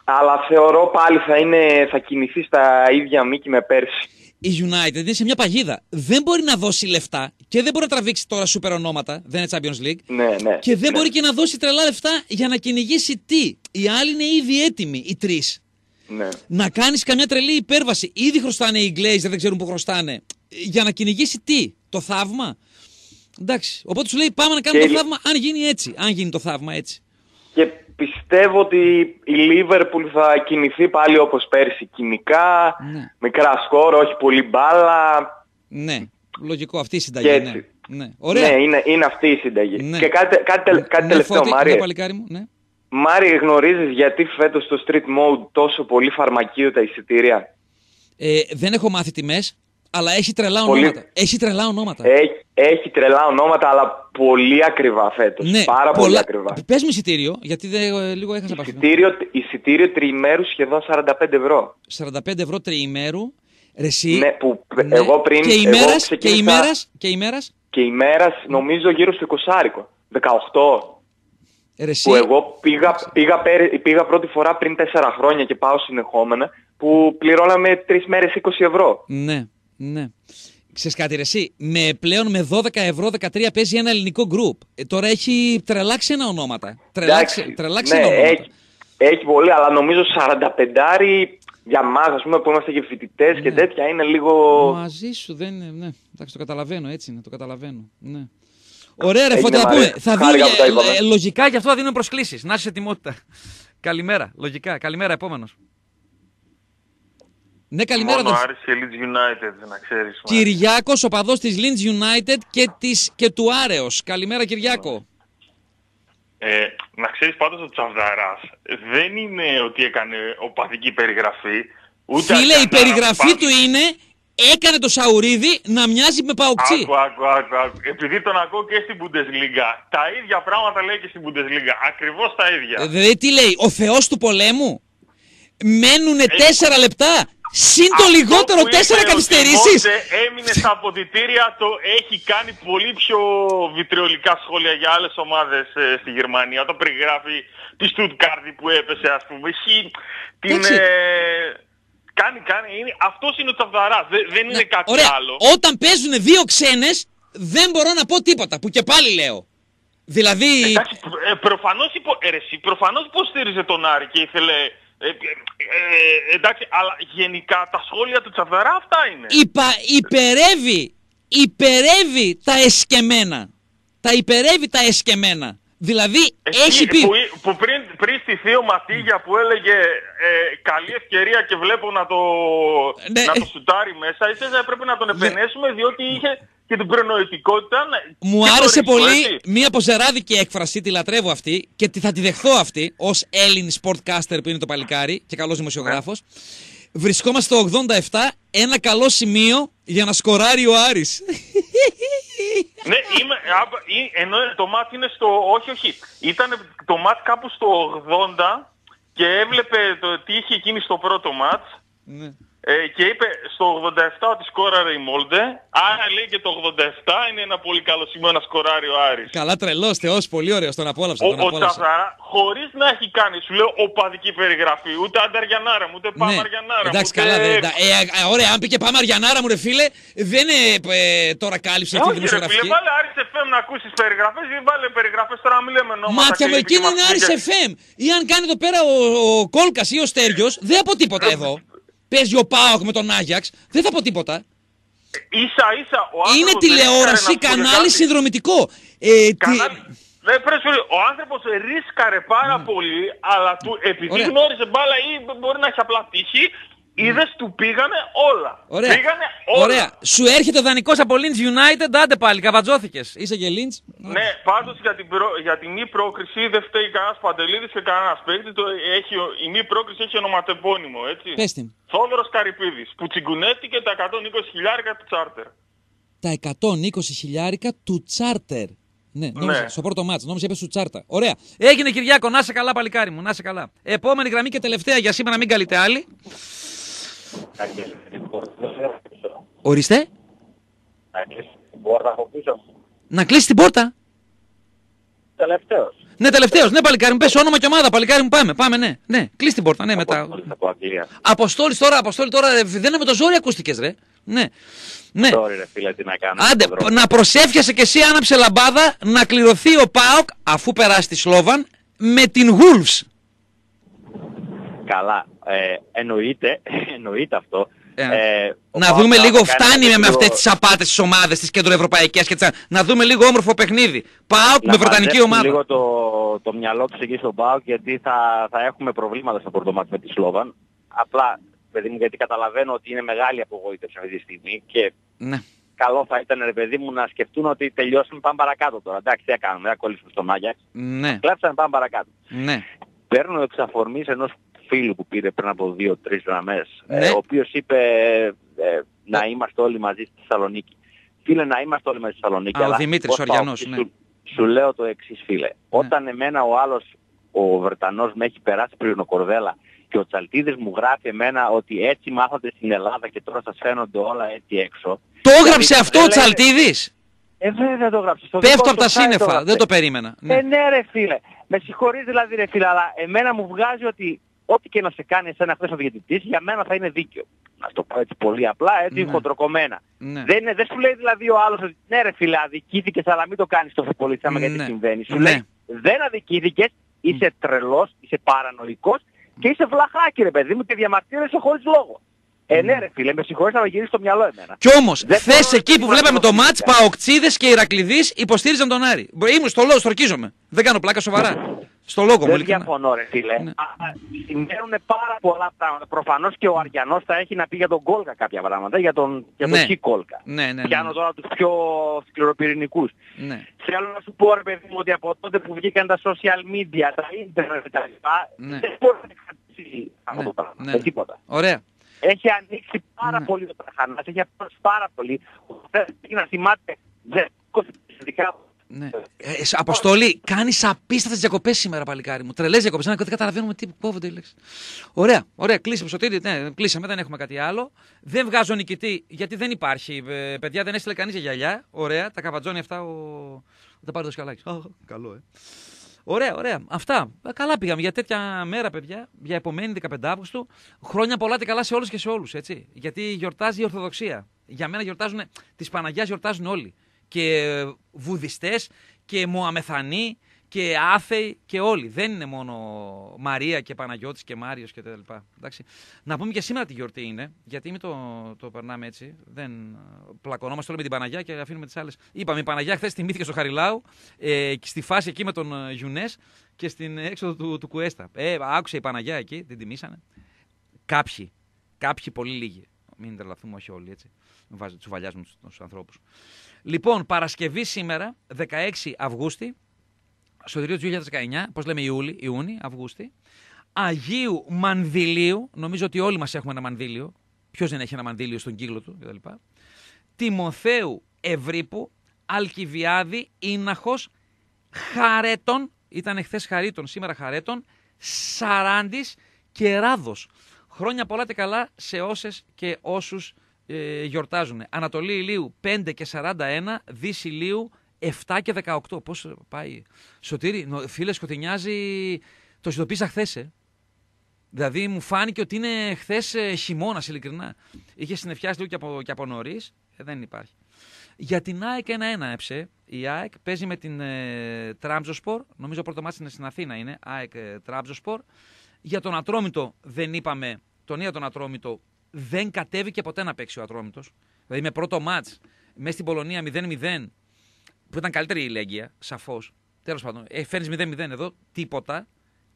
Αλλά θεωρώ πάλι θα, είναι, θα κινηθεί στα ίδια μήκη με πέρσι. Η United είναι σε μια παγίδα. Δεν μπορεί να δώσει λεφτά και δεν μπορεί να τραβήξει τώρα σούπερ ονόματα. Δεν είναι Champions League. Ναι, ναι. Και δεν ναι. μπορεί και να δώσει τρελά λεφτά για να κυνηγήσει τι; Οι άλλοι είναι ήδη έτοιμοι, οι τρεις. Ναι. Να κάνεις καμιά τρελή υπέρβαση. Ήδη χρωστάνε οι Glazer, δεν ξέρουν που χρωστάνε. Για να κυνηγήσει τι, το θαύμα; Εντάξει. Οπότε σου λέει πάμε να κάνουμε Και το η- θαύμα αν γίνει έτσι. Αν γίνει το θαύμα έτσι. Και πιστεύω ότι η Liverpool θα κινηθεί πάλι όπως πέρσι. Κοινικά, Ναι. μικρά σκορ, όχι πολύ μπάλα. Ναι. Λογικό, αυτή η συνταγή. Και Ναι. έτσι. ναι. Ωραία. Ναι, είναι, είναι αυτή η συνταγή. Ναι. Και κάτι, κάτι, τελ- κάτι ναι, τελευταίο, Φώτη, Μάρια. Ναι, παλικάρι μου. Ναι. Μάρια, γνωρίζεις γιατί φέτος στο Street Mode τόσο πολύ φαρμακείο τα εισιτήρια; Ε, δεν έχω μάθει τιμές. Αλλά έχει τρελά Πολύ- ονόματα. Έχει τρελά ονόματα. Έχει, έχει τρελά ονόματα, αλλά πολύ ακριβά φέτος. ναι, Πάρα πολύ πολλά- ακριβά. Πες μου εισιτήριο, γιατί δεν, ε, λίγο έχασα επαφή. Εισιτήριο, εισιτήριο τριημέρου σχεδόν 45 ευρώ. 45 ευρώ τριημέρου. Ρε εσύ. Ναι, που Ναι. εγώ πριν Και εγώ ημέρας, και ξεκίνησα- ημέρας, και ημέρας. και ημέρας νομίζω γύρω στο 20 18. Ρε εσύ. Που εγώ πήγα, πήγα, πέρι- πήγα πρώτη φορά πριν 4 χρόνια και πάω συνεχόμενα που πληρώναμε 3 μέρες 20 ευρώ. Ναι, ναι. Ξέρεις κάτι ρε εσύ, με πλέον με 12 ευρώ 13 παίζει ένα ελληνικό γκρουπ. Ε, τώρα έχει τρελάξει ένα ονόματα. Τρελάξει, Εντάξει, τρελάξει ναι, ένα ονόματα. έχει, έχει πολύ, αλλά νομίζω 45 για μας ας πούμε που είμαστε και φοιτητές Ναι. και τέτοια είναι λίγο... Μαζί σου δεν είναι, ναι. Εντάξει, το καταλαβαίνω, έτσι είναι, το καταλαβαίνω. Ναι. Ωραία, ρε Έγινε Φώτη, να Μαρία. πούμε. Θα Χάρηκα δίνουμε, που τα είπαμε. ε, λογικά γι' αυτό θα δίνουμε προσκλήσεις. Να είσαι σε ετοιμότητα. Καλημέρα, λογικά. Καλημέρα, επόμενος. Ναι, καλημέρα. Μόνο αδερφέ. Άρης και Leeds United, να ξέρεις. Κυριάκος, οπαδός της Leeds United και, της, και του Άρεος. Καλημέρα, Κυριάκο. Ε, να ξέρεις πάντως ότι ο Τσαβδαράς δεν είναι ότι έκανε οπαδική περιγραφή. Ούτε Φίλε, η έκανε περιγραφή ένα του είναι έκανε το Σαουρίδι να μοιάζει με παουξί. Άκου, άκου, άκου, άκου. Επειδή τον ακούω και στην Bundesliga, τα ίδια πράγματα λέει και στην Bundesliga. Ακριβώς τα ίδια. Ε, Δηλαδή τι λέει, ο θεός του πολέμου. Μένουνε τέσσερα λεπτά. Συν το Αυτό λιγότερο που τέσσερα είπε ο καθυστερήσεις. Τιμόντε έμεινε στα αποδητήρια, το έχει κάνει πολύ πιο βιτριολικά σχόλια για άλλες ομάδες ε, στη Γερμανία. Όταν περιγράφει τη Στουτκάρδη που έπεσε ας πούμε. Έχει την... Εντάξει. Ε, κάνει, κάνει. Είναι, αυτός είναι ο Τσαβδαράς. Δεν, δεν είναι κάτι Ωραία, άλλο. όταν παίζουν δύο ξένες δεν μπορώ να πω τίποτα, που και πάλι λέω. Δηλαδή, Εντάξει, ε, προφανώς, υπο, ε, ρε, εσύ, προφανώς υποστήριζε τον Άρη και ήθελε... Ε, ε, ε, εντάξει, αλλά γενικά τα σχόλια του Τσαβδαρά αυτά είναι. υπα, υπερεύει, υπερεύει τα εσκεμένα. Τα υπερεύει τα εσκεμένα. Δηλαδή, Εκεί έχει πει... Που, που πριν, πριν στηθεί ο Ματίγια που έλεγε ε, καλή ευκαιρία και βλέπω να το, Ναι. να το σουτάρει μέσα, ίσως έπρεπε να τον επενέσουμε διότι είχε και την προνοητικότητα. να- Μου και το άρεσε ρίσκο, πολύ έτσι. μία ποζεράδικη έκφραση, τη λατρεύω αυτή και τη- θα τη δεχθώ αυτή ως Έλλην sportcaster που είναι το παλικάρι και καλός δημοσιογράφος. Βρισκόμαστε στο 87, ένα καλό σημείο για να σκοράρει ο Άρης. Ναι, είμαι, α, ή- ενώ το μάτ είναι στο... Όχι, όχι. Ήταν το μάτ κάπου στο 80 και έβλεπε το, τι είχε εκείνη στο πρώτο μάτ Ναι. Ε, και είπε στο 87 ότι σκόραρε η Μόλντε. Άρα λέει και το 87 είναι ένα πολύ καλό σημείο να σκοράρει ο Άρης. Καλά τρελός, θεός, πολύ ωραίος, τον απόλαυσα, Ο, τον ο απόλαυσα. Τσαβδαρά, χωρίς να έχει κάνει, σου λέω, οπαδική περιγραφή, ούτε Ανταριανάρα μου, ούτε Παμαριανάρα μου, Ναι. Εντάξει, ούτε... καλά, δεν, τα- ε, ε, ωραία, αν πει και πάμε Αριανάρα μου, ρε φίλε, δεν είναι ε, τώρα κάλυψε Ε, αυτή τη όχι ρε φίλε, δημοσιογραφική. βάλε Άρης FM να ακούσεις περιγραφές ή βάλε περιγραφές τώρα να μην λέμε ονόματα. Μάτια και μου, λύπη εκείνο και είναι μας Άρης πήγε. FM. Ή αν κάνει εδώ πέρα ο, ο Κόλκας ή ο Στέργιος, δεν θα πω τίποτα εδώ. Παίζει ο Πάοκ με τον Άγιαξ, δεν θα πω τίποτα. Ίσα ίσα ο άνθρωπος Είναι δεν τηλεόραση, ρίσκαρε να σου πω κανάλι κάτι. συνδρομητικό. Ε, τι- Κανάλι- Δεν πρέπει να σου λέω, ο άνθρωπος ρίσκαρε πάρα πολύ, αλλά του, επειδή Ωραία. γνώριζε μπάλα ή μπορεί να έχει απλά τύχη, είδες του πήγανε όλα. Ωραία. Πήγανε όλα. Ωραία. Σου έρχεται ο δανεικός από Leeds United, άντε πάλι, καβατζώθηκες. Είσαι και Leeds. Ναι, πάντως για την, προ... για την μη πρόκριση δεν φταίει κανένας Παντελίδης και κανένας παίκτης. Το έχει... ο- Η μη πρόκριση έχει ονοματεπώνυμο, έτσι. Πες την. Θόδωρος Καρυπίδης, που τσιγκουνέθηκε τα 120 χιλιάρικα του τσάρτερ. Τα 120 χιλιάρικα του τσάρτερ. Ναι, νόμιζα, Ναι. στο πρώτο μάτς, νόμιζα έπεσε του τσάρτα. Ωραία. Έγινε Κυριάκο, να σε καλά παλικάρι μου, να σε καλά. Επόμενη γραμμή και τελευταία για σήμερα, μην καλείτε άλλη. Ορίστε. Μπορώ από πίσω. Να κλείσει την πόρτα. Τελευταίος. Ναι, τελευταίος. Ναι, παλικάρι μου, πες όνομα και ομάδα. Παλικάρι μου, πάμε. Πάμε, ναι. Ναι, κλείσει την πόρτα. Ναι, μετά. Από Αγγλία. Αποστόλης τώρα, Αποστόλη τώρα. ε, Δεν είναι με το ζόρι ακούστηκες, ρε. Ναι. Ναι. Sorry ρε φίλε, τι να κάνω. Άντε, στον δρόμο. να προσεύχεσαι κι εσύ άναψε λαμπάδα να κληρωθεί ο Πάοκ αφού περάσει τη Σλόβαν με την Wolves. Καλά. Ε, εννοείται, εννοείται αυτό. Ε, Ε, ο να Πάοκ δούμε θα λίγο, κάνει φτάνει με, λίγο- με αυτές τις απάτες τις ομάδες τις κεντροευρωπαϊκές και τις... Να δούμε λίγο όμορφο παιχνίδι. Πάοκ να με βρετανική μαζέψουν ομάδα. λίγο το, το μυαλό τους εκεί στον ΠΑΟΚ γιατί θα, θα έχουμε προβλήματα στο πρώτο μάτι με τη Σλόβαν. Απλά, παιδί μου, γιατί καταλαβαίνω ότι είναι μεγάλη απογοήτευση αυτή τη στιγμή και Ναι. καλό θα ήταν, ρε παιδί μου, να σκεφτούν ότι τελειώσαμε, πάμε παρακάτω τώρα. Εντάξει, τι θα κάνουμε, θα κολλήσουμε στον Άγιαξ. Ναι. Κλάψαμε, πάμε παρακάτω. Ναι. Παίρνω εξ αφορμής ενός φίλου που πήρε πριν από δύο-τρεις γραμμές, Ναι. ε, ο οποίος είπε ε, να είμαστε όλοι μαζί στη Θεσσαλονίκη. Φίλε, να είμαστε όλοι μαζί στη Θεσσαλονίκη. Α, ο αλλά Δημήτρης ως Οριανός, παοκτής ναι. Σου, σου λέω το εξής φίλε. Όταν εμένα ο άλλος, ο Βρετανός με έχει περάσει πριν ο Κορδέλα και ο Τσαλτίδης μου γράφει εμένα ότι έτσι μάθατε στην Ελλάδα και τώρα σας φαίνονται όλα έτσι έξω. Το έγραψε Δηλαδή, αυτό ο δεν λέει- Τσαλτίδης; Ε, βέβαια το έγραψε. Στο Πέφτω δικό από τα του site σύννεφα. έγραψε. Δεν το περίμενα. Ναι. Ε, ναι ρε φίλε. Με συγχωρείς δηλαδή ρε φίλε, αλλά εμένα μου βγάζει ότι ό,τι και να σε κάνει εσένα χθες ο διαιτητής, για μένα θα είναι δίκαιο. Να το πω έτσι πολύ απλά, έτσι Ναι. χοντροκομμένα. Ναι. Δεν, είναι, δεν σου λέει δηλαδή ο άλλος ότι ναι ρε φίλε αδικήθηκες αλλά μην το κάνεις τόσο πολύ θέμα γιατί Ναι. συμβαίνει. Σου Ναι. λέει δεν αδικήθηκες, είσαι τρελός, είσαι παρανοϊκός και είσαι βλαχάκι ρε παιδί μου και διαμαρτύρεσαι χωρίς λόγο. Ε, ναι ρε φίλε, με συγχωρείς να με γυρίσεις στο μυαλό εμένα. Κι όμως, Δεν χθες μπορώ να εκεί που το βλέπαμε το καταλάβω. μάτς, Παοκτσίδε και Ηρακλειδεί υποστήριζαν τον Άρη. Μπο- Ήμουν στο λόγο, στορκίζομαι. Δεν κάνω πλάκα σοβαρά. Στο λόγο μου, Δεν ειλικρινά. διαφωνώ ρε φίλε. Ναι. Α, Συμβαίνουν πάρα πολλά πράγματα. Προφανώς και ο Αριανός θα έχει να πει για τον Κόλκα κάποια πράγματα, για τον, για τον Ναι. Χι Κόλκα. Ναι, ναι, ναι. Πιάνω τώρα τους πιο σκληροπυρηνικούς. Ναι. Θέλω να σου πω ρε παιδί μου ότι από τότε που βγήκαν τα social media, τα ίντερνετ και τα λοιπά, Ναι. δεν μπορεί να κρατήσει αυτό Ναι, το πράγμα. ναι, Με ναι. τίποτα. Ωραία. Έχει ανοίξει πάρα Ναι. πολύ το τραχανάς, έχει απλώσει πάρα πολύ. Πρέπει να θυμάται, δεν, 20 δικά Ναι. Ε, σ- Αποστολή, κάνεις απίστευτες διακοπές σήμερα, παλικάρι μου. Τρελές διακοπές. Δεν καταλαβαίνουμε τι κόβονται οι λέξει. Ωραία, ωραία. Κλείσαμε, Σωτήρη. Ναι, κλείσαμε, δεν έχουμε κάτι άλλο. Δεν βγάζω νικητή, γιατί δεν υπάρχει. Ε, παιδιά, δεν έστειλε κανείς για γυαλιά. Ωραία, τα καβατζώνει αυτά ο. Τα πάρει το σκαλάκι. Αχ, καλό, ε. Ωραία, ωραία. Αυτά. Ε, Καλά πήγαμε για τέτοια μέρα, παιδιά. Για επομένη 15 Αύγουστου. Χρόνια πολλά και καλά σε όλους και σε όλους. Γιατί γιορτάζει η Ορθοδοξία. Για μένα γιορτάζουν. Τη Παναγιάς γιορτάζουν όλοι. Και βουδιστές και Μωαμεθανοί και άθεοι και όλοι. Δεν είναι μόνο Μαρία και Παναγιώτης και Μάριος και τα λοιπά. Εντάξει. Να πούμε και σήμερα τι γιορτή είναι, γιατί μην το, το περνάμε έτσι. Δεν ε, πλακωνόμαστε όλοι με την Παναγιά και αφήνουμε τις άλλες. Είπαμε, η Παναγιά χθες τιμήθηκε στο Χαριλάου, ε, και στη φάση εκεί με τον ε, Γιουνές και στην έξοδο του, του Κουέστα. Ε, άκουσε η Παναγιά εκεί, την τιμήσανε. Κάποιοι, κάποιοι πολύ λίγοι. Μην τρελαθούμε, όχι όλοι έτσι. Μην βάζετε, τσουβαλιάζουμε τους, τους ανθρώπους. Λοιπόν, Παρασκευή σήμερα, 16 Αυγούστη, Σωτηρίο του 2019, πώς λέμε Ιούλη, Ιούνι, Αυγούστη. Αγίου Μανδυλίου, νομίζω ότι όλοι μας έχουμε ένα μανδύλιο. Ποιος δεν έχει ένα μανδύλιο στον κύκλο του κτλ. Τιμοθέου Ευρύπου, Αλκιβιάδη, Ίναχος, Χαρέτων, ήταν χθε Χαρίτων, σήμερα Χαρέτων, Σαράντης και Ράδος. Χρόνια πολλά και καλά σε όσες και όσους ε, γιορτάζουν. Ανατολή Ηλίου 5 και 41, Δύση Ηλίου 7 και 18. Πώς πάει. Σωτήρη, νο- φίλε, σκοτεινιάζει. Το ειδοποίησα χθες. Ε. Δηλαδή μου φάνηκε ότι είναι χθες χειμώνας, ειλικρινά. Είχε συνεφιάσει λίγο και από, και από νωρίς. Ε, δεν υπάρχει. Για την ΑΕΚ 1-1 έψε. Η ΑΕΚ παίζει με την ε, Τραμζοσπορ. Νομίζω πρώτο μάτι είναι στην Αθήνα είναι. ΑΕΚ ε, Τραμζοσπορ. Για τον Ατρόμητο δεν είπαμε. Τον είδα τον Ατρόμητο. Δεν κατέβηκε ποτέ να παίξει ο Ατρόμητος. Δηλαδή με πρώτο μάτς μέσα στην Πολωνία 0-0 που ήταν καλύτερη η Λέγκια, σαφώς. Τέλος πάντων, ε, φέρνεις 0-0 εδώ, τίποτα.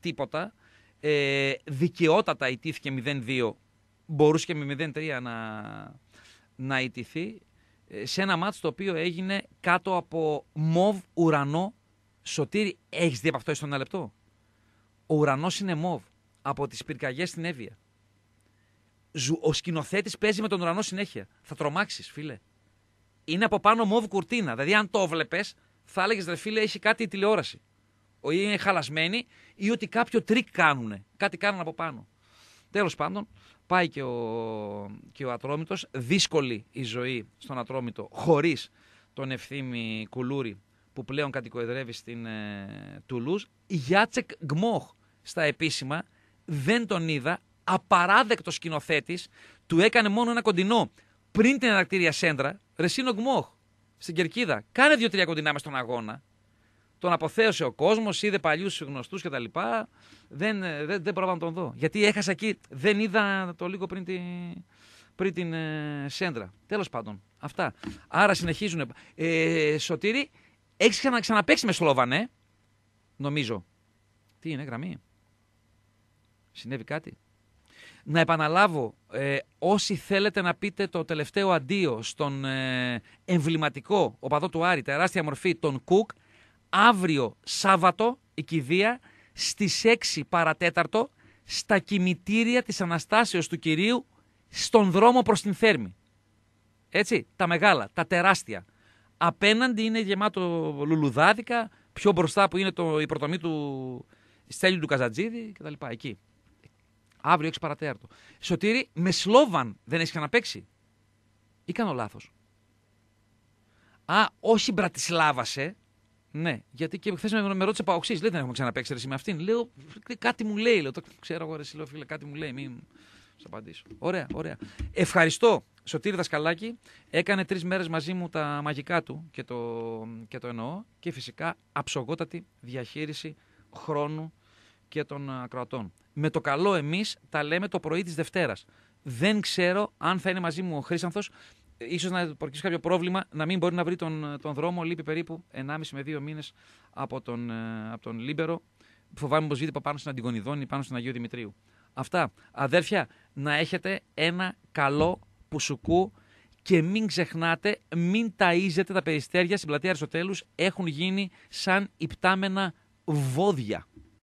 Τίποτα. Ε, δικαιότατα ιτήθηκε 0-2. Μπορούσε και με 0-3 να, να ιτηθεί. Ε, σε ένα μάτς το οποίο έγινε κάτω από μοβ ουρανό. Σωτήρι, έχεις δει από αυτό στο ένα λεπτό; Ο ουρανός είναι μοβ από τις πυρκαγιές στην Εύβοια. Ζου- Ο σκηνοθέτης παίζει με τον ουρανό συνέχεια. Θα τρομάξεις, φίλε. Είναι από πάνω μοβ κουρτίνα. Δηλαδή, αν το βλέπει, θα έλεγες ρε φίλε, έχει κάτι η τηλεόραση. Ή είναι χαλασμένη, ή ότι κάποιο τρικ κάνουν. Κάτι κάνουν από πάνω. Τέλος πάντων, πάει και ο, και ο Ατρόμητος. Δύσκολη η ζωή στον Ατρόμητο χωρίς τον Ευθύμη Κουλούρη που πλέον κατοικοεδρεύει στην ε, Τουλούζ. Γιάτσεκ Γκμόχ στα επίσημα. Δεν τον είδα. Απαράδεκτος σκηνοθέτης. Του έκανε μόνο ένα κοντινό πριν την εναρκτήρια σέντρα. Ρεσίνο Γκμόχ στην κερκίδα. Κάνε δύο-τρία κοντινά μες στον αγώνα. Τον αποθέωσε ο κόσμος, είδε παλιούς γνωστούς κτλ. Δεν, ε, δεν, δεν πρόλαβα να τον δω. Γιατί έχασα εκεί, δεν είδα το λίγο πριν, τη, πριν την ε, σέντρα. Τέλος πάντων, αυτά. Άρα συνεχίζουν. Ε, Σωτήρη, έχεις ξανα, ξαναπέξει με Σλόβαν, ε; Νομίζω. Τι είναι, γραμμή; Συνέβη κάτι; Να επαναλάβω, ε, όσοι θέλετε να πείτε το τελευταίο αντίο στον ε, εμβληματικό οπαδό του Άρη, τεράστια μορφή, τον Κουκ, αύριο Σάββατο, η κηδεία, στις 6 παρατέταρτο, στα κημητήρια της Αναστάσεως του Κυρίου στον δρόμο προς την Θέρμη. Έτσι, τα μεγάλα, τα τεράστια. Απέναντι είναι γεμάτο λουλουδάδικα, πιο μπροστά που είναι το, η πρωτομή του Στέλιου του Καζατζίδη κτλ. Εκεί. Αύριο 6 παρατέρτο. Σωτήρη, με Σλόβαν δεν έχεις ξαναπέξει. Ή κάνω λάθος; Α, όχι Μπρατισλάβασε. Ναι, γιατί και χθες με, με ρώτησε Παοξής, λέει δεν έχουμε ξαναπέξει ρε με αυτήν. Λέω κάτι μου λέει, λέω, το ξέρω εγώ ρε λέω, φίλε, κάτι μου λέει, μην σα απαντήσω. Ωραία, ωραία. Ευχαριστώ. Σωτήρη Δασκαλάκη έκανε τρεις μέρες μαζί μου τα μαγικά του και το, και το εννοώ και φυσικά αψογότατη διαχείριση χρόνου και των ακροατών. Με το καλό εμείς τα λέμε το πρωί της Δευτέρας. Δεν ξέρω αν θα είναι μαζί μου ο Χρήσανθος ίσως να προκύψει κάποιο πρόβλημα να μην μπορεί να βρει τον, τον δρόμο. Λείπει περίπου 1,5 με 2 μήνες από τον, ε, από τον Λίμπερο. Φοβάμαι πως βγείτε πάνω στην Αντιγονιδών, πάνω στην Αγίου Δημητρίου. Αυτά. Αδέρφια, να έχετε ένα καλό πουσουκού και μην ξεχνάτε, μην ταΐζετε τα περιστέρια στην πλατεία Αριστοτέλους έχουν γίνει σαν υπτάμενα βόδια.